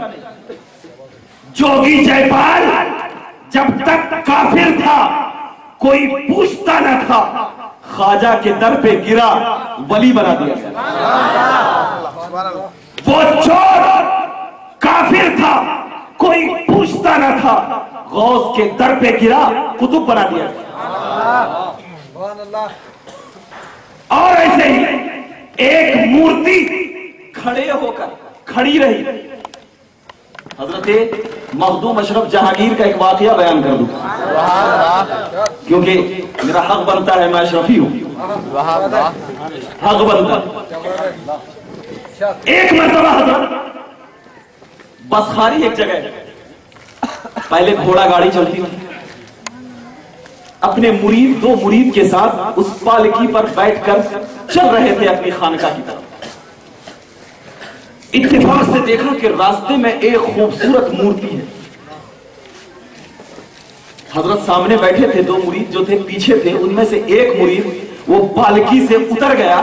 جوگی جے پال جب تک کافر تھا، کوئی پوچھتا نہ تھا۔ خواجہ کے در پہ گرا، ولی بنا دیا۔ وہ چور کافر تھا، کوئی پوچھتا نہ تھا۔ غوث کے در پہ گرا، قطب بنا دیا۔ اور ایسے ہی ایک مورتی کھڑے ہو کر، کھڑی رہی۔ حضرت مخدوم اشرف جہانگیر کا ایک واقعہ بیان کر دوں۔ کیونکہ میرا حق بنتا ہے، میں اشرفی ہوں۔ حق بنتا۔ ایک مرتبہ حضرت بسخاری ایک جگہ پہلے گھوڑا گاڑی چلتی۔ تھی اپنے مرید، دو مرید کے ساتھ اس پالکی پر بیٹھ کر چل رہے تھے اپنی خانقاہ کی طرف۔ اتفاق سے دیکھا کہ راستے میں ایک خوبصورت مورتی ہے۔ حضرت سامنے بیٹھے تھے دو مرید جو تھے پیچھے تھے، ان میں سے ایک مرید وہ پالکی سے اتر گیا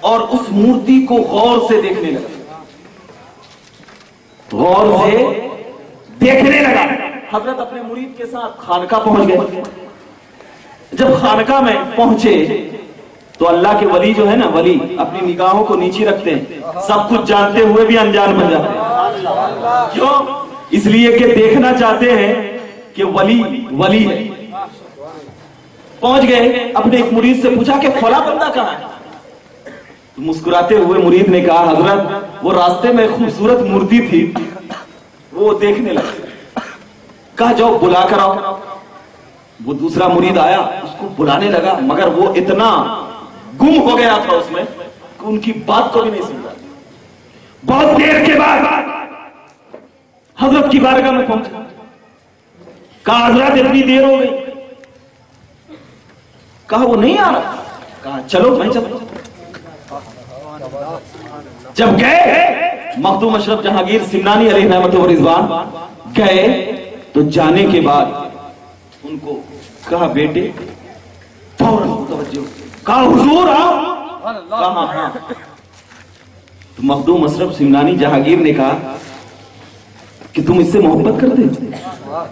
اور اس مورتی کو غور سے دیکھنے لگا۔ غور سے دیکھنے لگا۔ حضرت اپنے مرید کے ساتھ خانقاہ پہنچ گئے۔ جب خانقاہ میں پہنچے تو اللہ کے ولی جو ہے نا، ولی، اپنی نگاہوں کو نیچے رکھتے ہیں۔ سب کچھ جانتے ہوئے بھی انجان بن جاتے ہیں۔ کیوں؟ اس لیے کہ دیکھنا چاہتے ہیں کہ ولی ولی ہے۔ پہنچ گئے، اپنے ایک مرید سے پوچھا کہ فلاں بندہ کہاں ہے؟ تو مسکراتے ہوئے مرید نے کہا، حضرت، وہ راستے میں خوبصورت مورتی تھی۔ وہ دیکھنے لگا کہا، جاؤ، بلا کر آؤ۔ وہ دوسرا مرید آیا، اس کو بلانے لگا، مگر وہ اتنا گم ہو گیا تھا اس میں کہ ان کی بات کو بھی نہیں سنتا بہت دیر کے بعد حضرت کی بارگاہ میں پہنچا۔ کہا، حضرت، اتنی دیر ہو گئی۔ کہا، وہ نہیں آ رہا۔ کہا، چلو، میں چلتا جب گئے، مخدوم اشرف جہانگیر سمنانی علیہ رحمت و رضوان گئے، تو جانے کے بعد ان کو کہا، بیٹے، فوراً متوجہ کہا حضور آؤ. کہا ہاں. تو مخدوم اشرف سمنانی جہانگیر نے کہا کہ تم اس سے محبت کرتے ہو؟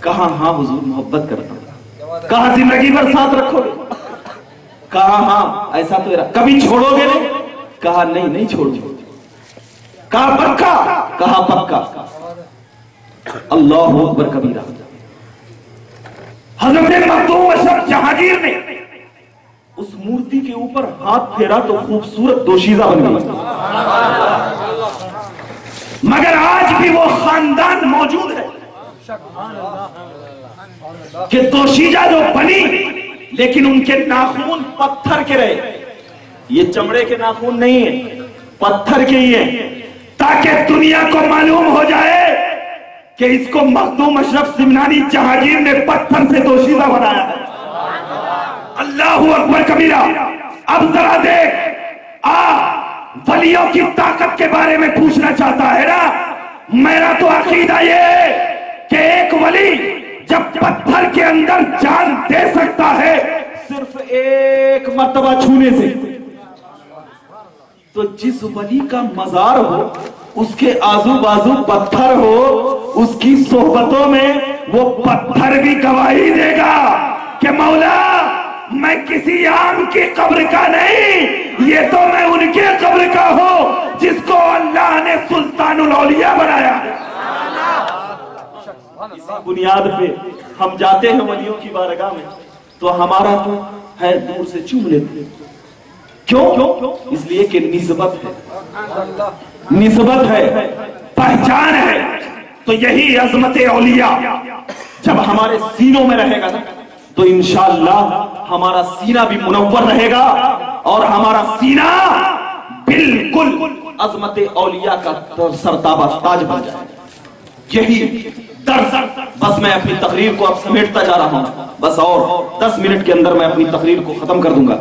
کہا ہاں حضور محبت کرتا ہوں. کہا زندگی بھر ساتھ رکھو گے. کہا ہاں ایسا تو کبھی چھوڑو گے نہیں؟ کہا نہیں نہیں چھوڑ گے کہا پکا؟ کہا پکا. اللہ اکبر کبیرہ. حضرت مخدوم اشرف جہانگیر نے اس مورتی کے اوپر ہاتھ پھیرا تو خوبصورت دوشیزہ بن گئی۔ مگر آج بھی وہ خاندان موجود ہے کہ دوشیجہ جو بنی، لیکن ان کے ناخون پتھر کے رہے۔ یہ چمڑے کے ناخون نہیں ہیں، پتھر کے ہی ہیں۔ تاکہ دنیا کو معلوم ہو جائے کہ اس کو مخدوم اشرف سمنانی جہانگیر نے پتھر سے دوشیزہ بنایا۔ ہے اللہ اکبر کبیرہ، اب ذرا دیکھ، آ، ولیوں کی طاقت کے بارے میں پوچھنا چاہتا ہے نا۔ میرا تو عقیدہ یہ ہے کہ ایک ولی جب پتھر کے اندر جان دے سکتا ہے، صرف ایک مرتبہ چھونے سے۔ تو جس ولی کا مزار ہو، اس کے آزو بازو پتھر ہو، اس کی صحبتوں میں وہ پتھر بھی گواہی دے گا کہ مولا میں کسی عام کی قبر کا نہیں یہ تو میں ان کے قبر کا ہوں جس کو اللہ نے سلطان الاولیاء بنایا۔ اسی بنیاد پہ ہم جاتے ہیں ولیوں کی بارگاہ میں تو ہمارا تو ہے دور سے چوم لیتے۔ کیوں؟ اس لیے کہ نسبت ہے۔ نسبت ہے۔ پہچان ہے۔ تو یہی عظمت اولیاء۔ جب ہمارے سینوں میں رہے گا نا تو انشاءاللہ ہمارا سینہ بھی منور رہے گا اور ہمارا سینہ بالکل عظمت اولیاء کا سرتابہ تاج بن جائے یہی درس بس میں اپنی تقریر کو اب سمیٹتا جا رہا ہوں۔ بس اور دس منٹ کے اندر میں اپنی تقریر کو ختم کر دوں گا۔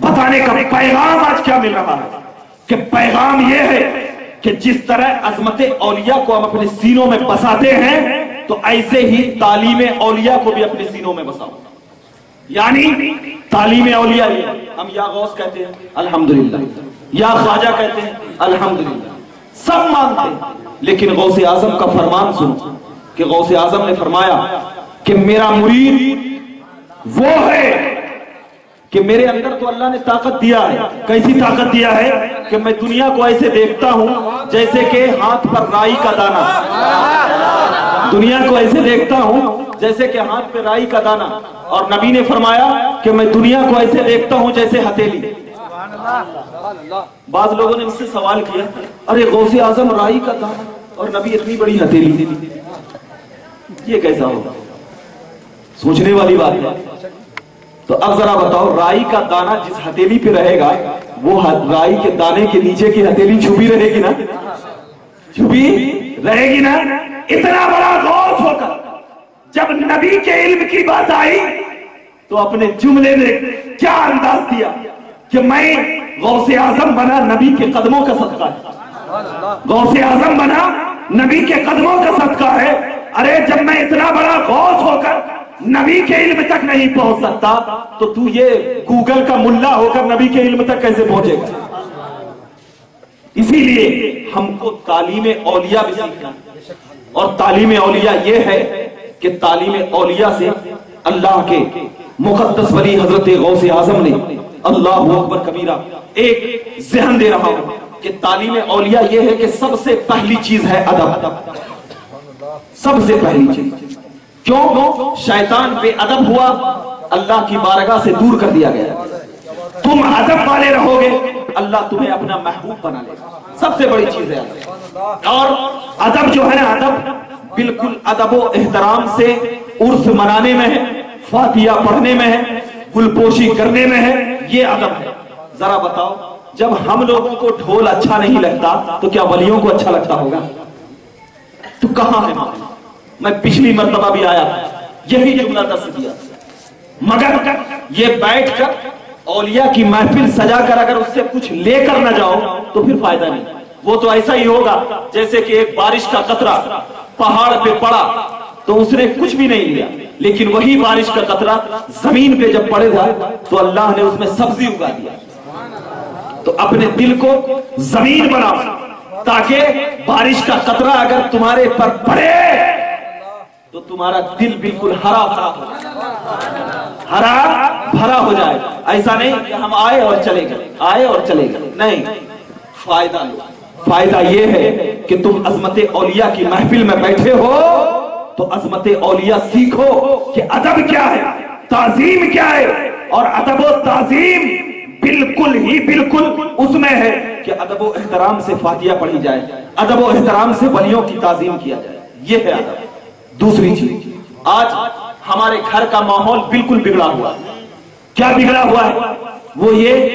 بتانے کا پیغام آج کیا مل رہا ہے؟ کہ پیغام یہ ہے کہ جس طرح عظمت اولیاء کو ہم اپنے سینوں میں بساتے ہیں تو ایسے ہی تعلیم اولیاء کو بھی اپنے سینوں میں بساؤ۔ یعنی تعلیم اولیاء یہ ہم یا غوث کہتے ہیں، الحمدللہ۔ یا خواجہ کہتے ہیں، الحمدللہ۔ سب مانتے ہیں، لیکن غوث اعظم کا فرمان سنو۔ کہ غوث اعظم نے فرمایا کہ میرا مرید وہ ہے کہ میرے اندر تو اللہ نے طاقت دیا ہے۔ کیسی طاقت دیا ہے؟ کہ میں دنیا کو ایسے دیکھتا ہوں جیسے کہ ہاتھ پر رائی کا دانا۔ دنیا کو ایسے دیکھتا ہوں جیسے کہ ہاتھ پہ رائی کا دانا۔ اور نبی نے فرمایا کہ میں دنیا کو ایسے دیکھتا ہوں جیسے ہتھیلی۔ بعض لوگوں نے مجھ سے سوال کیا، ارے غوث اعظم رائی کا دانا اور نبی اتنی بڑی ہتھیلی۔ یہ کیسا ہوگا؟ سوچنے والی بات ہے۔ تو اب ذرا بتاؤ، رائی کا دانا جس ہتھیلی پہ رہے گا، وہ رائی کے دانے کے نیچے کی ہتھیلی چھپی رہے گی نا؟ چھپی رہے گی نا؟ اتنا بڑا غوث ہو کر جب نبی کے علم کی بات آئی، تو اپنے جملے میں کیا انداز دیا کہ میں غوث اعظم بنا نبی کے قدموں کا صدقہ ہے۔ غوث اعظم بنا نبی کے قدموں کا صدقہ ہے۔ ارے، جب میں اتنا بڑا غوث ہو کر نبی کے علم تک نہیں پہنچ سکتا، تو تو یہ گوگل کا ملا ہو کر نبی کے علم تک کیسے پہنچے گا؟ اسی لیے ہم کو تعلیم اولیاء بھی سیکھنا ہے۔ اور تعلیم اولیاء یہ ہے کہ تعلیم اولیاء سے اللہ کے مقدس ولی حضرت غوث اعظم نے اللہ اکبر کبیرہ ایک ذہن دے رہا ہوں کہ تعلیم اولیاء یہ ہے کہ سب سے پہلی چیز ہے ادب۔ سب سے پہلی چیز۔ کیوں؟ شیطان بے ادب ہوا، اللہ کی بارگاہ سے دور کر دیا گیا۔ تم ادب والے رہو گے، اللہ تمہیں اپنا محبوب بنا لے سب سے بڑی چیز ہے ادب۔ اور ادب جو ہے نا ادب، بالکل ادب و احترام سے عرس منانے میں ہے، فاتحہ پڑھنے میں ہے، گلپوشی کرنے میں ہے، یہ ادب ہے۔ ذرا بتاؤ، جب ہم لوگوں کو ڈھول اچھا نہیں لگتا، تو کیا ولیوں کو اچھا لگتا ہوگا؟ تو کہاں ہے میں پچھلی مرتبہ بھی آیا یہی جملہ دس دیا مگر یہ بیٹھ کر اولیاء کی محفل سجا کر اگر اس سے کچھ لے کر نہ جاؤ، تو پھر فائدہ نہیں۔ وہ تو ایسا ہی ہوگا جیسے کہ ایک بارش کا قطرہ پہاڑ پہ پڑا تو اس نے کچھ بھی نہیں لیا۔ لیکن وہی بارش کا قطرہ زمین پہ جب پڑے گا تو اللہ نے اس میں سبزی اگا دیا۔ تو اپنے دل کو زمین بناؤ تاکہ بارش کا قطرہ اگر تمہارے پر پڑے تو تمہارا دل بالکل ہرا بھرا ہو جائے۔ ہرا بھرا ہو جائے۔ ایسا نہیں کہ ہم آئے اور چلے گئے۔ آئے اور چلے گئے۔ نہیں، فائدہ لو۔ فائدہ یہ ہے کہ تم عظمت اولیاء کی محفل میں بیٹھے ہو تو عظمت اولیاء سیکھو کہ ادب کیا ہے، تعظیم کیا ہے اور ادب و تعظیم بالکل ہی بالکل اس میں ہے کہ ادب و احترام سے فاتحہ پڑھی جائے، ادب و احترام سے ولیوں کی تعظیم کیا جائے۔ یہ ہے ادب۔ دوسری چیز، آج ہمارے گھر کا ماحول بالکل بگڑا ہوا ہے۔ کیا بگڑا ہوا ہے؟ وہ یہ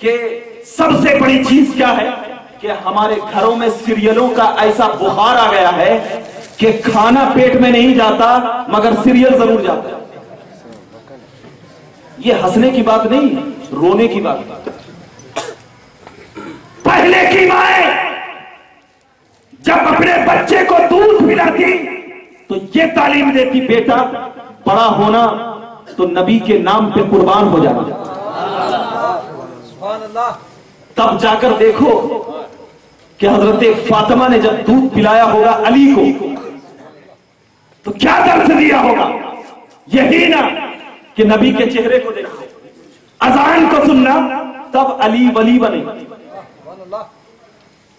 کہ سب سے بڑی چیز کیا ہے؟ کہ ہمارے گھروں میں سیریلوں کا ایسا بخار آ گیا ہے کہ کھانا پیٹ میں نہیں جاتا، مگر سیریل ضرور جاتا ہے۔ یہ ہنسنے کی بات نہیں، رونے کی بات۔ پہلے کی مائیں جب اپنے بچے کو دودھ پلاتی، تو یہ تعلیم دیتی، بیٹا، بڑا ہونا تو نبی کے نام پہ قربان ہو جانا۔ سبحان اللہ۔ تب جا کر دیکھو کہ حضرت فاطمہ نے جب دودھ پلایا ہوگا علی کو، تو کیا درس دیا ہوگا؟ یہی نا کہ نبی کے چہرے کو دیکھو، اذان کو سننا، تب علی ولی بنے۔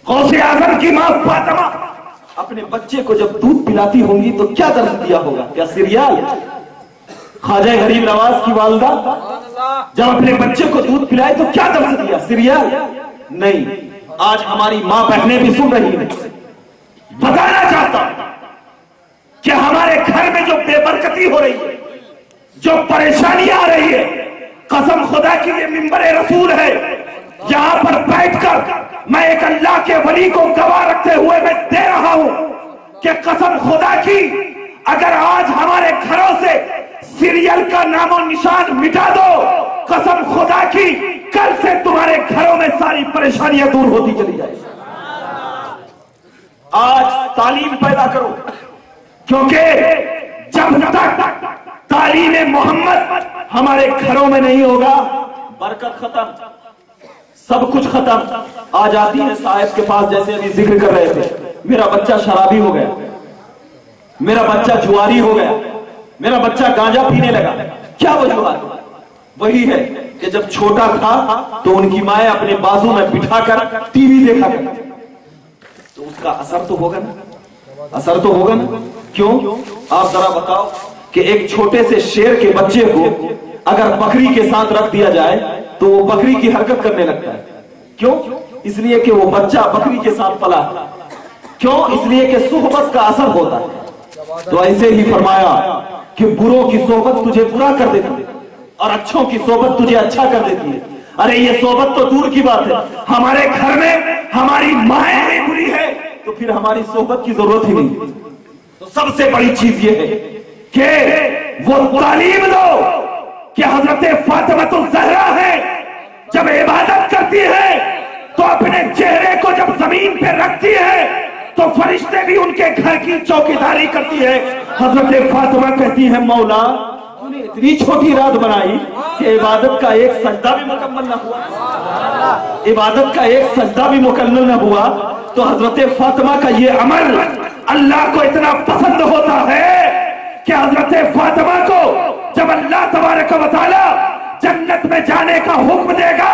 غوث اعظم کی ماں فاطمہ اپنے بچے کو جب دودھ پلاتی ہوں گی تو کیا درس دیا ہوگا؟ کیا سیریال خواجہ غریب نواز کی والدہ؟ جب اپنے بچے کو دودھ پلائے تو کیا درس دیا؟ سیریال نہیں۔ آج ہماری ماں بہنیں بھی سن رہی ہیں۔ بتانا چاہتا ہوں کہ ہمارے گھر میں جو بے برکتی ہو رہی ہے، جو پریشانی آ رہی ہے، قسم خدا کی یہ ممبر رسول ہے۔ یہاں پر بیٹھ کر میں ایک اللہ کے ولی کو گواہ رکھتے ہوئے میں دے رہا ہوں کہ قسم خدا کی اگر آج ہمارے گھروں سے سیریل کا نام و نشان مٹا دو۔ قسم خدا کی، کل سے تمہارے گھروں میں ساری پریشانیاں دور ہوتی چلی جائیں آج تعلیم پیدا کرو۔ کیونکہ جب تک تعلیم محمد ہمارے گھروں میں نہیں ہوگا، برکت ختم۔ سب کچھ ختم۔ آ جاتی ہے صاحب کے پاس جیسے ابھی ذکر کر رہے تھے۔ میرا بچہ شرابی ہو گیا۔ میرا بچہ جواری ہو گیا۔ میرا بچہ گانجا پینے لگا۔ کیا وجوہات وہی ہے کہ جب چھوٹا تھا تو ان کی مائیں اپنے بازو میں بٹھا کر ٹی وی دیکھا کرتی تو اس کا اثر تو ہوگا نا۔ اثر تو ہوگا نا۔ کیوں؟ آپ ذرا بتاؤ کہ ایک چھوٹے سے شیر کے بچے کو اگر بکری کے ساتھ رکھ دیا جائے تو وہ بکری کی حرکت کرنے لگتا ہے۔ کیوں؟ اس لیے کہ وہ بچہ بکری کے ساتھ پلا ہے۔ کیوں؟ اس لیے کہ صحبت کا اثر ہوتا ہے۔ تو ایسے ہی فرمایا کہ بروں کی صحبت تجھے برا کر دیتی ہے اور اچھوں کی صحبت تجھے اچھا کر دیتی ہے۔ ارے، یہ صحبت تو دور کی بات ہے۔ ہمارے گھر میں ہماری مائیں بھی بری ہے تو پھر ہماری صحبت کی ضرورت ہی نہیں۔ تو سب سے بڑی چیز یہ ہے کہ وہ تعلیم دو کہ حضرت فاطمت الزہرا ہے جب عبادت کرتی ہے تو اپنے چہرے کو جب زمین پہ رکھتی ہے تو فرشتے بھی ان کے گھر کی چوکیداری کرتی ہے حضرت فاطمہ کہتی ہے مولا نے اتنی چھوٹی رات بنائی کہ عبادت کا ایک سجدہ بھی مکمل نہ ہوا۔ عبادت کا ایک سجدہ بھی مکمل نہ ہوا۔ تو حضرت فاطمہ کا یہ عمل اللہ کو اتنا پسند ہوتا ہے کہ حضرت فاطمہ کو جب اللہ تبارک و تعالی جنت میں جانے کا حکم دے گا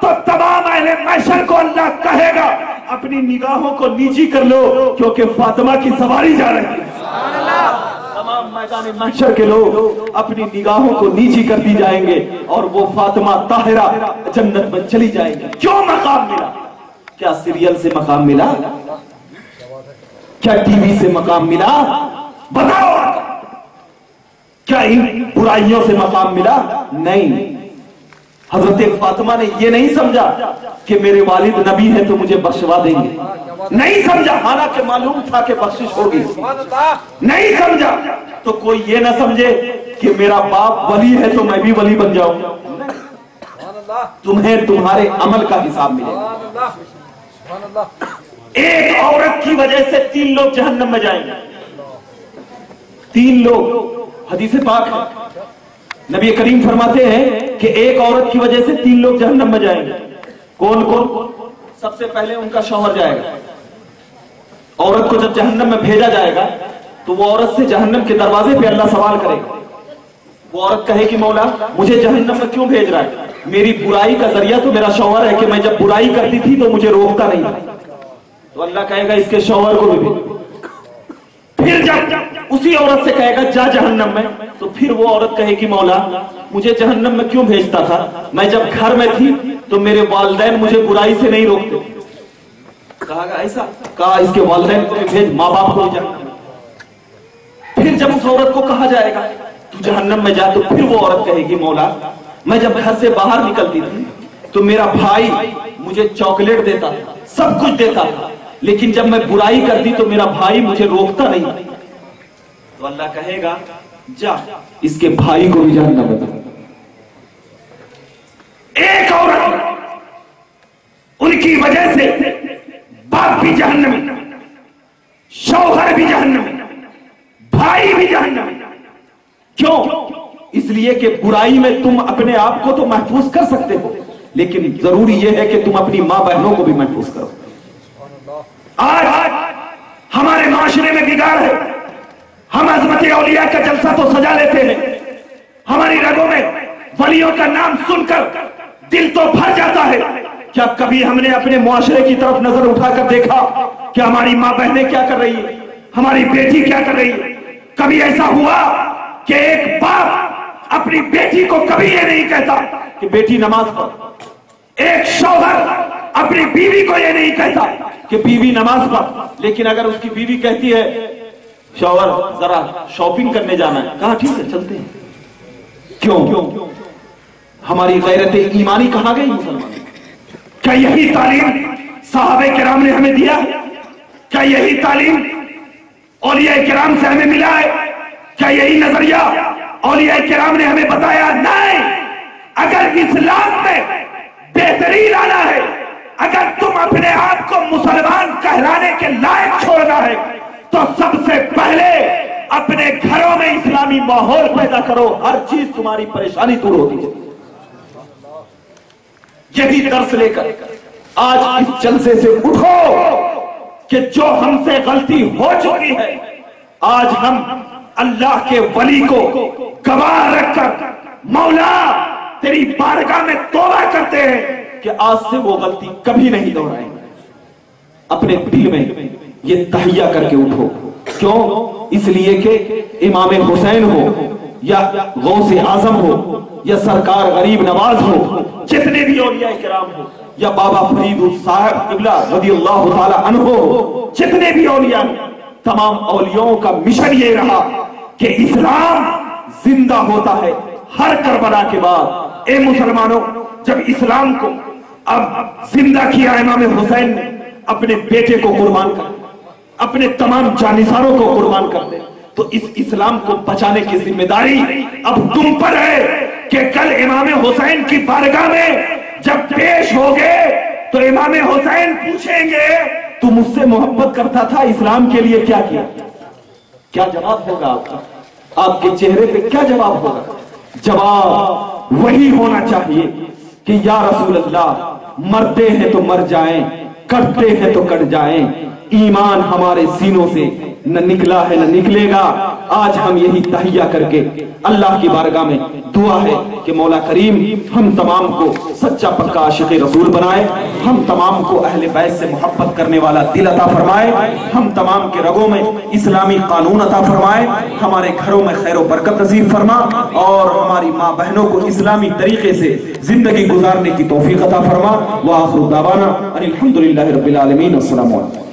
تو تمام اہل محشر کو اللہ کہے گا، اپنی نگاہوں کو نیچی کر لو، کیونکہ فاطمہ کی سواری جا رہی ہے۔ تمام میدان محشر کے لوگ اپنی نگاہوں کو نیچی کرتی جائیں گے اور وہ فاطمہ طاہرہ جنت میں چلی جائیں گے۔ کیوں مقام ملا؟ کیا سیریل سے مقام ملا؟ کیا ٹی وی سے مقام ملا؟ بتاؤ کیا ان برائیوں سے مقام ملا؟ نہیں۔ حضرت فاطمہ نے یہ نہیں سمجھا کہ میرے والد نبی ہیں تو مجھے بخشوا دیں گے۔ نہیں سمجھا، حالانکہ معلوم تھا کہ بخشش ہوگی۔ نہیں سمجھا، تو کوئی یہ نہ سمجھے کہ میرا باپ ولی ہے تو میں بھی ولی بن جاؤں۔ تمہیں تمہارے عمل کا حساب ملے۔ گا ایک عورت کی وجہ سے تین لوگ جہنم میں جائیں گے۔ تین لوگ، حدیث پاک ہے۔ نبی کریم فرماتے ہیں کہ ایک عورت کی وجہ سے تین لوگ جہنم میں جائیں گے۔ کون کون؟ سب سے پہلے ان کا شوہر جائے گا۔ عورت کو جب جہنم میں بھیجا جائے گا، تو وہ عورت سے جہنم کے دروازے پہ اللہ سوال کرے گا۔ وہ عورت کہے کہ مولا، مجھے جہنم میں کیوں بھیج رہا ہے؟ میری برائی کا ذریعہ تو میرا شوہر ہے کہ میں جب برائی کرتی تھی تو مجھے روکتا نہیں تو اللہ کہے گا، اس کے شوہر کو بھی بھیج۔ پھر جب اسی عورت سے کہے گا، جا جہنم میں۔ تو پھر وہ عورت کہے گی، مولا، مجھے جہنم میں کیوں بھیجتا تھا؟ میں جب گھر میں تھی تو میرے والدین مجھے برائی سے نہیں روکتے۔ کہا گا، ایسا؟ کہا، اس کے والدین کو بھیج، ماں باپ کو جہنم پھر جب اس عورت کو کہا جائے گا، تو جہنم میں جا، تو پھر وہ عورت کہے گی، مولا، میں جب گھر سے باہر نکلتی تھی، تو میرا بھائی مجھے چاکلیٹ دیتا، سب کچھ دیتا تھا۔ لیکن جب میں برائی کرتی، تو میرا بھائی مجھے روکتا نہیں۔ تو اللہ کہے گا، جا، اس کے بھائی کو بھی جہنم میں ڈال۔ ایک عورت ان کی وجہ سے باپ بھی جہنم، شوہر بھی جہنم، بھائی بھی جہنم۔ کیوں؟ اس لیے کہ برائی میں تم اپنے آپ کو تو محفوظ کر سکتے ہو، لیکن ضروری یہ ہے کہ تم اپنی ماں بہنوں کو بھی محفوظ کرو۔ آج ہمارے معاشرے میں بگاڑ ہے۔ ہم عظمت اولیاء کا جلسہ تو سجا لیتے ہیں۔ ہماری رگوں میں ولیوں کا نام سن کر دل تو بھر جاتا ہے۔ کیا کبھی ہم نے اپنے معاشرے کی طرف نظر اٹھا کر دیکھا کہ ہماری ماں بہنیں کیا کر رہی ہے ہماری بیٹی کیا کر رہی ہے کبھی ایسا ہوا کہ ایک باپ اپنی بیٹی کو کبھی یہ نہیں کہتا کہ بیٹی نماز پڑھ۔ ایک شوہر اپنی بیوی کو یہ نہیں کہتا کہ بیوی نماز پڑھ۔ لیکن اگر اس کی بیوی کہتی ہے شوہر ذرا شاپنگ کرنے جانا۔ ہے کہا، ٹھیک ہے، چلتے ہیں۔ کیوں؟ ہماری غیرت ایمانی کہاں گئی مسلمان؟ کیا یہی تعلیم صحابہ کرام نے ہمیں دیا؟ کیا یہی تعلیم اولیاء کرام سے ہمیں ملا ہے؟ کیا یہی نظریہ اولیاء کرام نے ہمیں بتایا؟ نہیں۔ اگر اسلام میں بہتری لانا ہے، اگر تم اپنے آپ کو مسلمان کہلانے کے لائق چھوڑنا ہے تو سب سے پہلے اپنے گھروں میں اسلامی ماحول پیدا کرو، ہر چیز تمہاری پریشانی دور ہوتی ہے۔ یہی درس لے کر آج اس جلسے سے اٹھو کہ جو ہم سے غلطی ہو چکی ہے، آج ہم اللہ کے ولی کو گواہ رکھ کر مولا تیری بارگاہ میں توبہ کرتے ہیں کہ آج سے وہ غلطی کبھی نہیں دہرائیں اپنے دل میں یہ تحیہ کر کے اٹھو۔ کیوں؟ اس لیے کہ امام حسین ہو یا غوث اعظم ہو یا سرکار غریب نواز ہو، جتنے بھی اولیاء کرام ہو، یا بابا فرید صاحب قبلہ رضی اللہ تعالی عنہ ہو، جتنے بھی اولیاء، تمام اولیاؤں کا مشن یہ رہا کہ اسلام زندہ ہوتا ہے ہر کربلا کے بعد۔ اے مسلمانوں، جب اسلام کو اب زندہ کیا امام حسین نے، اپنے بیٹے کو قربان کر اپنے تمام جانساروں کو قربان کر دے۔ تو اس اسلام کو بچانے کی ذمہ داری اب تم پر ہے کہ کل امام حسین کی بارگاہ میں جب پیش ہوگے تو امام حسین پوچھیں گے تو مجھ سے محبت کرتا تھا اسلام کے لیے کیا کیا؟ کیا جواب ہوگا آپ کا؟ آپ کے چہرے پہ کیا جواب ہوگا؟ جواب وہی ہونا چاہیے کہ یا رسول اللہ، مرتے ہیں تو مر جائیں۔ کٹتے ہیں تو کٹ جائیں۔ ایمان ہمارے سینوں سے نہ نکلا ہے، نہ نکلے گا۔ آج ہم یہی تہیا کر کے اللہ کی بارگاہ میں دعا ہے کہ مولا کریم ہم تمام کو سچا پکا عاشق رسول بنائے، ہم تمام کو اہل بیت سے محبت کرنے والا دل عطا فرمائے، ہم تمام کے رگوں میں اسلامی قانون عطا فرمائے، ہمارے گھروں میں خیر و برکت نصیب فرما اور ہماری ماں بہنوں کو اسلامی طریقے سے زندگی گزارنے کی توفیق عطا فرما۔ وآخر دعوانا ان الحمدللہ رب العالمین، السلام علیکم۔